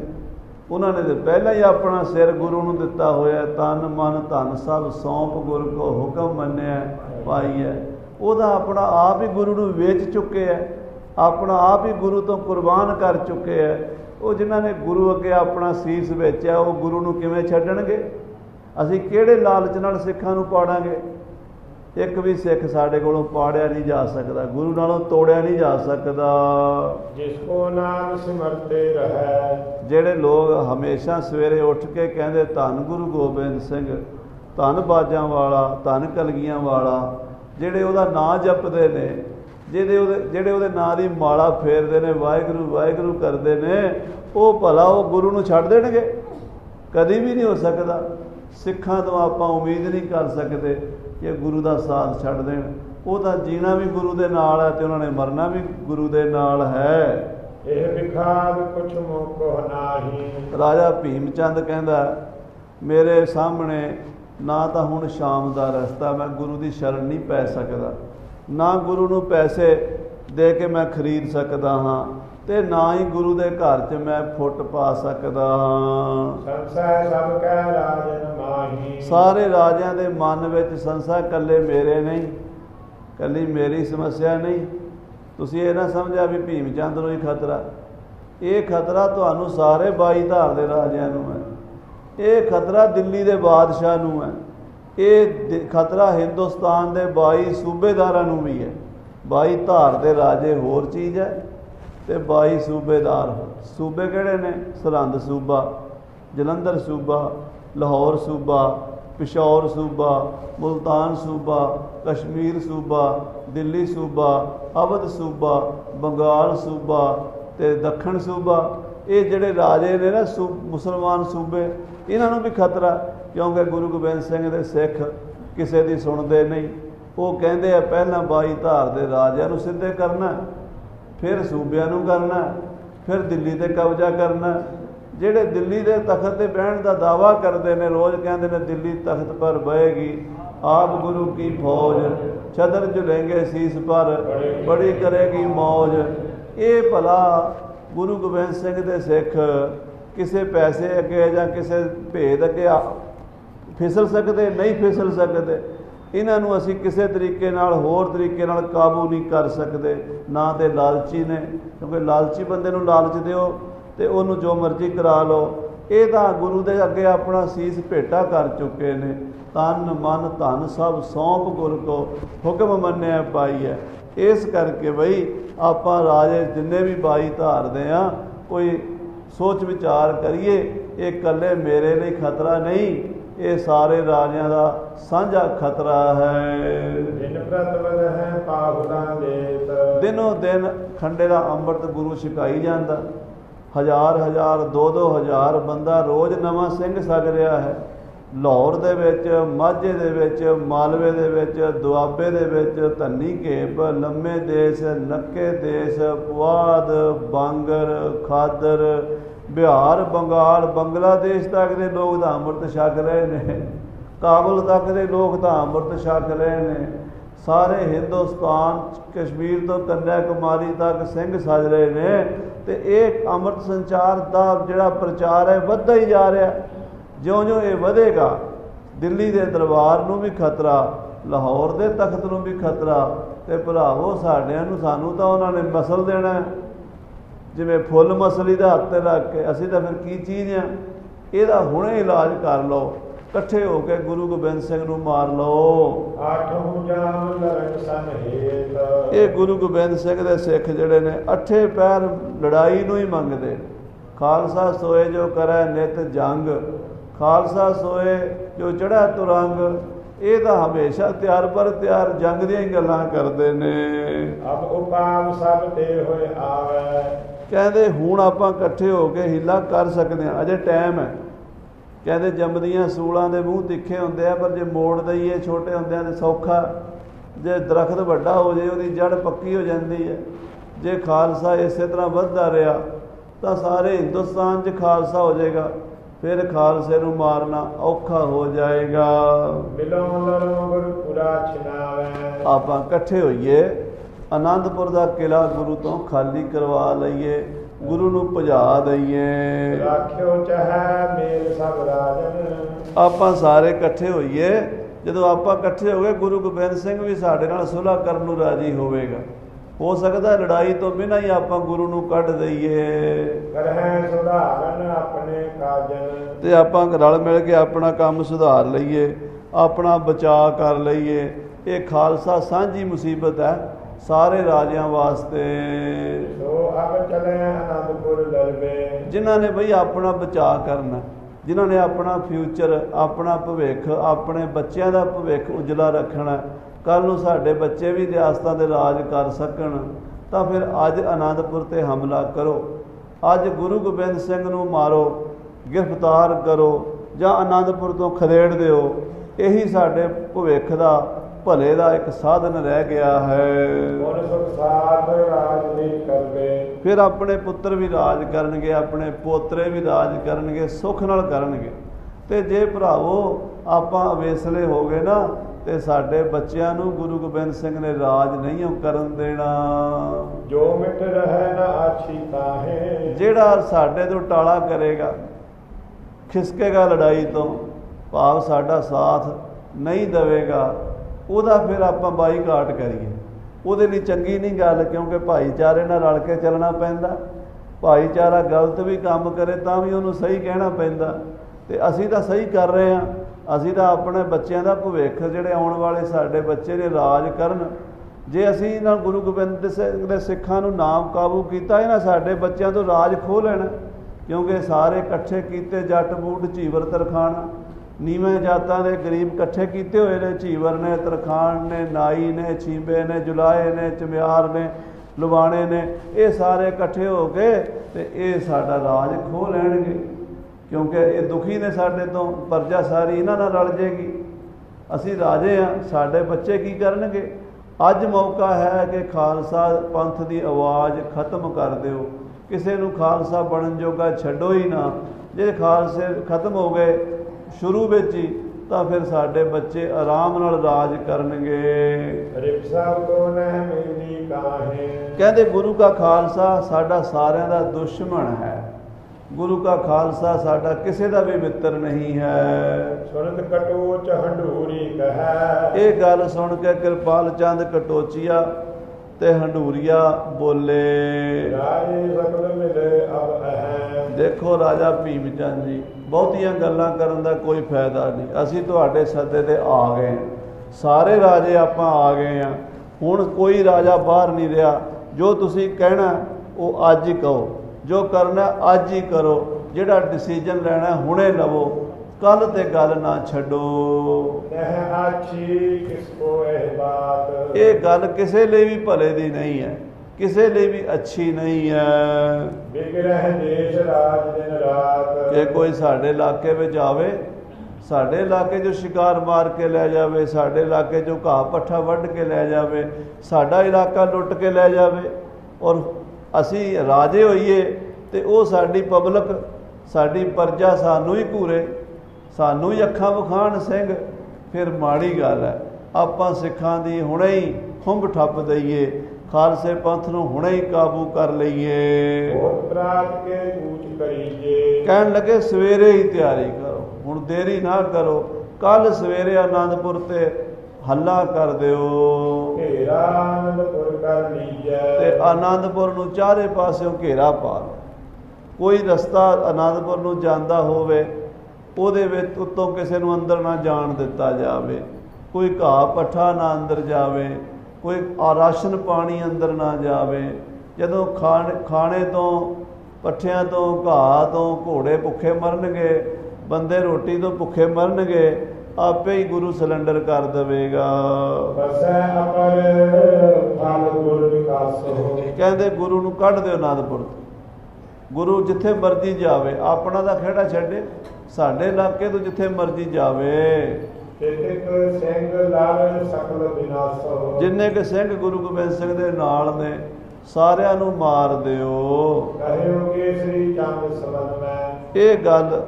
A: ਉਹਨਾਂ ਨੇ ਪਹਿਲਾਂ ਹੀ ਆਪਣਾ ਸਿਰ ਗੁਰੂ ਨੂੰ ਦਿੱਤਾ ਹੋਇਆ ਤਨ ਮਨ ਧਨ ਸਭ ਸੌਂਪ ਗੁਰ ਕੋ ਹੁਕਮ ਮੰਨਿਆ ਪਾਈ ਹੈ। ਉਹਦਾ ਆਪਣਾ ਆਪ ਹੀ ਗੁਰੂ ਨੂੰ ਵੇਚ ਚੁੱਕੇ ਹੈ। ਆਪਣਾ ਆਪ ਹੀ ਗੁਰੂ ਤੋਂ ਕੁਰਬਾਨ ਕਰ ਚੁੱਕੇ ਹੈ। ਉਹ ਜਿਨ੍ਹਾਂ ਨੇ ਗੁਰੂ ਅੱਗੇ ਆਪਣਾ ਸੀਸ ਵੇਚਿਆ, ਉਹ ਗੁਰੂ ਨੂੰ ਕਿਵੇਂ ਛੱਡਣਗੇ? ਅਸੀਂ ਕਿਹੜੇ ਲਾਲਚ ਨਾਲ ਸਿੱਖਾਂ ਨੂੰ ਪਾੜਾਂਗੇ? ਇੱਕ ਵੀ ਸਿੱਖ ਸਾਡੇ ਕੋਲੋਂ ਪਾੜਿਆ ਨਹੀਂ ਜਾ ਸਕਦਾ ਗੁਰੂ ਨਾਲੋਂ ਤੋੜਿਆ ਨਹੀਂ ਜਾ ਸਕਦਾ।
B: ਜਿਸ ਕੋ ਨਾਮ ਸਿਮਰਤੇ ਰਹੈ।
A: ਜਿਹੜੇ ਲੋਕ ਹਮੇਸ਼ਾ ਸਵੇਰੇ ਉੱਠ ਕੇ ਕਹਿੰਦੇ ਧੰਨ ਗੁਰੂ ਗੋਬਿੰਦ ਸਿੰਘ ਧੰਨ ਬਾਜਾਂ ਵਾਲਾ ਧੰਨ ਕਲਗੀਆਂ ਵਾਲਾ ਜਿਹੜੇ ਉਹਦਾ ਨਾਂ ਜਪਦੇ ਨੇ ਜਿਹਦੇ ਉਹਦੇ ਜਿਹੜੇ ਉਹਦੇ ਨਾਂ ਦੀ ਮਾਲਾ ਫੇਰਦੇ ਨੇ ਵਾਹਿਗੁਰੂ ਵਾਹਿਗੁਰੂ ਕਰਦੇ ਨੇ ਉਹ ਭਲਾ ਉਹ ਗੁਰੂ ਨੂੰ ਛੱਡ ਦੇਣਗੇ। ਕਦੀ ਵੀ ਨਹੀਂ ਹੋ ਸਕਦਾ। ਸਿੱਖਾਂ ਤੋਂ ਆਪਾਂ ਉਮੀਦ ਨਹੀਂ ਕਰ ਸਕਦੇ। ਕਿ ਗੁਰੂ ਦਾ ਸਾਥ ਛੱਡ ਦੇਣ। ਉਹ ਤਾਂ ਜੀਣਾ ਵੀ ਗੁਰੂ ਦੇ ਨਾਲ ਹੈ ਤੇ ਉਹਨਾਂ ਨੇ ਮਰਨਾ ਵੀ ਗੁਰੂ ਦੇ ਨਾਲ ਹੈ।
B: ਇਹ ਵਿਖਾਦ ਕੁਛ ਮੋਕੋ ਨਾਹੀ।
A: ਰਾਜਾ ਭੀਮ ਚੰਦ ਕਹਿੰਦਾ ਮੇਰੇ ਸਾਹਮਣੇ ਨਾ ਤਾਂ ਹੁਣ ਸ਼ਾਮ ਦਾ ਰਸਤਾ ਮੈਂ ਗੁਰੂ ਦੀ ਸ਼ਰਨ ਨਹੀਂ ਪੈ ਸਕਦਾ। ਨਾ ਗੁਰੂ ਨੂੰ ਪੈਸੇ ਦੇ ਕੇ ਮੈਂ ਖਰੀਦ ਸਕਦਾ ਹਾਂ। ਤੇ ਨਾ ਹੀ ਗੁਰੂ ਦੇ ਘਰ 'ਚ ਮੈਂ ਫੁੱਟ ਪਾ ਸਕਦਾ
B: ਸੰਸੈ ਸਭ ਕੈ ਰਾਜਨ ਮਾਹੀ।
A: ਸਾਰੇ ਰਾਜਿਆਂ ਦੇ ਮਨ ਵਿੱਚ ਸੰਸਾ ਕੱਲੇ ਮੇਰੇ ਨਹੀਂ ਕੱਲੀ ਮੇਰੀ ਸਮੱਸਿਆ ਨਹੀਂ। ਤੁਸੀਂ ਇਹ ਨਾ ਸਮਝਿਆ ਵੀ ਭੀਮ ਚੰਦ ਨੂੰ ਹੀ ਖਤਰਾ। ਇਹ ਖਤਰਾ ਤੁਹਾਨੂੰ ਸਾਰੇ 22 ਧਾਰ ਦੇ ਰਾਜਿਆਂ ਨੂੰ ਹੈ। ਇਹ ਖਤਰਾ ਦਿੱਲੀ ਦੇ ਬਾਦਸ਼ਾਹ ਨੂੰ ਹੈ। ਇਹ ਖਤਰਾ ਹਿੰਦੁਸਤਾਨ ਦੇ 22 ਸੂਬੇਦਾਰਾਂ ਨੂੰ ਵੀ ਹੈ। 22 ਧਾਰ ਦੇ ਰਾਜੇ ਹੋਰ ਚੀਜ਼ ਹੈ। ਤੇ 22 ਸੂਬੇਦਾਰ ਸੂਬੇ ਕਿਹੜੇ ਨੇ? ਸਰਹੰਦ ਸੂਬਾ, ਜਲੰਧਰ ਸੂਬਾ, ਲਾਹੌਰ ਸੂਬਾ, ਪਿਸ਼ੌਰ ਸੂਬਾ, ਮੁਲਤਾਨ ਸੂਬਾ, ਕਸ਼ਮੀਰ ਸੂਬਾ, ਦਿੱਲੀ ਸੂਬਾ, ਅਵਧ ਸੂਬਾ, ਬੰਗਾਲ ਸੂਬਾ ਤੇ ਦੱਖਣ ਸੂਬਾ। ਇਹ ਜਿਹੜੇ ਰਾਜੇ ਨੇ ਨਾ ਸੂ- ਮੁਸਲਮਾਨ ਸੂਬੇ, ਇਹਨਾਂ ਨੂੰ ਵੀ ਖਤਰਾ, ਕਿਉਂਕਿ ਗੁਰੂ ਗੋਬਿੰਦ ਸਿੰਘ ਦੇ ਸਿੱਖ ਕਿਸੇ ਦੀ ਸੁਣਦੇ ਨਹੀਂ। ਉਹ ਕਹਿੰਦੇ ਆ, ਪਹਿਲਾਂ 22 ਧਾਰ ਦੇ ਰਾਜਿਆਂ ਨੂੰ ਸਿੱਧੇ ਕਰਨਾ ਫਿਰ ਸੂਬਿਆਂ ਨੂੰ ਕਰਨਾ, ਫਿਰ ਦਿੱਲੀ ਤੇ ਕਬਜ਼ਾ ਕਰਨਾ। ਜਿਹੜੇ ਦਿੱਲੀ ਦੇ ਤਖਤ ਤੇ ਬਹਿਣ ਦਾ ਦਾਵਾ ਕਰਦੇ ਨੇ, ਰੋਜ਼ ਕਹਿੰਦੇ ਨੇ, ਦਿੱਲੀ ਤਖਤ ਪਰ ਬਹੇਗੀ, ਆਪ ਗੁਰੂ ਕੀ ਫੌਜ? ਛਦਰ ਝੁਲੇਂਗੇ ਸੀਸ ਪਰ, ਬੜੀ ਕਰੇਗੀ ਮੌਜ। ਇਹ ਭਲਾ ਗੁਰੂ ਗੋਬਿੰਦ ਸਿੰਘ ਦੇ ਸਿੱਖ ਕਿਸੇ ਪੈਸੇ ਅੱਗੇ ਜਾਂ ਕਿਸੇ ਭੇਦ ਅੱਗੇ ਫਿਸਲ ਸਕਦੇ, ਨਹੀਂ ਫਿਸਲ ਸਕਦੇ। ਇਹਨਾਂ ਨੂੰ ਅਸੀਂ ਕਿਸੇ ਤਰੀਕੇ ਨਾਲ, ਹੋਰ ਤਰੀਕੇ ਨਾਲ ਕਾਬੂ ਨਹੀਂ ਕਰ ਸਕਦੇ, ਨਾ ਤੇ ਲਾਲਚੀ ਨੇ, ਕਿਉਂਕਿ ਲਾਲਚੀ ਬੰਦੇ ਨੂੰ ਲਾਲਚ ਦਿਓ ਤੇ ਉਹਨੂੰ ਜੋ ਮਰਜ਼ੀ ਕਰਾ ਲਓ। ਇਹ ਤਾਂ ਗੁਰੂ ਦੇ ਅੱਗੇ ਆਪਣਾ ਸੀਸ ਭੇਟਾ ਕਰ ਚੁੱਕੇ ਨੇ। ਤਨ ਮਨ ਧਨ ਸਭ ਸੌਂਪ ਗੁਰ ਕੋ ਹੁਕਮ ਮੰਨਿਆ ਪਾਈ ਹੈ। ਇਸ ਕਰਕੇ ਬਈ ਆਪਾਂ ਰਾਜੇ ਜਿੰਨੇ ਵੀ ਬਾਈ ਧਾਰਦੇ ਆ, ਕੋਈ ਸੋਚ ਵਿਚਾਰ ਕਰੀਏ, ਇਹ ਇਕੱਲੇ ਮੇਰੇ ਲਈ ਖਤਰਾ ਨਹੀਂ। ਇਹ ਸਾਰੇ ਰਾਜਿਆਂ ਦਾ ਸਾਂਝਾ ਖਤਰਾ ਹੈ।
B: ਦਿਨ ਪ੍ਰਤਵਦ ਹੈ ਪਾਹੁਲਾਂ ਦੇਤ
A: ਦਿਨੋ ਦਿਨ ਖੰਡੇ ਦਾ ਅੰਮ੍ਰਿਤ ਗੁਰੂ ਛਕਾਈ ਜਾਂਦਾ। ਹਜ਼ਾਰ ਹਜ਼ਾਰ ਦੋ ਦੋ ਹਜ਼ਾਰ ਬੰਦਾ ਰੋਜ਼ ਨਵਾਂ ਸਿੰਘ ਸਜ ਰਿਹਾ ਹੈ। ਲਾਹੌਰ ਦੇ ਵਿੱਚ ਮਾਝੇ ਦੇ ਵਿੱਚ ਮਾਲਵੇ ਦੇ ਵਿੱਚ ਦੁਆਬੇ ਦੇ ਵਿੱਚ ਧੰਨੀ ਘੇਪ ਲੰਮੇ ਦੇਸ਼ ਨੱਕੇ ਦੇਸ਼ ਪੁਆਧ ਬਾਂਗਰ ਖਾਦਰ ਬਿਹਾਰ, ਬੰਗਾਲ, ਬੰਗਲਾਦੇਸ਼ ਤੱਕ ਦੇ ਲੋਕ ਤਾਂ ਅੰਮ੍ਰਿਤ ਛਕ ਰਹੇ ਨੇ। ਕਾਬਲ ਤੱਕ ਦੇ ਲੋਕ ਤਾਂ ਅੰਮ੍ਰਿਤ ਛਕ ਰਹੇ ਨੇ। ਸਾਰੇ ਹਿੰਦੁਸਤਾਨ, ਕਸ਼ਮੀਰ ਤੋਂ ਕੰਨਿਆ ਕੁਮਾਰੀ ਤੱਕ ਸਿੰਘ ਸਜ ਰਹੇ ਨੇ ਤੇ ਇਹ ਅੰਮ੍ਰਿਤ ਸੰਚਾਰ ਦਾ ਜਿਹੜਾ ਪ੍ਰਚਾਰ ਹੈ, ਵੱਧਦਾ ਹੀ ਜਾ ਰਿਹਾ। ਜਿਉਂ-ਜਿਉਂ ਇਹ ਵਧੇਗਾ, ਦਿੱਲੀ ਦੇ ਦਰਬਾਰ ਨੂੰ ਵੀ ਖਤਰਾ, ਲਾਹੌਰ ਦੇ ਤਖਤ ਨੂੰ ਵੀ ਖਤਰਾ ਤੇ ਭਰਾਵੋ, ਸਾਡਿਆਂ ਨੂੰ ਸਾਨੂੰ ਤਾਂ ਉਹਨਾਂ ਨੇ ਮਸਲ ਦੇਣਾ ਜਿਵੇਂ ਫੁੱਲ ਮਸਲੀ ਦਾ ਹੱਥ ਤੇ ਰੱਖ ਕੇ ਅਸੀਂ ਤਾਂ ਫਿਰ ਕੀ ਚੀਜ਼ ਆ? ਇਹਦਾ ਹੁਣੇ ਇਲਾਜ ਕਰ ਲਓ। ਇਕੱਠੇ ਹੋ ਕੇ ਗੁਰੂ ਗੋਬਿੰਦ ਸਿੰਘ ਨੂੰ ਮਾਰ ਲਓ।
B: ਆਠੂ ਜਾਮ ਲਰਨ ਸਨ ਹੇਤ
A: ਇਹ ਗੁਰੂ ਗੋਬਿੰਦ ਸਿੰਘ ਦੇ ਸਿੱਖ ਜਿਹੜੇ ਨੇ ਅੱਠੇ ਪੈਰ ਲੜਾਈ ਨੂੰ ਹੀ ਮੰਗਦੇ ਨੇ। ਖਾਲਸਾ ਸੋਏ ਜੋ ਕਰੈ ਨਿਤ ਜੰਗ। ਖਾਲਸਾ ਸੋਏ ਜੋ ਚੜਾ ਤੁਰੰਗ। ਇਹ ਤਾਂ ਹਮੇਸ਼ਾ ਤਿਆਰ ਪਰ ਤਿਆਰ ਜੰਗ ਦੀਆਂ ਗੱਲਾਂ ਕਰਦੇ ਨੇ।
B: ਅਬ ਉਪਾਮ ਸਭ ਤੇ ਹੋਏ ਆਵੇ।
A: ਕਹਿੰਦੇ ਹੁਣ ਆਪਾਂ ਇਕੱਠੇ ਹੋ ਕੇ ਹੀਲਾ ਕਰ ਸਕਦੇ ਹਾਂ। ਅਜੇ ਟਾਈਮ ਹੈ। ਕਹਿੰਦੇ ਜੰਮਦੀਆਂ ਸੂਲਾਂ ਦੇ ਮੂੰਹ ਤਿੱਖੇ ਹੁੰਦੇ ਆ ਪਰ ਜੇ ਮੋੜ ਦਈਏ ਛੋਟੇ ਹੁੰਦਿਆਂ ਤੇ ਸੌਖਾ ਜੇ ਦਰਖਤ ਵੱਡਾ ਹੋ ਜੇ ਉਹਦੀ ਜੜ ਪੱਕੀ ਹੋ ਜਾਂਦੀ ਹੈ। ਜੇ ਖਾਲਸਾ ਇਸੇ ਤਰ੍ਹਾਂ ਵੱਧਦਾ ਰਿਹਾ ਤਾਂ ਸਾਰੇ ਹਿੰਦੁਸਤਾਨ 'ਚ ਖਾਲਸਾ ਹੋ ਜਾਏਗਾ। ਫਿਰ ਖਾਲਸੇ ਨੂੰ ਮਾਰਨਾ ਔਖਾ ਹੋ ਜਾਏਗਾ।
B: ਮਿਲੋਂ ਲਰੋਂ ਗੁਰਪੁਰਾ ਛਿਨਾਵੇ
A: ਆਪਾਂ ਇਕੱਠੇ ਹੋਈਏ। ਆਨੰਦਪੁਰ ਦਾ ਕਿਲਾ ਗੁਰੂ ਤੋਂ ਖਾਲੀ ਕਰਵਾ ਲਈਏ ਗੁਰੂ ਨੂੰ ਭਜਾ ਦਈਏ।
B: ਰਾਖਿਓ ਚਹੈ ਮੇਲ ਸਭ ਰਾਜਨ।
A: ਆਪਾਂ ਸਾਰੇ ਇਕੱਠੇ ਹੋਈਏ ਜਦੋਂ ਆਪਾਂ ਇਕੱਠੇ ਹੋ ਗਏ ਗੁਰੂ ਗੋਬਿੰਦ ਸਿੰਘ ਵੀ ਸਾਡੇ ਨਾਲ ਸੁਲ੍ਹਾ ਕਰਨ ਨੂੰ ਰਾਜੀ ਹੋਵੇਗਾ। ਹੋ ਸਕਦਾ ਲੜਾਈ ਤੋਂ ਬਿਨਾਂ ਹੀ ਆਪਾਂ ਗੁਰੂ ਨੂੰ ਕੱਢ ਦਈਏ।
B: ਕਰਹਿ ਸੁਧਾਰਨ ਆਪਣੇ ਕਾਜਨ।
A: ਤੇ ਆਪਾਂ ਰਲ ਮਿਲ ਕੇ ਆਪਣਾ ਕੰਮ ਸੁਧਾਰ ਲਈਏ ਆਪਣਾ ਬਚਾਅ ਕਰ ਲਈਏ। ਇਹ ਖਾਲਸਾ ਸਾਂਝੀ ਮੁਸੀਬਤ ਹੈ। ਸਾਰੇ ਰਾਜਿਆਂ ਵਾਸਤੇ।
B: ਸੋ ਅਬ ਚਲੇ ਆਨੰਦਪੁਰ ਲਰਵੇ
A: ਜਿਨ੍ਹਾਂ ਨੇ ਬਈ ਆਪਣਾ ਬਚਾਅ ਕਰਨਾ ਜਿਨ੍ਹਾਂ ਨੇ ਆਪਣਾ ਫਿਊਚਰ ਆਪਣਾ ਭਵਿੱਖ ਆਪਣੇ ਬੱਚਿਆਂ ਦਾ ਭਵਿੱਖ ਉਜਲਾ ਰੱਖਣਾ ਕੱਲ ਨੂੰ ਸਾਡੇ ਬੱਚੇ ਵੀ ਰਿਆਸਤਾਂ ਦੇ ਰਾਜ ਕਰ ਸਕਣ ਤਾਂ ਫਿਰ ਅੱਜ ਆਨੰਦਪੁਰ ਤੇ ਹਮਲਾ ਕਰੋ। ਅੱਜ ਗੁਰੂ ਗੋਬਿੰਦ ਸਿੰਘ ਨੂੰ ਮਾਰੋ ਗ੍ਰਿਫਤਾਰ ਕਰੋ ਜਾਂ ਆਨੰਦਪੁਰ ਤੋਂ ਖਦੇੜ ਦਿਓ। ਇਹੀ ਸਾਡੇ ਭਵਿੱਖ ਦਾ ਭਲੇ ਦਾ ਇੱਕ ਸਾਧਨ ਰਹਿ ਗਿਆ ਹੈ।
B: ਮਨ ਸੁਖ ਸਾਧ ਰਾਜ ਦੇ ਕਰਵੇ
A: ਫਿਰ ਆਪਣੇ ਪੁੱਤਰ ਵੀ ਰਾਜ ਕਰਨਗੇ ਆਪਣੇ ਪੋਤਰੇ ਵੀ ਰਾਜ ਕਰਨਗੇ ਸੁੱਖ ਨਾਲ ਕਰਨਗੇ। ਤੇ ਜੇ ਭਰਾਵੋ ਆਪਾਂ ਅਵੇਸਲੇ ਹੋ ਗਏ ਨਾ ਤੇ ਸਾਡੇ ਬੱਚਿਆਂ ਨੂੰ ਗੁਰੂ ਗੋਬਿੰਦ ਸਿੰਘ ਨੇ ਰਾਜ ਨਹੀਂ ਉਹ ਕਰਨ ਦੇਣਾ।
B: ਜੋ ਮਿਟ ਰਹਿ ਨਾ ਆਛੀ ਤਾਹੇ।
A: ਜਿਹੜਾ ਸਾਡੇ ਤੋਂ ਟਾਲਾ ਕਰੇਗਾ ਖਿਸਕੇਗਾ ਲੜਾਈ ਤੋਂ ਭਾਵ ਸਾਡਾ ਸਾਥ ਨਹੀਂ ਦੇਵੇਗਾ ਉਹਦਾ ਫਿਰ ਆਪਾਂ ਬਾਈਕਾਟ ਕਰੀਏ। ਉਹਦੇ ਲਈ ਚੰਗੀ ਨਹੀਂ ਗੱਲ, ਕਿਉਂਕਿ ਭਾਈਚਾਰੇ ਨਾਲ ਰਲ ਕੇ ਚੱਲਣਾ ਪੈਂਦਾ। ਭਾਈਚਾਰਾ ਗਲਤ ਵੀ ਕੰਮ ਕਰੇ, ਤਾਂ ਵੀ ਉਹਨੂੰ ਸਹੀ ਕਹਿਣਾ ਪੈਂਦਾ। ਤੇ ਅਸੀਂ ਤਾਂ ਸਹੀ ਕਰ ਰਹੇ ਹਾਂ। ਅਸੀਂ ਤਾਂ ਆਪਣੇ ਬੱਚਿਆਂ ਦਾ ਭਵਿੱਖ ਜਿਹੜੇ ਆਉਣ ਵਾਲੇ ਸਾਡੇ ਬੱਚੇ ਨੇ ਰਾਜ ਕਰਨ। ਜੇ ਅਸੀਂ ਇਹਨਾਂ ਗੁਰੂ ਗੋਬਿੰਦ ਸਿੰਘ ਦੇ ਸਿੱਖਾਂ ਨੂੰ ਨਾਮ ਕਾਬੂ ਕੀਤਾ, ਇਹਨਾਂ ਸਾਡੇ ਬੱਚਿਆਂ ਤੋਂ ਰਾਜ ਖੋਹ ਲੈਣਾ। ਕਿਉਂਕਿ ਸਾਰੇ ਇਕੱਠੇ ਕੀਤੇ ਜੱਟ ਬੂਟ, ਝੀਵਰ ਤਰਖਾਣ। ਨੀਵੇਂ ਜਾਤਾਂ ਦੇ ਗਰੀਬ ਇਕੱਠੇ ਕੀਤੇ ਹੋਏ ਨੇ, ਝੀਵਰ ਨੇ, ਤਰਖਾਣ ਨੇ, ਨਾਈ ਨੇ ਛੀਂਬੇ ਨੇ, ਜੁਲਾਏ ਨੇ, ਚਮਿਆਰ ਨੇ ਲੁਬਾਣੇ ਨੇ, ਇਹ ਸਾਰੇ ਇਕੱਠੇ ਹੋ ਕੇ ਤੇ ਇਹ ਸਾਡਾ ਰਾਜ ਖੋਹ ਲੈਣਗੇ। ਕਿਉਂਕਿ ਇਹ ਦੁਖੀ ਨੇ ਸਾਡੇ ਤੋਂ, ਪਰਜਾ ਸਾਰੀ ਇਹਨਾਂ ਨਾਲ ਰਲ ਜੇਗੀ। ਅਸੀਂ ਰਾਜੇ ਆ ਸਾਡੇ ਬੱਚੇ ਕੀ ਕਰਨਗੇ? ਅੱਜ ਮੌਕਾ ਹੈ ਕਿ ਖਾਲਸਾ ਪੰਥ ਦੀ ਆਵਾਜ਼ ਖਤਮ ਕਰ ਦਿਓ। ਕਿਸੇ ਨੂੰ ਖਾਲਸਾ ਬਣਨ ਜੋਗਾ ਛੱਡੋ ਹੀ ਨਾ। ਜੇ ਖਾਲਸੇ ਖਤਮ ਹੋ ਗਏ ਸ਼ੁਰੂ ਵਿੱਚ ਹੀ ਤਾਂ ਫਿਰ ਸਾਡੇ ਬੱਚੇ ਆਰਾਮ ਨਾਲ ਰਾਜ ਕਰਨਗੇ।
B: ਰਿਪ ਸਭ ਕੋ ਨਹਿ ਮਿਲੀ ਕਾਹੇ।
A: ਕਹਿੰਦੇ ਗੁਰੂ ਕਾ ਖਾਲਸਾ ਸਾਡਾ ਸਾਰਿਆਂ ਦਾ ਦੁਸ਼ਮਣ ਹੈ। ਗੁਰੂ ਕਾ ਖਾਲਸਾ ਸਾਡਾ ਕਿਸੇ ਦਾ ਵੀ ਮਿੱਤਰ ਨਹੀਂ ਹੈ।
B: ਸੁਨਤ ਕਟੋਚ ਹੰਡੂਰੀ ਕਹੈ।
A: ਇਹ ਗੱਲ ਸੁਣ ਕੇ ਕਿਰਪਾਲ ਚੰਦ ਕਟੋਚੀਆ ਤੇ ਹੰਡੂਰੀਆ ਬੋਲੇ।
B: ਰਾਏ ਸਕਲ ਮਿਲੇ ਅਬ ਅਹੈ।
A: ਦੇਖੋ ਰਾਜਾ ਭੀਮ ਚੰਦ ਜੀ ਬਹੁਤੀਆਂ ਗੱਲਾਂ ਕਰਨ ਦਾ ਕੋਈ ਫਾਇਦਾ ਨਹੀਂ। ਅਸੀਂ ਤੁਹਾਡੇ ਸੱਦੇ ਤੇ ਆ ਗਏ। ਸਾਰੇ ਰਾਜੇ ਆਪਾਂ ਆ ਗਏ ਆ ਹੁਣ ਕੋਈ ਰਾਜਾ ਬਾਹਰ ਨਹੀਂ ਰਿਹਾ। ਜੋ ਤੁਸੀਂ ਕਹਿਣਾ ਉਹ ਅੱਜ ਹੀ ਕਹੋ। ਜੋ ਕਰਨਾ ਅੱਜ ਹੀ ਕਰੋ। ਜਿਹੜਾ ਡਿਸੀਜਨ ਲੈਣਾ ਹੁਣੇ ਲਵੋ। ਕੱਲ ਤੇ ਗੱਲ ਨਾ ਛੱਡੋ।
B: ਨਹਿ ਆਛੀ ਕਿਸ ਕੋ ਇਹ ਬਾਤ?
A: ਇਹ ਗੱਲ ਕਿਸੇ ਲਈ ਵੀ ਭਲੇ ਦੀ ਨਹੀਂ ਹੈ। ਕਿਸੇ ਲਈ ਵੀ ਅੱਛੀ ਨਹੀਂ ਹੈ।
B: ਬਿਗਰਹਿ ਦੇਸ਼ ਰਾਜ ਦਿਨ ਰਾਤ।
A: ਕਿ ਕੋਈ ਸਾਡੇ ਇਲਾਕੇ ਵਿੱਚ ਆਵੇ ਸਾਡੇ ਇਲਾਕੇ 'ਚੋਂ ਸ਼ਿਕਾਰ ਮਾਰ ਕੇ ਲੈ ਜਾਵੇ ਸਾਡੇ ਇਲਾਕੇ 'ਚੋਂ ਘਾਹ ਪੱਠਾ ਵੱਢ ਕੇ ਲੈ ਜਾਵੇ ਸਾਡਾ ਇਲਾਕਾ ਲੁੱਟ ਕੇ ਲੈ ਜਾਵੇ ਔਰ ਅਸੀਂ ਰਾਜੇ ਹੋਈਏ ਤੇ ਉਹ ਸਾਡੀ ਪਬਲਿਕ ਸਾਡੀ ਪਰਜਾ ਸਾਨੂੰ ਹੀ ਘੂਰੇ ਸਾਨੂੰ ਹੀ ਅੱਖਾਂ ਵਿਖਾਣ ਸਿੰਘ ਫਿਰ ਮਾੜੀ ਗੱਲ ਹੈ ਆਪਾਂ ਸਿੱਖਾਂ ਦੀ ਹੁਣੇ ਹੀ ਖੁੰਬ ਠੱਪ ਦਈਏ ਖਾਲਸੇ ਪੰਥ ਨੂੰ ਹੁਣੇ ਹੀ ਕਾਬੂ ਕਰ ਲਈਏ।
B: ਬਹੁਤ ਪ੍ਰਾਤ ਕੇ ਕੂਚ ਕਰੀਏ।
A: ਕਹਿਣ ਲੱਗੇ ਸਵੇਰੇ ਹੀ ਤਿਆਰੀ ਕਰੋ। ਹੁਣ ਦੇਰੀ ਨਾ ਕਰੋ। ਕੱਲ ਸਵੇਰੇ ਆਨੰਦਪੁਰ ਤੇ ਹੱਲਾ ਕਰ ਦਿਓ।
B: ਘੇਰਾ ਆਨੰਦਪੁਰ ਕਰ ਲੀਜੈ
A: ਤੇ ਆਨੰਦਪੁਰ ਨੂੰ ਚਾਰੇ ਪਾਸਿਓਂ ਘੇਰਾ ਪਾ ਲਓ। ਕੋਈ ਰਸਤਾ ਆਨੰਦਪੁਰ ਨੂੰ ਜਾਂਦਾ ਹੋਵੇ ਉਹਦੇ ਵਿੱਚ ਉੱਤੋਂ ਕਿਸੇ ਨੂੰ ਅੰਦਰ ਨਾ ਜਾਣ ਦਿੱਤਾ ਜਾਵੇ। ਕੋਈ ਘਾਹ ਪੱਠਾ ਨਾ ਅੰਦਰ ਜਾਵੇ। ਕੋਈ ਰਾਸ਼ਨ ਪਾਣੀ ਅੰਦਰ ਨਾ ਜਾਵੇ। ਜਦੋਂ ਖਾਣ ਤੋਂ ਪੱਠਿਆਂ ਤੋਂ ਘਾਹ ਤੋਂ ਘੋੜੇ ਭੁੱਖੇ ਮਰਨਗੇ ਬੰਦੇ ਰੋਟੀ ਤੋਂ ਭੁੱਖੇ ਮਰਨਗੇ ਆਪੇ ਹੀ ਗੁਰੂ ਸਿਲੰਡਰ ਕਰ ਦੇਵੇਗਾ।
B: ਬਸੈ ਅਪਰ ਫਲ ਗੁਰ ਵਿਕਾਸੋ
A: ਕਹਿੰਦੇ ਗੁਰੂ ਨੂੰ ਕੱਢ ਦਿਓ ਆਨੰਦਪੁਰ ਤੋਂ। ਗੁਰੂ ਜਿੱਥੇ ਮਰਜ਼ੀ ਜਾਵੇ ਆਪਣਾ ਦਾ ਖੇੜਾ ਛੱਡੇ ਸਾਡੇ ਇਲਾਕੇ ਤੋਂ ਜਿੱਥੇ ਮਰਜ਼ੀ ਜਾਵੇ।
B: ਤਿਤਿਕ ਸਿੰਘ ਲਾਲ ਸਕਲ ਵਿਨਾਸੋ
A: ਜਿੰਨੇ ਕਿ ਸਿੰਘ ਗੁਰੂ ਗੋਬਿੰਦ ਸਿੰਘ ਦੇ ਨਾਲ ਨੇ ਸਾਰਿਆਂ ਨੂੰ ਮਾਰ ਦਿਓ।
B: ਕਹਿਓ ਕੇਸਰੀ ਚੰਦ ਸਬਨ ਮੈਂ।
A: ਇਹ ਗੱਲ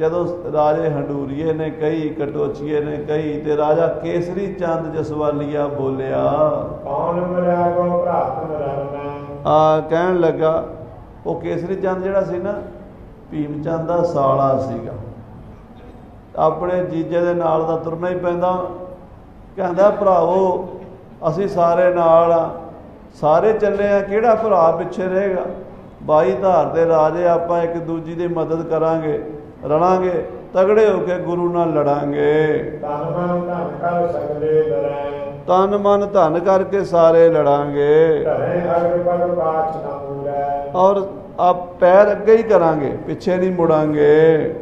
A: ਜਦੋਂ ਰਾਜੇ ਹੰਡੂਰੀਏ ਨੇ ਕਹੀ ਕਟੋਚੀਏ ਨੇ ਕਹੀ ਤੇ ਰਾਜਾ ਕੇਸਰੀ ਚੰਦ ਜਸਵਾਲੀਆ ਬੋਲਿਆ
B: ਕੌਣ ਮਰਿਆ ਕੋ ਭਰਾਤ ਮਰਨ
A: ਆ ਕਹਿਣ ਲੱਗਾ ਉਹ ਕੇਸਰੀ ਚੰਦ ਜਿਹੜਾ ਸੀ ਨਾ ਭੀਮ ਚੰਦ ਦਾ ਸਾਲਾ ਸੀਗਾ। ਆਪਣੇ ਜੀਜੇ ਦੇ ਨਾਲ ਦਾ ਤੁਰਨਾ ਹੀ ਪੈਂਦਾ। ਕਹਿੰਦਾ ਭਰਾਵੋ ਅਸੀਂ ਸਾਰੇ ਨਾਲ ਆ। ਸਾਰੇ ਚੱਲੇ ਆ ਕਿਹੜਾ ਭਰਾ ਪਿੱਛੇ ਰਹੇਗਾ? ਬਾਈ ਧਾਰ ਦੇ ਰਾਜੇ ਆਪਾਂ ਇੱਕ ਦੂਜੀ ਦੀ ਮਦਦ ਕਰਾਂਗੇ ਰਲਾਂਗੇ ਤਗੜੇ ਹੋ ਕੇ ਗੁਰੂ ਨਾਲ ਲੜਾਂਗੇ।
B: ਤਨ ਮਨ ਧਨ ਕਰ ਸਕਲੇ ਦਰੈ
A: ਤਨ ਮਨ ਧਨ ਕਰਕੇ ਸਾਰੇ ਲੜਾਂਗੇ।
B: ਧਰੇ ਅਗਰ ਪਗ ਪਾਛ ਨਾ ਮੂਰੈ
A: ਔਰ ਆਪ ਪੈਰ ਅੱਗੇ ਹੀ ਕਰਾਂਗੇ, ਪਿੱਛੇ ਨਹੀਂ ਮੁੜਾਂਗੇ।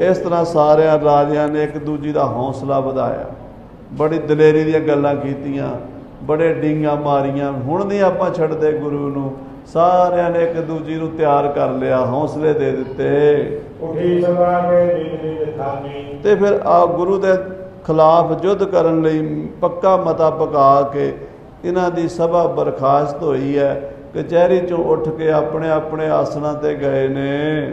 A: ਇਸ ਤਰ੍ਹਾਂ ਸਾਰਿਆਂ ਰਾਜਿਆਂ ਨੇ ਇੱਕ ਦੂਜੀ ਦਾ ਹੌਸਲਾ ਵਧਾਇਆ। ਬੜੀ ਦਲੇਰੀ ਦੀਆਂ ਗੱਲਾਂ ਕੀਤੀਆਂ, ਬੜੇ ਡਿੰਗਾ ਮਾਰੀਆਂ। ਹੁਣ ਨਹੀਂ ਆਪਾਂ ਛੱਡਦੇ ਗੁਰੂ ਨੂੰ। ਸਾਰਿਆਂ ਨੇ ਇੱਕ ਦੂਜੀ ਨੂੰ ਤਿਆਰ ਕਰ ਲਿਆ, ਹੌਸਲੇ ਦੇ ਦਿੱਤੇ।
B: ਉਠੀ ਸਭਾ ਕੇ ਨਿਜ ਨਿਜ ਥਾਨੀ
A: ਤੇ ਫਿਰ ਆ ਗੁਰੂ ਦੇ ਖਿਲਾਫ ਯੁੱਧ ਕਰਨ ਲਈ ਪੱਕਾ ਮਤਾ ਪਕਾ ਕੇ ਇਹਨਾਂ ਦੀ ਸਭਾ ਬਰਖਾਸਤ ਹੋਈ ਹੈ। ਕਚਹਿਰੀ ਚੋਂ ਉੱਠ ਕੇ ਆਪਣੇ ਆਪਣੇ ਆਸਣਾਂ ਤੇ ਗਏ ਨੇ।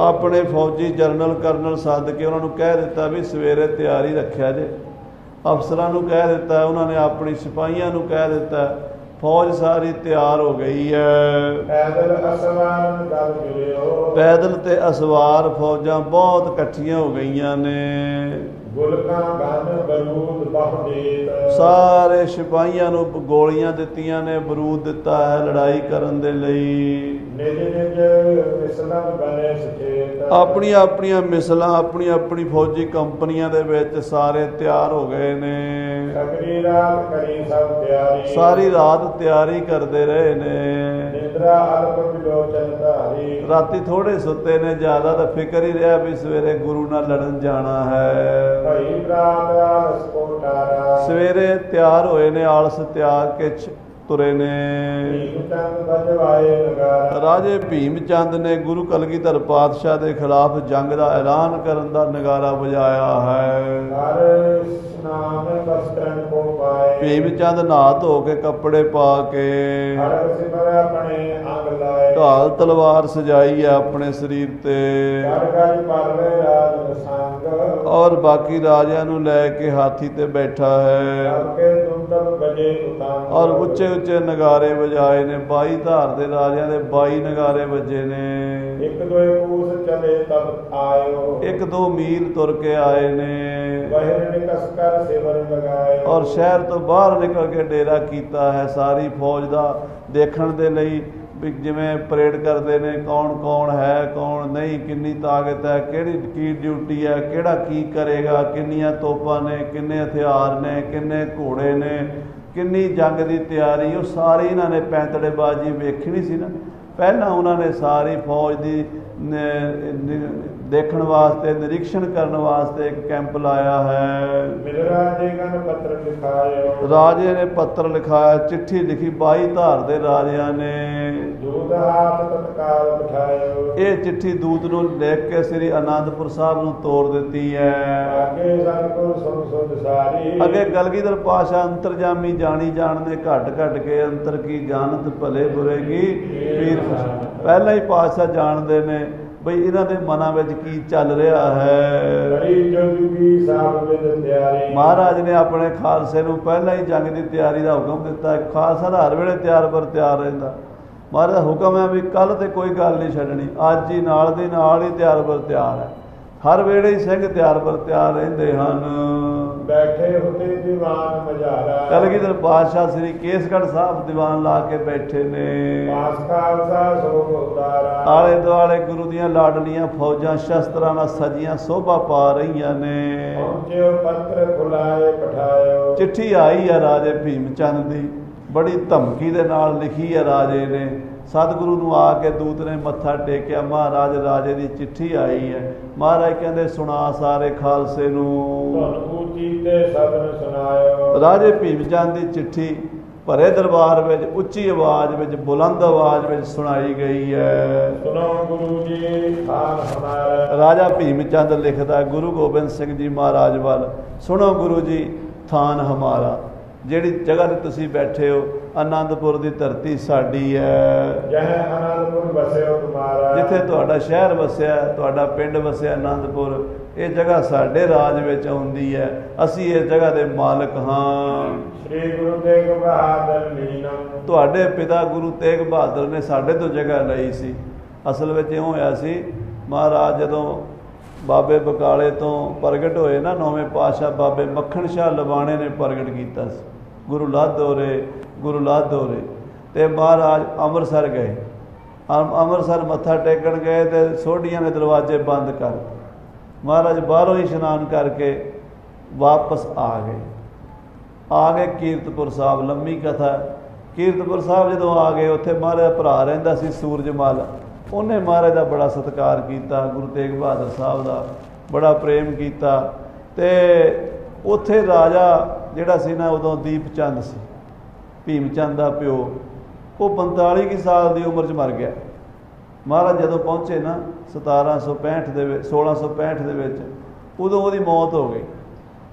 A: ਆਪਣੇ ਫੌਜੀ ਜਰਨਲ ਕਰਨਲ ਸੱਦ ਕੇ ਉਹਨਾਂ ਨੂੰ ਕਹਿ ਦਿੱਤਾ ਵੀ ਸਵੇਰੇ ਤਿਆਰੀ ਰੱਖਿਆ ਜੇ। ਅਫਸਰਾਂ ਨੂੰ ਕਹਿ ਦਿੱਤਾ ਉਹਨਾਂ ਨੇ ਆਪਣੀ ਸਿਪਾਹੀਆਂ ਨੂੰ ਕਹਿ ਦਿੱਤਾ ਫੌਜ ਸਾਰੀ ਤਿਆਰ ਹੋ ਗਈ ਹੈ
B: ਪੈਦਲ
A: ਤੇ ਅਸਵਾਰ ਫੌਜਾਂ ਬਹੁਤ ਇਕੱਠੀਆਂ ਹੋ ਗਈਆਂ ਨੇ।
B: ਗੁਲਕਾਂ ਗਨ ਬਰੂਦ ਬਹੁ ਦੇਤ
A: ਸਾਰੇ ਸਿਪਾਹੀਆਂ ਨੂੰ ਗੋਲੀਆਂ ਦਿੱਤੀਆਂ ਨੇ ਬਰੂਦ ਦਿੱਤਾ ਹੈ ਲੜਾਈ ਕਰਨ ਦੇ ਲਈ।
B: ਨਿਜ ਸਚੇਤ
A: ਆਪਣੀਆਂ ਆਪਣੀਆਂ ਮਿਸਲਾਂ ਆਪਣੀ ਆਪਣੀ ਫੌਜੀ ਕੰਪਨੀਆਂ ਦੇ ਵਿੱਚ ਸਾਰੇ ਤਿਆਰ ਹੋ ਗਏ ਨੇ।
B: ਸਗਰੀ ਰਾਤ ਕਰੀ ਸਭ ਤਿਆਰੀ।
A: ਸਾਰੀ ਰਾਤ ਤਿਆਰੀ ਕਰਦੇ ਰਹੇ ਨੇ।
B: ਨਿੰਦਰਾ ਅਲਪ ਵਿਲੋਚਨ ਧਾਰੀ।
A: ਰਾਤੀ ਥੋੜੇ ਸੁੱਤੇ ਨੇ ਜ਼ਿਆਦਾ ਤਾਂ ਫਿਕਰ ਹੀ ਰਿਹਾ ਵੀ ਸਵੇਰੇ ਗੁਰੂ ਨਾਲ ਲੜਨ ਜਾਣਾ ਹੈ।
B: ਭਈ ਪ੍ਰਾਤ ਆਲਸ ਕੋ ਟਾਰਾ
A: ਸਵੇਰੇ ਤਿਆਰ ਹੋਏ ਨੇ ਆਲਸ ਤਿਆਗ ਕੇ ਤੁਰੇ ਨੇ। ਰਾਜੇ ਭੀਮ ਚੰਦ ਨੇ ਗੁਰੂ ਕਲਗੀਧਰ ਪਾਤਸ਼ਾਹ ਦੇ ਖਿਲਾਫ ਜੰਗ ਦਾ ਐਲਾਨ ਕਰਨ ਦਾ ਨਗਾਰਾ ਵਜਾਇਆ ਹੈ। ਭੀਮ ਚੰਦ ਨਹਾ ਧੋ ਕੇ ਕੱਪੜੇ ਪਾ ਕੇ ਢਾਲ ਤਲਵਾਰ ਸਜਾਈ ਹੈ ਆਪਣੇ ਸਰੀਰ ਤੇ। ਔਰ ਬਾਕੀ ਰਾਜਿਆਂ ਨੂੰ ਲੈ ਕੇ ਹਾਥੀ ਤੇ ਬੈਠਾ ਹੈ। ਔਰ ਉੱਚੇ ਉੱਚੇ ਨਗਾਰੇ ਵਜਾਏ ਨੇ 22 ਧਾਰ ਦੇ ਰਾਜਿਆਂ ਦੇ 22 ਨਗਾਰੇ ਵੱਜੇ ਨੇ।
B: ਇੱਕ ਦੋਏ ਕੂਸ ਚਲੇ ਤਬ ਆਇਓ।
A: ਇੱਕ ਦੋ ਮੀਲ ਤੁਰ ਕੇ ਆਏ ਨੇ।
B: ਬਹਿਰ ਨਿਕਸ ਕਰ ਸਿਵਰ ਲਗਾਏ
A: ਔਰ ਸ਼ਹਿਰ ਤੋਂ ਬਾਹਰ ਨਿਕਲ ਕੇ ਡੇਰਾ ਕੀਤਾ ਹੈ ਸਾਰੀ ਫੌਜ ਦਾ ਦੇਖਣ ਦੇ ਲਈ ਵੀ ਜਿਵੇਂ ਪਰੇਡ ਕਰਦੇ ਨੇ ਕੌਣ ਕੌਣ ਹੈ ਕੌਣ ਨਹੀਂ ਕਿੰਨੀ ਤਾਕਤ ਹੈ ਕਿਹੜੀ ਕੀ ਡਿਊਟੀ ਹੈ ਕਿਹੜਾ ਕੀ ਕਰੇਗਾ ਕਿੰਨੀਆਂ ਤੋਪਾਂ ਨੇ ਕਿੰਨੇ ਹਥਿਆਰ ਨੇ ਕਿੰਨੇ ਘੋੜੇ ਨੇ ਕਿੰਨੀ ਜੰਗ ਦੀ ਤਿਆਰੀ ਉਹ ਸਾਰੀ ਇਹਨਾਂ ਨੇ ਪੈਂਤੜੇਬਾਜ਼ੀ ਵੇਖਣੀ ਸੀ ਨਾ। ਪਹਿਲਾਂ ਉਹਨਾਂ ਨੇ ਸਾਰੀ ਫੌਜ ਦੀ ਦੇਖਣ ਵਾਸਤੇ ਨਿਰੀਖਣ ਕਰਨ ਵਾਸਤੇ ਇੱਕ ਕੈਂਪ ਲਾਇਆ ਹੈ।
B: ਮਿਲ ਰਾਜੇ ਗਨ ਪੱਤਰ ਲਿਖਾਇਓ
A: ਰਾਜੇ ਨੇ ਪੱਤਰ ਲਿਖਾਇਆ ਚਿੱਠੀ ਲਿਖੀ 22 ਧਾਰ ਦੇ ਰਾਜਿਆਂ ਨੇ।
B: ਦੂਤ ਹਾਥ ਤਤਕਾਲ ਬਿਠਾਇਓ।
A: ਇਹ ਚਿੱਠੀ ਦੂਤ ਨੂੰ ਲਿਖ ਕੇ ਸ੍ਰੀ ਆਨੰਦਪੁਰ ਸਾਹਿਬ ਨੂੰ ਤੋਰ ਦਿੱਤੀ ਹੈ।
B: ਸਤਿਗੁਰ ਸੁਣ ਸਾਰੀ।
A: ਅੱਗੇ ਗਲਗੀਧਰ ਪਾਸ਼ਾ ਅੰਤਰਜਾਮੀ ਜਾਣੀ ਜਾਣਦੇ ਘਟ ਘਟ ਕੇ ਅੰਤਰ ਕੀ ਜਾਣਤ ਭਲੇ ਬੁਰੇ ਕੀ ਪੀਰ ਪਹਿਲਾਂ ਹੀ ਪਾਸ਼ਾ ਜਾਣਦੇ ਨੇ ਬਈ ਇਹਨਾਂ ਦੇ ਮਨਾਂ ਵਿੱਚ ਕੀ ਚੱਲ ਰਿਹਾ ਹੈ।
B: ਬੜੀ ਜੁਗੀ ਸਾਬ ਵਿਦ ਤਿਆਰੀ।
A: ਮਹਾਰਾਜ ਨੇ ਆਪਣੇ ਖਾਲਸੇ ਨੂੰ ਪਹਿਲਾਂ ਹੀ ਜੰਗ ਦੀ ਤਿਆਰੀ ਦਾ ਹੁਕਮ ਦਿੱਤਾ। ਖਾਲਸਾ ਦਾ ਹਰ ਵੇਲੇ ਤਿਆਰ ਬਰ ਤਿਆਰ ਰਹਿੰਦਾ। ਮਹਾਰਾਜ ਦਾ ਹੁਕਮ ਹੈ ਵੀ ਕੱਲ ਤੇ ਕੋਈ ਗੱਲ ਨਹੀਂ ਛੱਡਣੀ। ਅੱਜ ਹੀ ਨਾਲ ਦੇ ਨਾਲ ਹੀ ਤਿਆਰ ਬਰ ਤਿਆਰ ਹੈ। ਹਰ ਵੇਲੇ ਹੀ ਸਿੰਘ ਤਿਆਰ ਬਰ ਤਿਆਰ ਰਹਿੰਦੇ ਹਨ।
B: ਬੈਠੇ ਹੁੰਦੇ ਦੀਵਾਨ ਮਝਾਰਾ
A: ਕਲਗੀਧਰ ਪਾਤਸ਼ਾਹ ਸ੍ਰੀ ਕੇਸਗੜ੍ਹ ਸਾਹਿਬ ਦੀਵਾਨ ਲਾ ਕੇ ਬੈਠੇ ਨੇ।
B: ਪਾਸ ਖਾਲਸਾ ਸੋਭ ਉਤਾਰਾ।
A: ਆਲੇ ਦੁਆਲੇ ਗੁਰੂ ਦੀਆਂ ਲਾਡਲੀਆਂ ਫੌਜਾਂ ਸ਼ਸਤਰਾਂ ਨਾਲ ਸਜੀਆਂ ਸੋਭਾ ਪਾ ਰਹੀਆਂ ਨੇ।
B: ਪਹੁੰਚਿਓ ਪੱਤਰ ਖੁਲਾਏ ਪਠਾਇਓ।
A: ਚਿੱਠੀ ਆਈ ਹੈ ਰਾਜੇ ਭੀਮ ਚੰਦ ਦੀ। ਬੜੀ ਧਮਕੀ ਦੇ ਨਾਲ ਲਿਖੀ ਹੈ ਰਾਜੇ ਨੇ। ਸਤਿਗੁਰੂ ਨੂੰ ਆ ਕੇ ਦੂਤ ਨੇ ਮੱਥਾ ਟੇਕਿਆ ਮਹਾਰਾਜ ਰਾਜੇ ਦੀ ਚਿੱਠੀ ਆਈ ਹੈ। ਮਹਾਰਾਜ ਕਹਿੰਦੇ ਸੁਣਾ ਸਾਰੇ ਖਾਲਸੇ ਨੂੰ।
B: ਧਨ ਉੱਚੀ ਤੇ ਸਭਨ ਸੁਨਾਇਓ
A: ਰਾਜੇ ਭੀਮ ਚੰਦ ਦੀ ਚਿੱਠੀ ਭਰੇ ਦਰਬਾਰ ਵਿੱਚ ਉੱਚੀ ਆਵਾਜ਼ ਵਿੱਚ ਬੁਲੰਦ ਆਵਾਜ਼ ਵਿੱਚ ਸੁਣਾਈ ਗਈ ਹੈ।
B: ਸੁਨੋ ਗੁਰੂ ਜੀ ਖਾਨ ਹਮਾਰਾ।
A: ਰਾਜਾ ਭੀਮ ਚੰਦ ਲਿਖਦਾ ਗੁਰੂ ਗੋਬਿੰਦ ਸਿੰਘ ਜੀ ਮਹਾਰਾਜ ਵੱਲ ਸੁਣੋ ਗੁਰੂ ਜੀ ਥਾਨ ਹਮਾਰਾ। ਜਿਹੜੀ ਜਗ੍ਹਾ ਤੇ ਤੁਸੀਂ ਬੈਠੇ ਹੋ ਆਨੰਦਪੁਰ ਦੀ ਧਰਤੀ ਸਾਡੀ ਹੈ
B: ਜਹ ਅਨੰਦਪੁਰ ਵਸਿਓ ਤੁਮਾਰਾ
A: ਜਿੱਥੇ ਤੁਹਾਡਾ ਸ਼ਹਿਰ ਵਸਿਆ ਤੁਹਾਡਾ ਪਿੰਡ ਵਸਿਆ ਆਨੰਦਪੁਰ ਇਹ ਜਗ੍ਹਾ ਸਾਡੇ ਰਾਜ ਵਿੱਚ ਆਉਂਦੀ ਹੈ ਅਸੀਂ ਇਸ ਜਗ੍ਹਾ ਦੇ ਮਾਲਕ ਹਾਂ।
B: ਸ੍ਰੀ ਗੁਰੂ ਤੇਗ ਬਹਾਦਰ ਲੀਨਮ
A: ਤੁਹਾਡੇ ਪਿਤਾ ਗੁਰੂ ਤੇਗ ਬਹਾਦਰ ਨੇ ਸਾਡੇ ਤੋਂ ਜਗ੍ਹਾ ਲਈ ਸੀ। ਅਸਲ ਵਿੱਚ ਇਉਂ ਹੋਇਆ ਸੀ ਮਹਾਰਾਜ ਜਦੋਂ ਬਾਬੇ ਬਕਾਲੇ ਤੋਂ ਪ੍ਰਗਟ ਹੋਏ ਨਾ ਨੌਵੇਂ ਪਾਤਸ਼ਾਹ ਬਾਬੇ ਮੱਖਣ ਸ਼ਾਹ ਲਵਾਣੇ ਨੇ ਪ੍ਰਗਟ ਕੀਤਾ ਸੀ। ਗੁਰੂ ਲਾਧੋਰੇ ਗੁਰੂ ਲਾਧੋਰੇ ਤੇ ਮਹਾਰਾਜ ਅੰਮ੍ਰਿਤਸਰ ਗਏ। ਅੰਮ੍ਰਿਤਸਰ ਮੱਥਾ ਟੇਕਣ ਗਏ ਤੇ ਸੋਢੀਆਂ ਦੇ ਦਰਵਾਜ਼ੇ ਬੰਦ ਕਰ ਮਹਾਰਾਜ ਬਾਹਰੋਂ ਹੀ ਇਸ਼ਨਾਨ ਕਰਕੇ ਵਾਪਸ ਆ ਗਏ। ਆ ਗਏ ਕੀਰਤਪੁਰ ਸਾਹਿਬ, ਲੰਮੀ ਕਥਾ। ਕੀਰਤਪੁਰ ਸਾਹਿਬ ਜਦੋਂ ਆ ਗਏ, ਉੱਥੇ ਮਹਾਰਾਜ ਦਾ ਭਰਾ ਰਹਿੰਦਾ ਸੀ ਸੂਰਜਮਲ ਉਹਨੇ ਮਹਾਰਾਜ ਦਾ ਬੜਾ ਸਤਿਕਾਰ ਕੀਤਾ, ਗੁਰੂ ਤੇਗ ਬਹਾਦਰ ਸਾਹਿਬ ਦਾ ਬੜਾ ਪ੍ਰੇਮ ਕੀਤਾ। ਤੇ ਉੱਥੇ ਰਾਜਾ ਜਿਹੜਾ ਸੀ ਨਾ, ਉਦੋਂ ਦੀਪ ਚੰਦ ਸੀ। ਭੀਮ ਚੰਦ ਦਾ ਪਿਓ, ਉਹ 45 ਕੀ ਸਾਲ ਦੀ ਉਮਰ 'ਚ ਮਰ ਗਿਆ। ਮਹਾਰਾਜ ਜਦੋਂ ਪਹੁੰਚੇ ਨਾ 1765 ਦੇ ਵਿੱਚ 1665 ਦੇ ਵਿੱਚ, ਉਦੋਂ ਉਹਦੀ ਮੌਤ ਹੋ ਗਈ।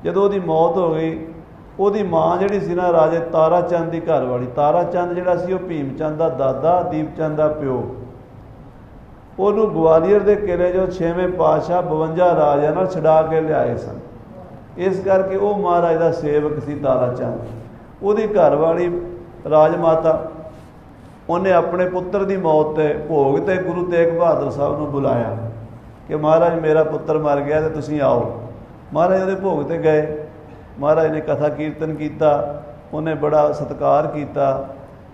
A: ਜਦੋਂ ਉਹਦੀ ਮੌਤ ਹੋ ਗਈ, ਉਹਦੀ ਮਾਂ ਜਿਹੜੀ ਸੀ ਨਾ ਰਾਜੇ ਤਾਰਾ ਚੰਦ ਦੀ ਘਰ ਵਾਲੀ ਤਾਰਾ ਚੰਦ ਜਿਹੜਾ ਸੀ ਉਹ ਭੀਮ ਚੰਦ ਦਾ ਦਾਦਾ, ਦੀਪ ਚੰਦ ਦਾ ਪਿਓ। ਉਹਨੂੰ ਗਵਾਲੀਅਰ ਦੇ ਕਿਲੇ ਜੋ 6ਵੇਂ ਪਾਤਸ਼ਾਹ 52 ਰਾਜਿਆਂ ਨਾਲ ਛਡਾ ਕੇ ਲਿਆਏ ਸਨ। ਇਸ ਕਰਕੇ ਉਹ ਮਹਾਰਾਜ ਦਾ ਸੇਵਕ ਸੀ ਤਾਰਾ ਚੰਦ ਉਹਦੀ ਘਰ ਵਾਲੀ ਰਾਜ ਮਾਤਾ ਉਹਨੇ ਆਪਣੇ ਪੁੱਤਰ ਦੀ ਮੌਤ ਤੇ ਭੋਗ ਤੇ ਗੁਰੂ ਤੇਗ ਬਹਾਦਰ ਸਾਹਿਬ ਨੂੰ ਬੁਲਾਇਆ ਕਿ ਮਹਾਰਾਜ ਮੇਰਾ ਪੁੱਤਰ ਮਰ ਗਿਆ ਤੇ ਤੁਸੀਂ ਆਓ। ਮਹਾਰਾਜ ਉਹਦੇ ਭੋਗ ਤੇ ਗਏ। ਮਹਾਰਾਜ ਨੇ ਕਥਾ ਕੀਰਤਨ ਕੀਤਾ, ਉਹਨੇ ਬੜਾ ਸਤਿਕਾਰ ਕੀਤਾ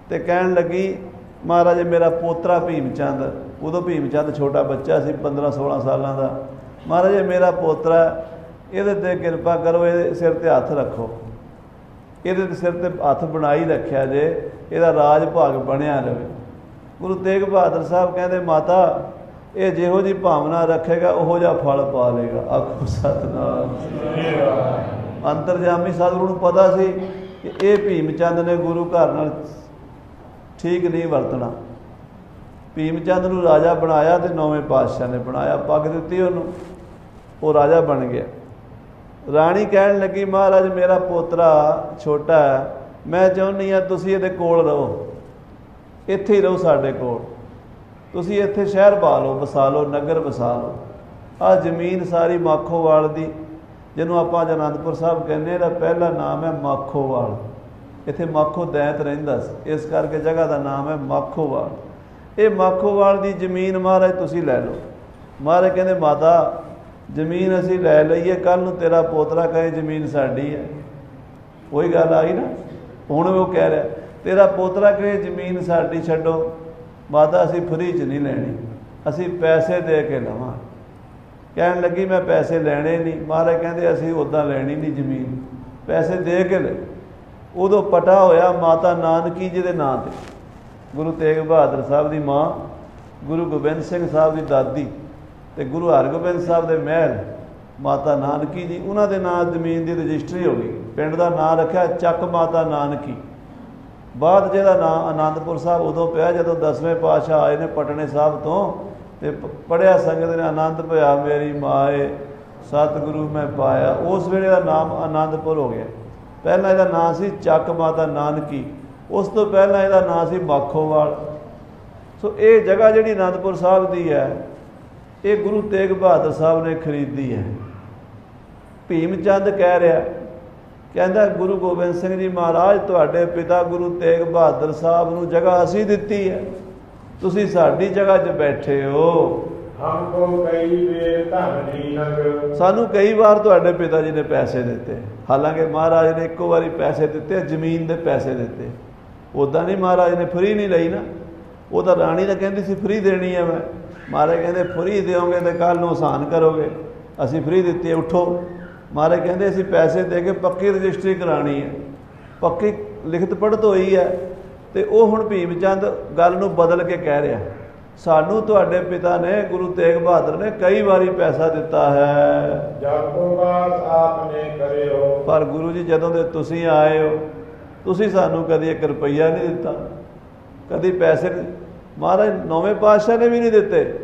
A: ਤੇ ਕਹਿਣ ਲੱਗੀ, ਮਹਾਰਾਜ, ਮੇਰਾ ਪੋਤਰਾ ਭੀਮ ਚੰਦ ਉਦੋਂ ਭੀਮ ਚੰਦ ਛੋਟਾ ਬੱਚਾ ਸੀ 15 16 ਸਾਲਾਂ ਦਾ। ਮਹਾਰਾਜ, ਮੇਰਾ ਪੋਤਰਾ, ਇਹਦੇ ਤੇ ਕਿਰਪਾ ਕਰੋ, ਇਹਦੇ ਸਿਰ ਤੇ ਹੱਥ ਰੱਖੋ। ਇਹਦੇ ਸਿਰ ਤੇ ਹੱਥ ਬਣਾਈ ਰੱਖਿਆ ਜੇ, ਇਹਦਾ ਰਾਜ ਭਾਗ ਬਣਿਆ ਰਹੇ ਗੁਰੂ ਤੇਗ ਬਹਾਦਰ ਸਾਹਿਬ ਕਹਿੰਦੇ, ਮਾਤਾ, ਇਹ ਜਿਹੋ ਜੀ ਭਾਵਨਾ ਰੱਖੇਗਾ, ਉਹੋ ਜਿਹਾ ਫਲ ਪਾ ਲੇਗਾ ਆਖੋ ਸਤਨਾਮ। ਅੰਤਰਜਾਮੀ ਸਤਿਗੁਰੂ ਨੂੰ ਪਤਾ ਸੀ ਕਿ ਇਹ ਭੀਮ ਚੰਦ ਨੇ ਗੁਰੂ ਘਰ ਨਾਲ ਠੀਕ ਨਹੀਂ ਵਰਤਣਾ। ਭੀਮ ਚੰਦ ਨੂੰ ਰਾਜਾ ਬਣਾਇਆ ਤੇ ਨੌਵੇਂ ਪਾਤਸ਼ਾਹ ਨੇ ਬਣਾਇਆ, ਪੱਗ ਦਿੱਤੀ ਉਹਨੂੰ, ਉਹ ਰਾਜਾ ਬਣ ਗਿਆ। ਰਾਣੀ ਕਹਿਣ ਲੱਗੀ, ਮਹਾਰਾਜ, ਮੇਰਾ ਪੋਤਰਾ ਛੋਟਾ ਹੈ, ਮੈਂ ਚਾਹੁੰਦੀ ਆ ਤੁਸੀਂ ਇਹਦੇ ਕੋਲ ਰਹੋ। ਇੱਥੇ ਹੀ ਰਹੋ ਸਾਡੇ ਕੋਲ। ਤੁਸੀਂ ਇੱਥੇ ਸ਼ਹਿਰ ਪਾ ਲਓ, ਵਸਾ ਲਓ, ਨਗਰ ਵਸਾ ਲਓ। ਆ ਜ਼ਮੀਨ ਸਾਰੀ ਮਾਖੋਵਾਲ ਦੀ, ਜਿਹਨੂੰ ਆਪਾਂ ਅੱਜ ਅਨੰਦਪੁਰ ਸਾਹਿਬ ਕਹਿੰਦੇ ਇਹਦਾ ਪਹਿਲਾ ਨਾਮ ਹੈ ਮਾਖੋਵਾਲ। ਇੱਥੇ ਮਾਖੋ ਦੈਂਤ ਰਹਿੰਦਾ ਸੀ। ਇਸ ਕਰਕੇ ਜਗ੍ਹਾ ਦਾ ਨਾਮ ਹੈ ਮਾਖੋਵਾਲ। ਇਹ ਮਾਖੋਵਾਲ ਦੀ ਜ਼ਮੀਨ ਮਹਾਰਾਜ ਤੁਸੀਂ ਲੈ ਲਓ। ਮਹਾਰਾਜ ਕਹਿੰਦੇ, ਮਾਤਾ ਜ਼ਮੀਨ ਅਸੀਂ ਲੈ ਲਈਏ ਕੱਲ ਨੂੰ ਤੇਰਾ ਪੋਤਰਾ ਕਹੇ ਜ਼ਮੀਨ ਸਾਡੀ ਹੈ। ਉਹੀ ਗੱਲ ਆਈ ਨਾ? ਹੁਣ ਉਹ ਕਹਿ ਰਿਹਾ, ਤੇਰਾ ਪੋਤਰਾ ਕਹੇ ਜ਼ਮੀਨ ਸਾਡੀ ਛੱਡੋ ਮਾਤਾ ਅਸੀਂ ਫਰੀ ਚ ਨਹੀਂ ਲੈਣੀ। ਅਸੀਂ ਪੈਸੇ ਦੇ ਕੇ ਲਵਾਂ। ਕਹਿਣ ਲੱਗੀ, ਮੈਂ ਪੈਸੇ ਲੈਣੇ ਨਹੀਂ। ਮਹਾਰਾਜ ਕਹਿੰਦੇ, ਅਸੀਂ ਉਦਾਂ ਲੈਣੀ ਨਹੀਂ ਜ਼ਮੀਨ। ਪੈਸੇ ਦੇ ਕੇ ਲੈ। ਉਦੋਂ ਪਟਾ ਹੋਇਆ ਮਾਤਾ ਨਾਨਕੀ ਜੀ ਦੇ ਨਾਂ ਤੇ। ਗੁਰੂ ਤੇਗ ਬਹਾਦਰ ਸਾਹਿਬ ਦੀ ਮਾਂ, ਗੁਰੂ ਗੋਬਿੰਦ ਸਿੰਘ ਸਾਹਿਬ ਦੀ ਦਾਦੀ। ਤੇ ਗੁਰੂ ਹਰਗੋਬਿੰਦ ਸਾਹਿਬ ਦੇ ਮਹਿਲ ਮਾਤਾ ਨਾਨਕੀ ਜੀ ਉਹਨਾਂ ਦੇ ਨਾਂ ਜ਼ਮੀਨ ਦੀ ਰਜਿਸਟਰੀ ਹੋ ਗਈ। ਪਿੰਡ ਦਾ ਨਾਂ ਰੱਖਿਆ ਚੱਕ ਮਾਤਾ ਨਾਨਕੀ। ਬਾਅਦ ਜਿਹਦਾ ਨਾਂ ਆਨੰਦਪੁਰ ਸਾਹਿਬ ਉਦੋਂ ਪਿਆ ਜਦੋਂ 10ਵੇਂ ਪਾਤਸ਼ਾਹ ਆਏ ਨੇ ਪਟਨੇ ਸਾਹਿਬ ਤੋਂ ਤੇ ਪੜਿਆ ਸੰਗਤ ਨੇ ਆਨੰਦ ਭਇਆ ਮੇਰੀ ਮਾਏ, ਸਤਿਗੁਰੂ ਮੈਂ ਪਾਇਆ। ਉਸ ਵੇਲੇ ਦਾ ਨਾਮ ਆਨੰਦਪੁਰ ਹੋ ਗਿਆ। ਪਹਿਲਾਂ ਇਹਦਾ ਨਾਂ ਸੀ ਚੱਕ ਮਾਤਾ ਨਾਨਕੀ। ਉਸ ਤੋਂ ਪਹਿਲਾਂ ਇਹਦਾ ਨਾਂ ਸੀ ਮਾਖੋਵਾਲ। ਸੋ ਇਹ ਜਗ੍ਹਾ ਜਿਹੜੀ ਆਨੰਦਪੁਰ ਸਾਹਿਬ ਦੀ ਹੈ ਇਹ ਗੁਰੂ ਤੇਗ ਬਹਾਦਰ ਸਾਹਿਬ ਨੇ ਖਰੀਦੀ ਹੈ। ਭੀਮ ਚੰਦ ਕਹਿ ਰਿਹਾ ਕਹਿੰਦਾ ਗੁਰੂ ਗੋਬਿੰਦ ਸਿੰਘ ਜੀ ਮਹਾਰਾਜ ਤੁਹਾਡੇ ਪਿਤਾ ਗੁਰੂ ਤੇਗ ਬਹਾਦਰ ਸਾਹਿਬ ਨੂੰ ਜਗ੍ਹਾ ਅਸੀਂ ਦਿੱਤੀ ਹੈ। ਤੁਸੀਂ ਸਾਡੀ ਜਗ੍ਹਾ 'ਚ ਬੈਠੇ ਹੋ।
B: ਹਮਕੋ ਕਈ ਵੇ ਧਨ ਦੀਨਕ
A: ਸਾਨੂੰ ਕਈ ਵਾਰ ਤੁਹਾਡੇ ਪਿਤਾ ਜੀ ਨੇ ਪੈਸੇ ਦਿੱਤੇ। ਹਾਲਾਂਕਿ ਮਹਾਰਾਜ ਨੇ ਇੱਕੋ ਵਾਰੀ ਪੈਸੇ ਦਿੱਤੇ ਜ਼ਮੀਨ ਦੇ ਪੈਸੇ ਦਿੱਤੇ। ਉਦਾਂ ਨਹੀਂ ਮਹਾਰਾਜ ਨੇ ਫਰੀ ਨਹੀਂ ਲਈ ਨਾ। ਉਹ ਤਾਂ ਰਾਣੀ ਤਾਂ ਕਹਿੰਦੀ ਸੀ ਫਰੀ ਦੇਣੀ ਹੈ ਮੈਂ। ਮਹਾਰਾਜ ਕਹਿੰਦੇ ਫਰੀ ਦਿਓਗੇ ਤੇ ਕੱਲ ਨੂੰ ਆਸਾਨ ਕਰੋਗੇ। ਅਸੀਂ ਫਰੀ ਦਿੱਤੀ ਉਠੋ। ਮਹਾਰਾਜ ਕਹਿੰਦੇ ਅਸੀਂ ਪੈਸੇ ਦੇ ਕੇ ਪੱਕੀ ਰਜਿਸਟਰੀ ਕਰਾਣੀ ਹੈ। ਪੱਕੀ ਲਿਖਤ ਪੜਤ ਹੋਈ ਹੈ ਤੇ ਉਹ ਹੁਣ ਭੀਮ ਚੰਦ ਗੱਲ ਨੂੰ ਬਦਲ ਕੇ ਕਹਿ ਰਿਹਾ। ਸਾਨੂੰ ਤੁਹਾਡੇ ਪਿਤਾ ਨੇ ਗੁਰੂ ਤੇਗ ਬਹਾਦਰ ਨੇ ਕਈ ਵਾਰੀ ਪੈਸਾ ਦਿੱਤਾ ਹੈ।
B: ਕੋ ਬਾਤ ਆਪਨੇ ਕਰਿਓ।
A: ਪਰ ਗੁਰੂ ਜੀ ਜਦੋਂ ਦੇ ਤੁਸੀਂ ਆਏ ਹੋ ਤੁਸੀਂ ਸਾਨੂੰ ਕਦੀ 1 ਰੁਪਈਆ ਨਹੀਂ ਦਿੱਤਾ। ਕਦੀ ਪੈਸੇ ਮਹਾਰਾਜ ਨੌਵੇਂ ਪਾਤਸ਼ਾਹ ਨੇ ਵੀ ਨਹੀਂ ਦਿੱਤੇ।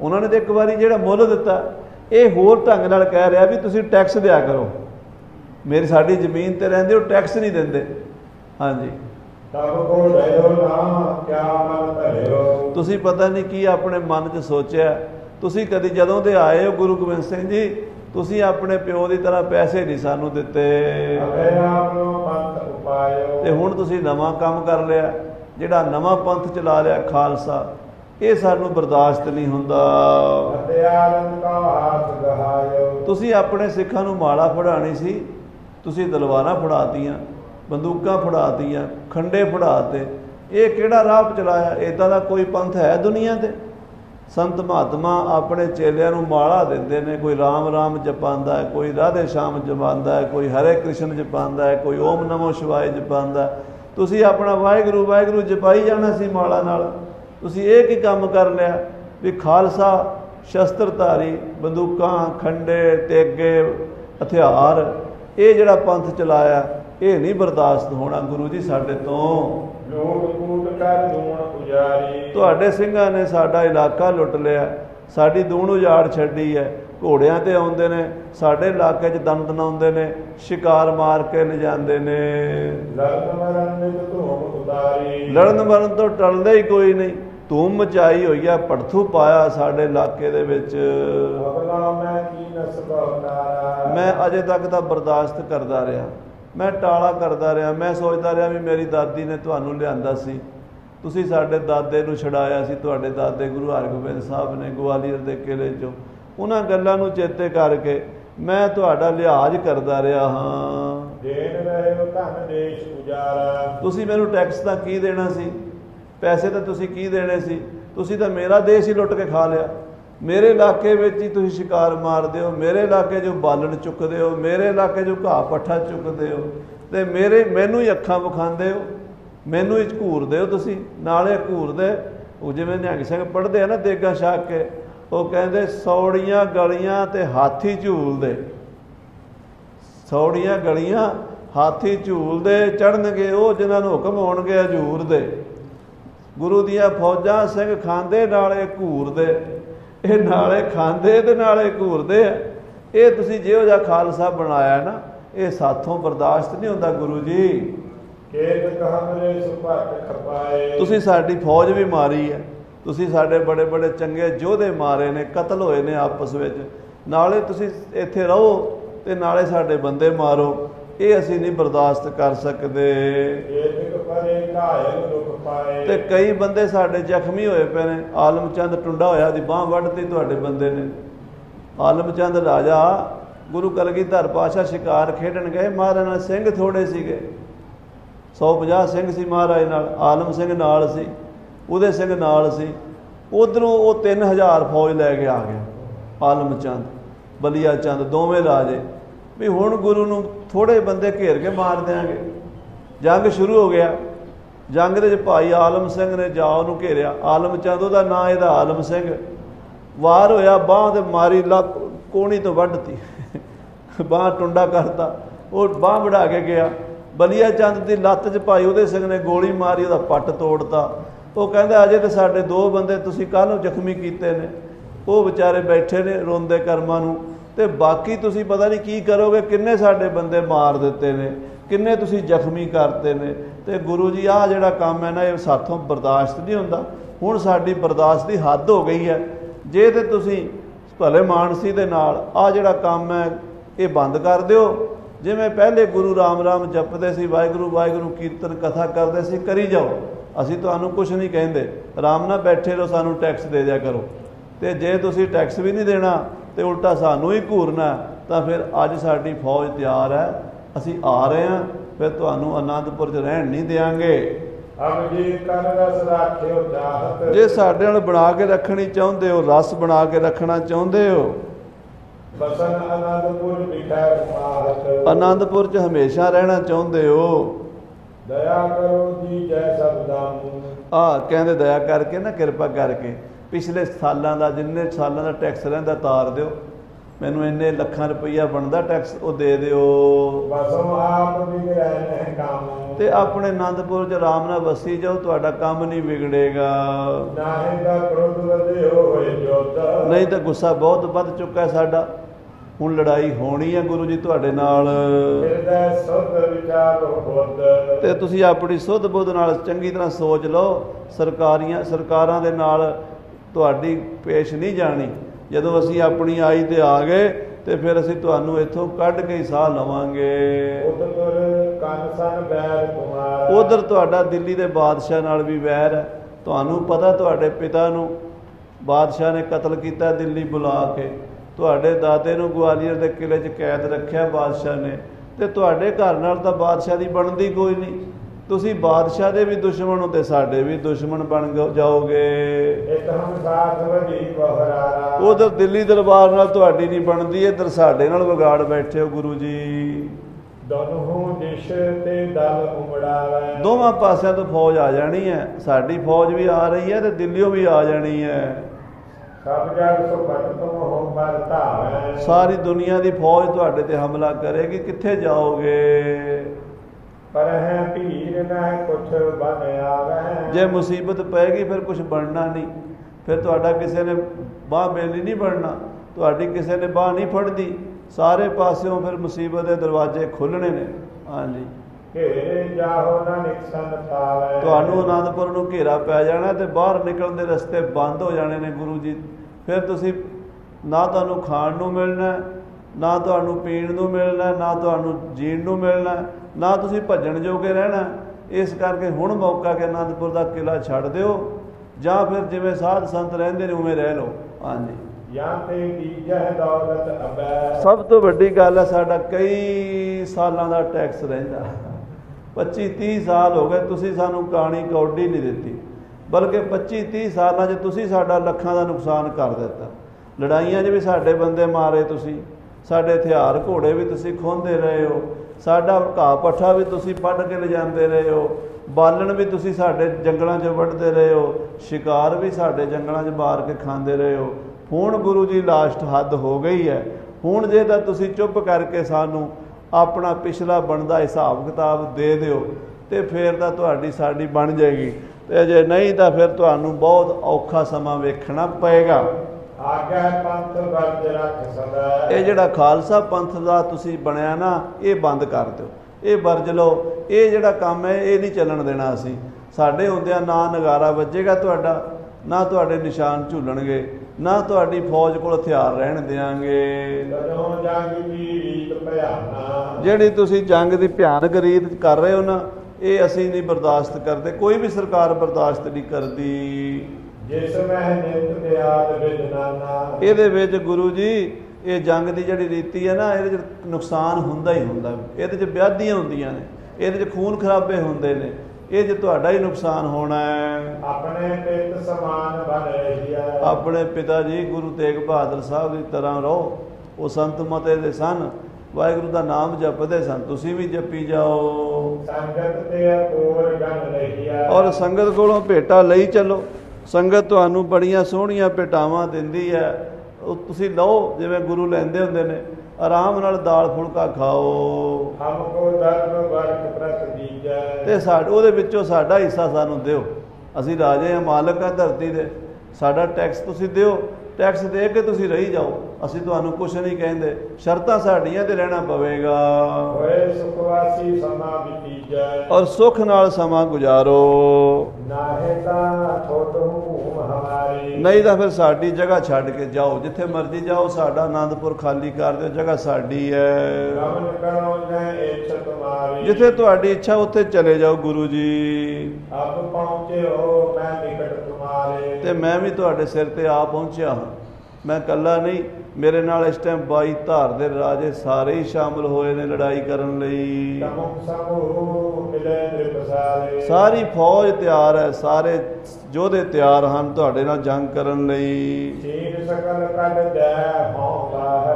A: ਉਹਨਾਂ ਨੇ ਤੇ ਇੱਕ ਵਾਰੀ ਜਿਹੜਾ ਮੁੱਲ ਦਿੱਤਾ ਇਹ ਹੋਰ ਢੰਗ ਨਾਲ ਕਹਿ ਰਿਹਾ ਵੀ ਤੁਸੀਂ ਟੈਕਸ ਦਿਆ ਕਰੋ। ਮੇਰੀ ਸਾਡੀ ਜ਼ਮੀਨ ਤੇ ਰਹਿੰਦੇ ਹੋ ਟੈਕਸ ਨਹੀਂ ਦਿੰਦੇ। ਹਾਂਜੀ। ਤੁਸੀਂ ਪਤਾ ਨਹੀਂ ਕੀ ਆਪਣੇ ਮਨ 'ਚ ਸੋਚਿਆ। ਤੁਸੀਂ ਕਦੀ ਜਦੋਂ ਦੇ ਆਏ ਹੋ ਗੁਰੂ ਗੋਬਿੰਦ ਸਿੰਘ ਜੀ ਤੁਸੀਂ ਆਪਣੇ ਪਿਓ ਦੀ ਤਰ੍ਹਾਂ ਪੈਸੇ ਨਹੀਂ ਸਾਨੂੰ ਦਿੱਤੇ। ਤੇ ਹੁਣ ਤੁਸੀਂ ਨਵਾਂ ਕੰਮ ਕਰ ਲਿਆ। ਜਿਹੜਾ ਨਵਾਂ ਪੰਥ ਚਲਾ ਲਿਆ ਖਾਲਸਾ, ਇਹ ਸਾਨੂੰ ਬਰਦਾਸ਼ਤ ਨਹੀਂ ਹੁੰਦਾ। ਤੁਸੀਂ ਆਪਣੇ ਸਿੱਖਾਂ ਨੂੰ ਮਾਲਾ ਫੜਾਣੀ ਸੀ, ਤੁਸੀਂ ਤਲਵਾਰਾਂ ਫੜਾਤੀਆਂ, ਬੰਦੂਕਾਂ ਫੜਾਤੀਆਂ, ਖੰਡੇ ਫੜਾਤੇ। ਇਹ ਕਿਹੜਾ ਰਾਹ ਚਲਾਇਆ? ਇਦਾਂ ਦਾ ਕੋਈ ਪੰਥ ਹੈ ਦੁਨੀਆ ਤੇ? ਸੰਤ ਮਹਾਤਮਾ ਆਪਣੇ ਚੇਲਿਆਂ ਨੂੰ ਮਾਲਾ ਦਿੰਦੇ ਨੇ, ਕੋਈ ਰਾਮ ਰਾਮ ਜਪਾਂਦਾ ਕੋਈ ਰਾਧੇ ਸ਼ਾਮ ਜਪਾਂਦਾ ਕੋਈ ਹਰੇ ਕ੍ਰਿਸ਼ਨ ਜਪਾਂਦਾ ਕੋਈ ਓਮ ਨਮੋ ਸ਼ਿਵਾਏ ਜਪਾਂਦਾ ਹੈ। ਤੁਸੀਂ ਆਪਣਾ ਵਾਹਿਗੁਰੂ ਵਾਹਿਗੁਰੂ ਜਪਾਈ ਜਾਣਾ ਸੀ ਮਾਲਾ ਨਾਲ। ਤੁਸੀਂ ਇਹ ਕੀ ਕੰਮ ਕਰ ਲਿਆ? ਵੀ ਖਾਲਸਾ ਸ਼ਸਤਰਧਾਰੀ ਬੰਦੂਕਾਂ ਖੰਡੇ ਤੇਗੇ ਹਥਿਆਰ ਇਹ ਜਿਹੜਾ ਪੰਥ ਚਲਾਇਆ ਇਹ ਨਹੀਂ ਬਰਦਾਸ਼ਤ ਹੋਣਾ ਗੁਰੂ ਜੀ ਸਾਡੇ ਤੋਂ।
B: ਲੋਕ ਕੂਟ ਕਰ ਦੂਣ ਉਜਾਰੀ
A: ਤੁਹਾਡੇ ਸਿੰਘਾਂ ਨੇ ਸਾਡਾ ਇਲਾਕਾ ਲੁੱਟ ਲਿਆ ਸਾਡੀ ਦੂਣ ਉਜਾੜ ਛੱਡੀ ਹੈ। ਘੋੜਿਆਂ ਤੇ ਆਉਂਦੇ ਨੇ, ਸਾਡੇ ਇਲਾਕੇ 'ਚ ਦੰਦ ਆਉਂਦੇ ਨੇ, ਸ਼ਿਕਾਰ ਮਾਰ ਕੇ ਲਿਜਾਂਦੇ ਨੇ। ਲੜਨ ਮਰਨ ਤੋਂ ਟਲਦਾ ਹੀ ਕੋਈ ਨਹੀਂ। ਤੂੰ ਮਚਾਈ ਹੋਈ ਆ ਪੜਥੂ ਪਾਇਆ ਸਾਡੇ ਇਲਾਕੇ ਦੇ ਵਿੱਚ।
B: ਮੈਂ
A: ਮੈਂ ਅਜੇ ਤੱਕ ਤਾਂ ਬਰਦਾਸ਼ਤ ਕਰਦਾ ਰਿਹਾ। ਮੈਂ ਟਾਲਾ ਕਰਦਾ ਰਿਹਾ। ਮੈਂ ਸੋਚਦਾ ਰਿਹਾ ਵੀ ਮੇਰੀ ਦਾਦੀ ਨੇ ਤੁਹਾਨੂੰ ਲਿਆਂਦਾ ਸੀ। ਤੁਸੀਂ ਸਾਡੇ ਦਾਦੇ ਨੂੰ ਛਡਾਇਆ ਸੀ, ਤੁਹਾਡੇ ਦਾਦੇ ਗੁਰੂ ਹਰਗੋਬਿੰਦ ਸਾਹਿਬ ਨੇ, ਗਵਾਲੀਅਰ ਦੇ ਕਿਲੇ 'ਚੋਂ। ਉਹਨਾਂ ਗੱਲਾਂ ਨੂੰ ਚੇਤੇ ਕਰਕੇ ਮੈਂ ਤੁਹਾਡਾ ਲਿਹਾਜ਼ ਕਰਦਾ ਰਿਹਾ ਹਾਂ।
B: ਦੇਨ ਰਹੇ ਹੋ ਧਨ ਦੇਸ਼ ਉਜਾਰਾ
A: ਤੁਸੀਂ ਮੈਨੂੰ ਟੈਕਸ ਤਾਂ ਕੀ ਦੇਣਾ ਸੀ? ਪੈਸੇ ਤਾਂ ਤੁਸੀਂ ਕੀ ਦੇਣੇ ਸੀ? ਤੁਸੀਂ ਤਾਂ ਮੇਰਾ ਦੇਸ਼ ਹੀ ਲੁੱਟ ਕੇ ਖਾ ਲਿਆ। ਮੇਰੇ ਇਲਾਕੇ ਵਿੱਚ ਹੀ ਤੁਸੀਂ ਸ਼ਿਕਾਰ ਮਾਰਦੇ ਹੋ। ਮੇਰੇ ਇਲਾਕੇ 'ਚੋਂ ਬਾਲਣ ਚੁੱਕਦੇ ਹੋ। ਮੇਰੇ ਇਲਾਕੇ 'ਚੋਂ ਘਾਹ ਪੱਠਾ ਚੁੱਕਦੇ ਹੋ। ਤੇ ਮੇਰੇ ਮੈਨੂੰ ਹੀ ਅੱਖਾਂ ਵਿਖਾਉਂਦੇ ਹੋ। ਮੈਨੂੰ ਹੀ ਘੂਰਦੇ ਹੋ ਤੁਸੀਂ। ਨਾਲੇ ਘੂਰਦੇ ਉਹ ਜਿਵੇਂ ਨਿਹੰਗ ਸਿੰਘ ਪੜ੍ਹਦੇ ਆ ਨਾ ਦੇਗਾ ਛਾਕ ਕੇ। ਉਹ ਕਹਿੰਦੇ ਸੌੜੀਆਂ ਗਲੀਆਂ ਤੇ ਹਾਥੀ ਝੂਲਦੇ। ਸੌੜੀਆਂ ਗਲੀਆਂ ਹਾਥੀ ਝੂਲਦੇ ਚੜਨਗੇ ਉਹ ਜਿਨ੍ਹਾਂ ਨੂੰ ਹੁਕਮ ਹੋਣਗੇ ਹਜੂਰ ਦੇ। ਗੁਰੂ ਦੀਆਂ ਫੌਜਾਂ ਸਿੰਘ ਖਾਂਦੇ ਨਾਲੇ ਘੂਰਦੇ। ਇਹ ਨਾਲੇ ਖਾਂਦੇ ਤੇ ਨਾਲੇ ਘੂਰਦੇ ਆ। ਇਹ ਤੁਸੀਂ ਜਿਹੋ ਜਿਹਾ ਖਾਲਸਾ ਬਣਾਇਆ ਨਾ ਇਹ ਸਾਥੋਂ ਬਰਦਾਸ਼ਤ ਨਹੀਂ ਹੁੰਦਾ ਗੁਰੂ ਜੀ।
B: ਕੇਤ ਕਹਮਰੇ ਸੁਭਟ ਖਪਾਏ
A: ਤੁਸੀਂ ਸਾਡੀ ਫੌਜ ਵੀ ਮਾਰੀ ਹੈ ਤੁਸੀਂ ਸਾਡੇ ਬੜੇ ਬੜੇ ਚੰਗੇ ਯੋਧੇ ਮਾਰੇ ਨੇ ਕਤਲ ਹੋਏ ਨੇ ਆਪਸ ਵਿੱਚ। ਨਾਲੇ ਤੁਸੀਂ ਇੱਥੇ ਰਹੋ ਤੇ ਨਾਲੇ ਸਾਡੇ ਬੰਦੇ ਮਾਰੋ। ਇਹ ਅਸੀਂ ਨਹੀਂ ਬਰਦਾਸ਼ਤ ਕਰ ਸਕਦੇ। ਤੇ ਕਈ ਬੰਦੇ ਸਾਡੇ ਜ਼ਖਮੀ ਹੋਏ ਪਏ ਨੇ। ਆਲਮ ਚੰਦ ਟੁੰਡਾ ਹੋਇਆ ਦੀ ਬਾਹ ਵੱਢਤੀ ਤੁਹਾਡੇ ਬੰਦੇ ਨੇ। ਆਲਮ ਚੰਦ ਰਾਜਾ ਗੁਰੂ ਕਲਗੀਧਰ ਪਾਸ਼ਾ ਸ਼ਿਕਾਰ ਖੇਡਣ ਗਏ। ਮਹਾਰਾਜ ਸਿੰਘ ਥੋੜੇ ਸੀਗੇ। 150 ਸਿੰਘ ਸੀ ਮਹਾਰਾਜ ਨਾਲ। ਆਲਮ ਸਿੰਘ ਨਾਲ ਸੀ। ਉਹਦੇ ਸਿੰਘ ਨਾਲ ਸੀ। ਉਧਰੋਂ ਉਹ 3000 ਫੌਜ ਲੈ ਕੇ ਆ ਗਿਆ ਆਲਮ ਚੰਦ, ਬਲੀਆ ਚੰਦ, ਦੋਵੇਂ ਰਾਜੇ। ਵੀ ਹੁਣ ਗੁਰੂ ਨੂੰ ਥੋੜੇ ਬੰਦੇ ਘੇਰ ਕੇ ਮਾਰ ਦਿਆਂਗੇ। ਜੰਗ ਸ਼ੁਰੂ ਹੋ ਗਿਆ। ਜੰਗ ਦੇ ਵਿੱਚ ਭਾਈ ਆਲਮ ਸਿੰਘ ਨੇ ਜਾ ਉਹਨੂੰ ਘੇਰਿਆ। ਆਲਮ ਚੰਦ, ਉਹਦਾ ਨਾਂ ਇਹਦਾ ਆਲਮ ਸਿੰਘ। ਵਾਰ ਹੋਇਆ, ਬਾਹ ਤੇ ਮਾਰੀ ਲੱਕ ਕੋਣੀ ਤੋਂ ਵੱਢਤੀ। ਬਾਹ ਟੁੰਡਾ ਕਰਤਾ। ਉਹ ਬਾਹ ਵੜਾ ਕੇ ਗਿਆ। ਬਲੀਆ ਚੰਦ ਦੀ ਲੱਤ 'ਚ ਭਾਈ ਉਹਦੇ ਸਿੰਘ ਨੇ ਗੋਲੀ ਮਾਰੀ, ਉਹਦਾ ਪੱਟ ਤੋੜਤਾ। ਉਹ ਕਹਿੰਦਾ, ਅਜੇ ਤੇ ਸਾਡੇ ਦੋ ਬੰਦੇ ਤੁਸੀਂ ਕੱਲ ਜ਼ਖਮੀ ਕੀਤੇ ਨੇ। ਉਹ ਵਿਚਾਰੇ ਬੈਠੇ ਨੇ ਰੋਂਦੇ ਕਰਮਾਂ ਨੂੰ। ਤੇ ਬਾਕੀ ਤੁਸੀਂ ਪਤਾ ਨਹੀਂ ਕੀ ਕਰੋਗੇ, ਕਿੰਨੇ ਸਾਡੇ ਬੰਦੇ ਮਾਰ ਦਿੱਤੇ ਨੇ, ਕਿੰਨੇ ਤੁਸੀਂ ਜ਼ਖਮੀ ਕਰਤੇ ਨੇ। ਤੇ ਗੁਰੂ ਜੀ, ਆਹ ਜਿਹੜਾ ਕੰਮ ਹੈ ਨਾ, ਇਹ ਸਾਥੋਂ ਬਰਦਾਸ਼ਤ ਨਹੀਂ ਹੁੰਦਾ। ਹੁਣ ਸਾਡੀ ਬਰਦਾਸ਼ਤ ਦੀ ਹੱਦ ਹੋ ਗਈ ਹੈ। ਜੇ ਤੇ ਤੁਸੀਂ ਭਲੇ ਮਾਨਸੀ ਦੇ ਨਾਲ ਆਹ ਜਿਹੜਾ ਕੰਮ ਹੈ, ਇਹ ਬੰਦ ਕਰ ਦਿਓ। ਜਿਵੇਂ ਪਹਿਲੇ ਗੁਰੂ ਰਾਮ ਰਾਮ ਜਪਦੇ ਸੀ, ਵਾਹਿਗੁਰੂ ਵਾਹਿਗੁਰੂ ਕੀਰਤਨ ਕਥਾ ਕਰਦੇ ਸੀ, ਕਰੀ ਜਾਓ। ਅਸੀਂ ਤੁਹਾਨੂੰ ਕੁਝ ਨਹੀਂ ਕਹਿੰਦੇ। ਆਰਾਮ ਨਾਲ ਬੈਠੇ ਰਹੋ ਸਾਨੂੰ ਟੈਕਸ ਦੇ ਦਿਆ ਕਰੋ। ਤੇ ਜੇ ਤੁਸੀਂ ਟੈਕਸ ਵੀ ਨਹੀਂ ਦੇਣਾ ਤੇ ਉਲਟਾ ਸਾਨੂੰ ਹੀ ਘੂਰਨਾ ਤਾਂ ਫਿਰ ਅੱਜ ਸਾਡੀ ਫੌਜ ਤਿਆਰ ਹੈ। ਅਸੀਂ ਆ ਰਹੇ ਹਾਂ ਫਿਰ ਤੁਹਾਨੂੰ ਆਨੰਦਪੁਰ 'ਚ ਰਹਿਣ ਨਹੀਂ ਦੇਵਾਂਗੇ
B: ਅਬ ਜੀ ਕਰ ਰਸ ਰਾਖਿਓ ਚਾਹਤ
A: ਜੇ ਸਾਡੇ ਨਾਲ ਬਣਾ ਕੇ ਰੱਖਣੀ ਚਾਹੁੰਦੇ ਹੋ ਰਸ ਬਣਾ ਕੇ ਰੱਖਣਾ ਚਾਹੁੰਦੇ ਹੋ।
B: ਬਸਨ ਅਨੰਦਪੁਰ ਬਿਠੈ ਮਾਹਤ
A: ਆਨੰਦਪੁਰ 'ਚ ਹਮੇਸ਼ਾ ਰਹਿਣਾ ਚਾਹੁੰਦੇ ਹੋ।
B: ਦਇਆ ਕਰੋ ਜੀ ਜੈ ਸਭ ਦਾਮੂ
A: ਆ ਕਹਿੰਦੇ ਦਇਆ ਕਰਕੇ ਨਾ ਕਿਰਪਾ ਕਰਕੇ। ਪਿਛਲੇ ਸਾਲਾਂ ਦਾ ਜਿੰਨੇ ਸਾਲਾਂ ਦਾ ਟੈਕਸ ਰਹਿੰਦਾ ਤਾਰ ਦਿਓ। ਮੈਨੂੰ ਇੰਨੇ ਲੱਖਾਂ ਰੁਪਈਆ ਬਣਦਾ ਟੈਕਸ ਉਹ ਦੇ ਦਿਓ।
B: ਬਸਮ ਆਪ ਬਿਗੜੈ ਨਹਿ ਕਾਮੂ।
A: ਤੇ ਆਪਣੇ ਆਨੰਦਪੁਰ 'ਚ ਆਰਾਮ ਨਾਲ ਵਸੀ ਜਾਓ ਤੁਹਾਡਾ ਕੰਮ ਨਹੀਂ ਵਿਗੜੇਗਾ।
B: ਨਾਹੇ ਦਾ ਕ੍ਰੋਧ ਵਧੇ ਹੋਏ ਜੋਤ।
A: ਨਹੀਂ ਤਾਂ ਗੁੱਸਾ ਬਹੁਤ ਵੱਧ ਚੁੱਕਾ ਹੈ ਸਾਡਾ। ਹੁਣ ਲੜਾਈ ਹੋਣੀ ਹੈ ਗੁਰੂ ਜੀ ਤੁਹਾਡੇ ਨਾਲ।
B: ਹਿਰਦੈ ਸੁਧ ਵਿਚਾਰ ਬੁੱਧ।
A: ਤੇ ਤੁਸੀਂ ਆਪਣੀ ਸੁੱਧ ਬੁੱਧ ਨਾਲ ਚੰਗੀ ਤਰ੍ਹਾਂ ਸੋਚ ਲਓ ਸਰਕਾਰੀਆਂ ਸਰਕਾਰਾਂ ਦੇ ਨਾਲ ਤੁਹਾਡੀ ਪੇਸ਼ ਨਹੀਂ ਜਾਣੀ। ਜਦੋਂ ਅਸੀਂ ਆਪਣੀ ਆਈ ਤੇ ਆ ਗਏ ਤੇ ਫਿਰ ਅਸੀਂ ਤੁਹਾਨੂੰ ਇੱਥੋਂ ਕੱਢ ਕੇ ਹੀ ਸਾਹ ਲਵਾਂਗੇ।
B: ਉਦਤੁਰ ਕੰਨ ਸਨ ਬੈਰ ਤੁਮਾਰਾ
A: ਉਧਰ ਤੁਹਾਡਾ ਦਿੱਲੀ ਦੇ ਬਾਦਸ਼ਾਹ ਨਾਲ ਵੀ ਵੈਰ ਹੈ। ਤੁਹਾਨੂੰ ਪਤਾ ਤੁਹਾਡੇ ਪਿਤਾ ਨੂੰ ਬਾਦਸ਼ਾਹ ਨੇ ਕਤਲ ਕੀਤਾ ਦਿੱਲੀ ਬੁਲਾ ਕੇ। ਤੁਹਾਡੇ ਦਾਦੇ ਨੂੰ ਗਵਾਲੀਅਰ ਦੇ ਕਿਲੇ 'ਚ ਕੈਦ ਰੱਖਿਆ ਬਾਦਸ਼ਾਹ ਨੇ ਤੇ ਤੁਹਾਡੇ ਘਰ ਨਾਲ ਤਾਂ ਬਾਦਸ਼ਾਹ ਦੀ ਬਣਦੀ ਕੋਈ ਨਹੀਂ। ਤੁਸੀਂ ਬਾਦਸ਼ਾਹ ਦੇ ਵੀ ਦੁਸ਼ਮਣ ਹੋ ਤੇ ਸਾਡੇ ਵੀ ਦੁਸ਼ਮਣ ਬਣ ਜਾਓਗੇ। ਉਧਰ ਦਿੱਲੀ ਦਰਬਾਰ ਨਾਲ ਤੁਹਾਡੀ ਨਹੀਂ ਬਣਦੀ ਇੱਧਰ ਸਾਡੇ ਨਾਲ ਵਿਗਾੜ ਬੈਠੇ ਹੋ ਗੁਰੂ ਜੀ।
B: ਦੋਨੋਂ ਦਿਸ਼ ਤੇ ਦਲ ਉਮੜਾਵੇ।
A: ਦੋਵਾਂ ਪਾਸਿਆਂ ਤੋਂ ਫੌਜ ਆ ਜਾਣੀ ਹੈ। ਸਾਡੀ ਫੌਜ ਵੀ ਆ ਰਹੀ ਹੈ ਤੇ ਦਿੱਲੀੋਂ ਵੀ ਆ ਜਾਣੀ ਹੈ।
B: ਸਭ ਜਗ ਸੁਭਟ ਤੁਮ ਹੋ ਪਰ ਧਾਵੈ।
A: ਸਾਰੀ ਦੁਨੀਆ ਦੀ ਫੌਜ ਤੁਹਾਡੇ ਤੇ ਹਮਲਾ ਕਰੇਗੀ ਕਿੱਥੇ ਜਾਓਗੇ?
B: ਪਰ ਹੈ ਭੀਰ ਨਾ ਕੁਛ ਬਨ ਆਵੇ।
A: ਜੇ ਮੁਸੀਬਤ ਪਏਗੀ ਫਿਰ ਕੁਝ ਬਣਨਾ ਨਹੀਂ। ਫਿਰ ਤੁਹਾਡਾ ਕਿਸੇ ਨੇ ਬਾਹ ਬੇਲੀ ਨਹੀਂ ਬਣਨਾ। ਤੁਹਾਡੀ ਕਿਸੇ ਨੇ ਬਾਹ ਨਹੀਂ ਫੜਦੀ। ਸਾਰੇ ਪਾਸਿਓਂ ਫਿਰ ਮੁਸੀਬਤ ਦੇ ਦਰਵਾਜ਼ੇ ਖੁੱਲਣੇ ਨੇ। ਹਾਂਜੀ।
B: ਘੇਰੇ ਜਾਹੋ ਨਾ ਨਿਕਸਨ ਥਾਵੇ
A: ਤੁਹਾਨੂੰ ਆਨੰਦਪੁਰ ਨੂੰ ਘੇਰਾ ਪੈ ਜਾਣਾ ਤੇ ਬਾਹਰ ਨਿਕਲਣ ਦੇ ਰਸਤੇ ਬੰਦ ਹੋ ਜਾਣੇ ਨੇ ਗੁਰੂ ਜੀ। ਫਿਰ ਤੁਸੀਂ ਨਾ ਤੁਹਾਨੂੰ ਖਾਣ ਨੂੰ ਮਿਲਣਾ ਨਾ ਤੁਹਾਨੂੰ ਪੀਣ ਨੂੰ ਮਿਲਣਾ ਨਾ ਤੁਹਾਨੂੰ ਜੀਣ ਨੂੰ ਮਿਲਣਾ ਨਾ ਤੁਸੀਂ ਭੱਜਣ ਜੋਗੇ ਰਹਿਣਾ। ਇਸ ਕਰਕੇ ਹੁਣ ਮੌਕਾ ਕਿ ਆਨੰਦਪੁਰ ਦਾ ਕਿਲਾ ਛੱਡ ਦਿਓ ਜਾਂ ਫਿਰ ਜਿਵੇਂ ਸਾਧ ਸੰਤ ਰਹਿੰਦੇ ਨੇ ਉਵੇਂ ਰਹਿ ਲਓ। ਹਾਂਜੀ।
B: ਜਾਂ ਤੇ ਦੀਜਹ ਦੌਲਤ ਅਬੈ।
A: ਸਭ ਤੋਂ ਵੱਡੀ ਗੱਲ ਹੈ ਸਾਡਾ ਕਈ ਸਾਲਾਂ ਦਾ ਟੈਕਸ ਰਹਿੰਦਾ। 25 30 ਸਾਲ ਹੋ ਗਏ ਤੁਸੀਂ ਸਾਨੂੰ ਕਾਣੀ ਕੌਡੀ ਨਹੀਂ ਦਿੱਤੀ। ਬਲਕਿ 25 30 ਸਾਲਾਂ 'ਚ ਤੁਸੀਂ ਸਾਡਾ ਲੱਖਾਂ ਦਾ ਨੁਕਸਾਨ ਕਰ ਦਿੱਤਾ। ਲੜਾਈਆਂ 'ਚ ਵੀ ਸਾਡੇ ਬੰਦੇ ਮਾਰੇ ਤੁਸੀਂ। ਸਾਡੇ ਹਥਿਆਰ ਘੋੜੇ ਵੀ ਤੁਸੀਂ ਖੋਹਦੇ ਰਹੇ ਹੋ। ਸਾਡਾ ਘਾਹ ਪੱਠਾ ਵੀ ਤੁਸੀਂ ਵੱਢ ਕੇ ਲਿਜਾਂਦੇ ਰਹੇ ਹੋ। ਬਾਲਣ ਵੀ ਤੁਸੀਂ ਸਾਡੇ ਜੰਗਲਾਂ 'ਚ ਵੱਢਦੇ ਰਹੇ ਹੋ। ਸ਼ਿਕਾਰ ਵੀ ਸਾਡੇ ਜੰਗਲਾਂ 'ਚ ਮਾਰ ਕੇ ਖਾਂਦੇ ਰਹੇ ਹੋ। ਹੁਣ ਗੁਰੂ ਜੀ ਲਾਸਟ ਹੱਦ ਹੋ ਗਈ ਹੈ। ਹੁਣ ਜੇ ਤਾਂ ਤੁਸੀਂ ਚੁੱਪ ਕਰਕੇ ਸਾਨੂੰ ਆਪਣਾ ਪਿਛਲਾ ਬਣਦਾ ਹਿਸਾਬ ਕਿਤਾਬ ਦੇ ਦਿਓ ਤੇ ਫਿਰ ਤਾਂ ਤੁਹਾਡੀ ਸਾਡੀ ਬਣ ਜਾਏਗੀ। ਤੇ ਜੇ ਨਹੀਂ ਤਾਂ ਫਿਰ ਤੁਹਾਨੂੰ ਬਹੁਤ ਔਖਾ ਸਮਾਂ ਵੇਖਣਾ ਪਏਗਾ।
B: ਆਗੈ ਪੰਥ ਵਰਜ ਰਖ ਸਦਾ।
A: ਇਹ ਜਿਹੜਾ ਖਾਲਸਾ ਪੰਥ ਦਾ ਤੁਸੀਂ ਬਣਿਆ ਨਾ ਇਹ ਬੰਦ ਕਰ ਦਿਓ। ਇਹ ਵਰਜ ਲਓ। ਇਹ ਜਿਹੜਾ ਕੰਮ ਹੈ ਇਹ ਨਹੀਂ ਚੱਲਣ ਦੇਣਾ ਅਸੀਂ। ਸਾਡੇ ਹੁੰਦਿਆਂ ਨਾ ਨਗਾਰਾ ਵੱਜੇਗਾ ਤੁਹਾਡਾ ਨਾ ਤੁਹਾਡੇ ਨਿਸ਼ਾਨ ਝੂਲਣਗੇ। ਨਾ ਤੁਹਾਡੀ ਫੌਜ ਕੋਲ ਹਥਿਆਰ ਰਹਿਣ ਦੇਾਂਗੇ
B: ਜਦੋਂ ਜੰਗ ਦੀ ਰੀਤ ਭਿਆਨਾ
A: ਜਿਹੜੀ ਤੁਸੀਂ ਜੰਗ ਦੀ ਭਿਆਨਕ ਰੀਤ ਕਰ ਰਹੇ ਹੋ ਨਾ ਇਹ ਅਸੀਂ ਨਹੀਂ ਬਰਦਾਸ਼ਤ ਕਰਦੇ ਕੋਈ ਵੀ ਸਰਕਾਰ ਬਰਦਾਸ਼ਤ ਨਹੀਂ ਕਰਦੀ।
B: ਜਿਸ ਮਹਿ ਨਿਤ ਦਿਆਦ ਵਿਜਨਾਨਾ
A: ਇਹਦੇ ਵਿੱਚ ਗੁਰੂ ਜੀ ਇਹ ਜੰਗ ਦੀ ਜਿਹੜੀ ਰੀਤੀ ਹੈ ਨਾ ਇਹਦੇ 'ਚ ਨੁਕਸਾਨ ਹੁੰਦਾ ਹੀ ਹੁੰਦਾ। ਇਹਦੇ 'ਚ ਵਿਆਧੀਆਂ ਹੁੰਦੀਆਂ ਨੇ ਇਹਦੇ 'ਚ ਖੂਨ ਖਰਾਬੇ ਹੁੰਦੇ ਨੇ। ਇਹ 'ਚ ਤੁਹਾਡਾ ਹੀ ਨੁਕਸਾਨ ਹੋਣਾ ਹੈ।
B: ਆਪਣੇ ਪਿਤ ਸਮਾਨ ਬਨ ਰਹੀ ਹੈ
A: ਆਪਣੇ ਪਿਤਾ ਜੀ ਗੁਰੂ ਤੇਗ ਬਹਾਦਰ ਸਾਹਿਬ ਦੀ ਤਰ੍ਹਾਂ ਰਹੋ। ਉਹ ਸੰਤ ਮਤੇ ਦੇ ਸਨ। ਵਾਹਿਗੁਰੂ ਦਾ ਨਾਮ ਜਪਦੇ ਸਨ। ਤੁਸੀਂ ਵੀ ਜਪੀ ਜਾਓ।
B: ਸੰਗਤ ਤੇ ਅਪੂਰ ਗਨ ਰਹੀ ਹੈ
A: ਔਰ ਸੰਗਤ ਕੋਲੋਂ ਭੇਟਾ ਲਈ ਚੱਲੋ। ਸੰਗਤ ਤੁਹਾਨੂੰ ਬੜੀਆਂ ਸੋਹਣੀਆਂ ਭੇਟਾਵਾਂ ਦਿੰਦੀ ਹੈ। ਉਹ ਤੁਸੀਂ ਲਓ ਜਿਵੇਂ ਗੁਰੂ ਲੈਂਦੇ ਹੁੰਦੇ ਨੇ। ਆਰਾਮ ਨਾਲ ਦਾਲ ਫੁਲਕਾ ਖਾਓ।
B: ਹਮਕੋ ਧਰਮ ਵਰਖ ਪ੍ਰਤ ਦੀਜੈ।
A: ਤੇ ਸਾਡੇ ਉਹਦੇ ਵਿੱਚੋਂ ਸਾਡਾ ਹਿੱਸਾ ਸਾਨੂੰ ਦਿਓ। ਅਸੀਂ ਰਾਜੇ ਆ ਮਾਲਕ ਆ ਧਰਤੀ ਦੇ। ਸਾਡਾ ਟੈਕਸ ਤੁਸੀਂ ਦਿਓ। ਟੈਕਸ ਦੇ ਕੇ ਤੁਸੀਂ ਰਹੀ ਜਾਓ। ਅਸੀਂ ਤੁਹਾਨੂੰ ਕੁਝ ਨਹੀਂ ਕਹਿੰਦੇ। ਸ਼ਰਤਾਂ ਸਾਡੀਆਂ ਤੇ ਰਹਿਣਾ ਪਵੇਗਾ।
B: ਹੋਏ ਸੁਖਵਾਸੀ ਸਮਾ ਬੀਤੀਜੈ।
A: ਔਰ ਸੁੱਖ ਨਾਲ ਸਮਾਂ ਗੁਜ਼ਾਰੋ।
B: ਨਾਹੇ ਤਾਂ ਹੂਮ ਹਮਾਰੀ
A: ਨਹੀਂ ਤਾਂ ਫਿਰ ਸਾਡੀ ਜਗ੍ਹਾ ਛੱਡ ਕੇ ਜਾਓ। ਜਿੱਥੇ ਮਰਜ਼ੀ ਜਾਓ ਸਾਡਾ ਆਨੰਦਪੁਰ ਖਾਲੀ ਕਰ ਦਿਓ ਜਗ੍ਹਾ ਸਾਡੀ ਹੈ। ਜਿੱਥੇ ਤੁਹਾਡੀ ਇੱਛਾ ਉੱਥੇ ਚਲੇ ਜਾਓ ਗੁਰੂ ਜੀ।
B: ਅਬ ਪਹੁੰਚੇ ਹੋ ਮੈਂ ਨਿਕਟ ਤੁਮਾਰੇ
A: ਤੇ ਮੈਂ ਵੀ ਤੁਹਾਡੇ ਸਿਰ ਤੇ ਆ ਪਹੁੰਚਿਆ ਹਾਂ। ਮੈਂ ਇਕੱਲਾ ਨਹੀਂ ਮੇਰੇ ਨਾਲ ਇਸ ਟਾਈਮ 22 ਧਾਰ ਦੇ ਰਾਜੇ ਸਾਰੇ ਹੀ ਸ਼ਾਮਲ ਹੋਏ ਨੇ ਲੜਾਈ ਕਰਨ ਲਈ। ਸਾਰੀ ਫੌਜ ਤਿਆਰ ਹੈ ਸਾਰੇ ਯੋਧੇ ਤਿਆਰ ਹਨ ਤੁਹਾਡੇ ਨਾਲ ਜੰਗ ਕਰਨ ਲਈ।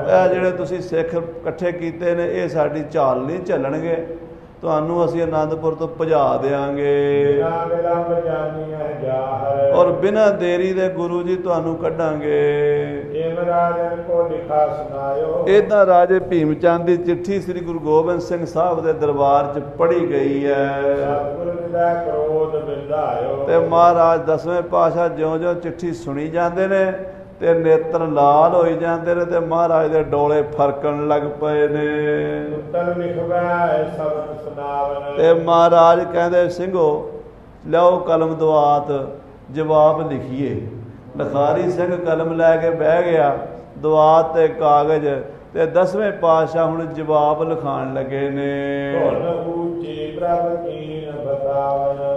A: ਇਹ ਜਿਹੜੇ ਤੁਸੀਂ ਸਿੱਖ ਇਕੱਠੇ ਕੀਤੇ ਨੇ ਇਹ ਸਾਡੀ ਝਾਲ ਨਹੀਂ ਝੱਲਣਗੇ। ਤੁਹਾਨੂੰ ਅਸੀਂ ਆਨੰਦਪੁਰ ਤੋਂ ਭਜਾ ਦੇਾਂਗੇ
B: ਬਿਨਾ
A: ਔਰ ਬਿਨਾਂ ਦੇਰੀ ਦੇ ਗੁਰੂ ਜੀ ਤੁਹਾਨੂੰ ਕੱਢਾਂਗੇ।
B: ਏਮ ਕੋ ਲਿਖਾ ਸੁਨਾਇਓ
A: ਇਦਾਂ ਰਾਜੇ ਭੀਮ ਚੰਦ ਦੀ ਚਿੱਠੀ ਸ੍ਰੀ ਗੁਰੂ ਗੋਬਿੰਦ ਸਿੰਘ ਸਾਹਿਬ ਦੇ ਦਰਬਾਰ 'ਚ ਪੜ੍ਹੀ ਗਈ ਹੈ। ਤੇ ਮਹਾਰਾਜ ਦਸਵੇਂ ਪਾਸ਼ਾ ਜਿਉਂ-ਜਿਉਂ ਚਿੱਠੀ ਸੁਣੀ ਜਾਂਦੇ ਨੇ ਤੇ ਨੇਤਰ ਲਾਲ ਹੋਈ ਜਾਂਦੇ ਨੇ ਤੇ ਮਹਾਰਾਜ ਦੇ ਡੋਲੇ ਫਰਕਣ ਲੱਗ ਪਏ ਨੇ। ਤੇ ਮਹਾਰਾਜ ਕਹਿੰਦੇ ਸਿੰਘੋ ਲਿਆਓ ਕਲਮ ਦਵਾਤ ਜਵਾਬ ਲਿਖੀਏ। ਲਖਾਰੀ ਸਿੰਘ ਕਲਮ ਲੈ ਕੇ ਬਹਿ ਗਿਆ ਦਵਾਤ ਤੇ ਕਾਗਜ਼ ਤੇ ਦਸਵੇਂ ਪਾਤਸ਼ਾਹ ਹੁਣ ਜਵਾਬ ਲਿਖਾਣ ਲੱਗੇ ਨੇ।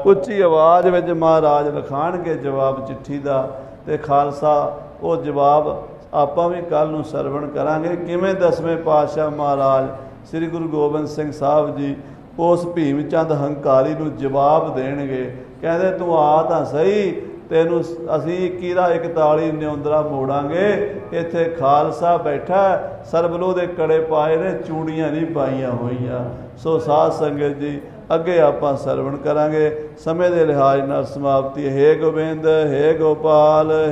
A: ਉੱਚੀ ਆਵਾਜ਼ ਵਿੱਚ ਮਹਾਰਾਜ ਲਿਖਾਣਗੇ ਜਵਾਬ ਚਿੱਠੀ ਦਾ ਤੇ ਖਾਲਸਾ ਉਹ ਜਵਾਬ ਆਪਾਂ ਵੀ ਕੱਲ ਨੂੰ ਸਰਵਣ ਕਰਾਂਗੇ। ਕਿਵੇਂ ਦਸਵੇਂ ਪਾਤਸ਼ਾਹ ਮਹਾਰਾਜ ਸ੍ਰੀ ਗੁਰੂ ਗੋਬਿੰਦ ਸਿੰਘ ਸਾਹਿਬ ਜੀ ਉਸ ਭੀਮ ਚੰਦ ਹੰਕਾਰੀ ਨੂੰ ਜਵਾਬ ਦੇਣਗੇ ਕਹਿੰਦੇ ਤੂੰ ਆ ਤਾਂ ਸਹੀ ਤੈਨੂੰ ਅਸੀਂ 21 ਦਾ 41 ਨਿਉਂਦਰਾ ਮੋੜਾਂਗੇ। ਇੱਥੇ ਖਾਲਸਾ ਬੈਠਾ ਹੈ, ਸਰਬਲੋ ਦੇ ਕੜੇ ਪਾਏ ਨੇ ਚੂੜੀਆਂ ਨਹੀਂ ਪਾਈਆਂ ਹੋਈਆਂ। ਸੋ ਸਾਧ ਸੰਗਤ ਜੀ ਅੱਗੇ ਆਪਾਂ ਸਰਵਣ ਕਰਾਂਗੇ। ਸਮੇਂ ਦੇ ਲਿਹਾਜ਼ ਨਾਲ ਸਮਾਪਤੀ। ਹੈ ਗੋਬਿੰਦ ਹੈ ਗੋਪਾਲ।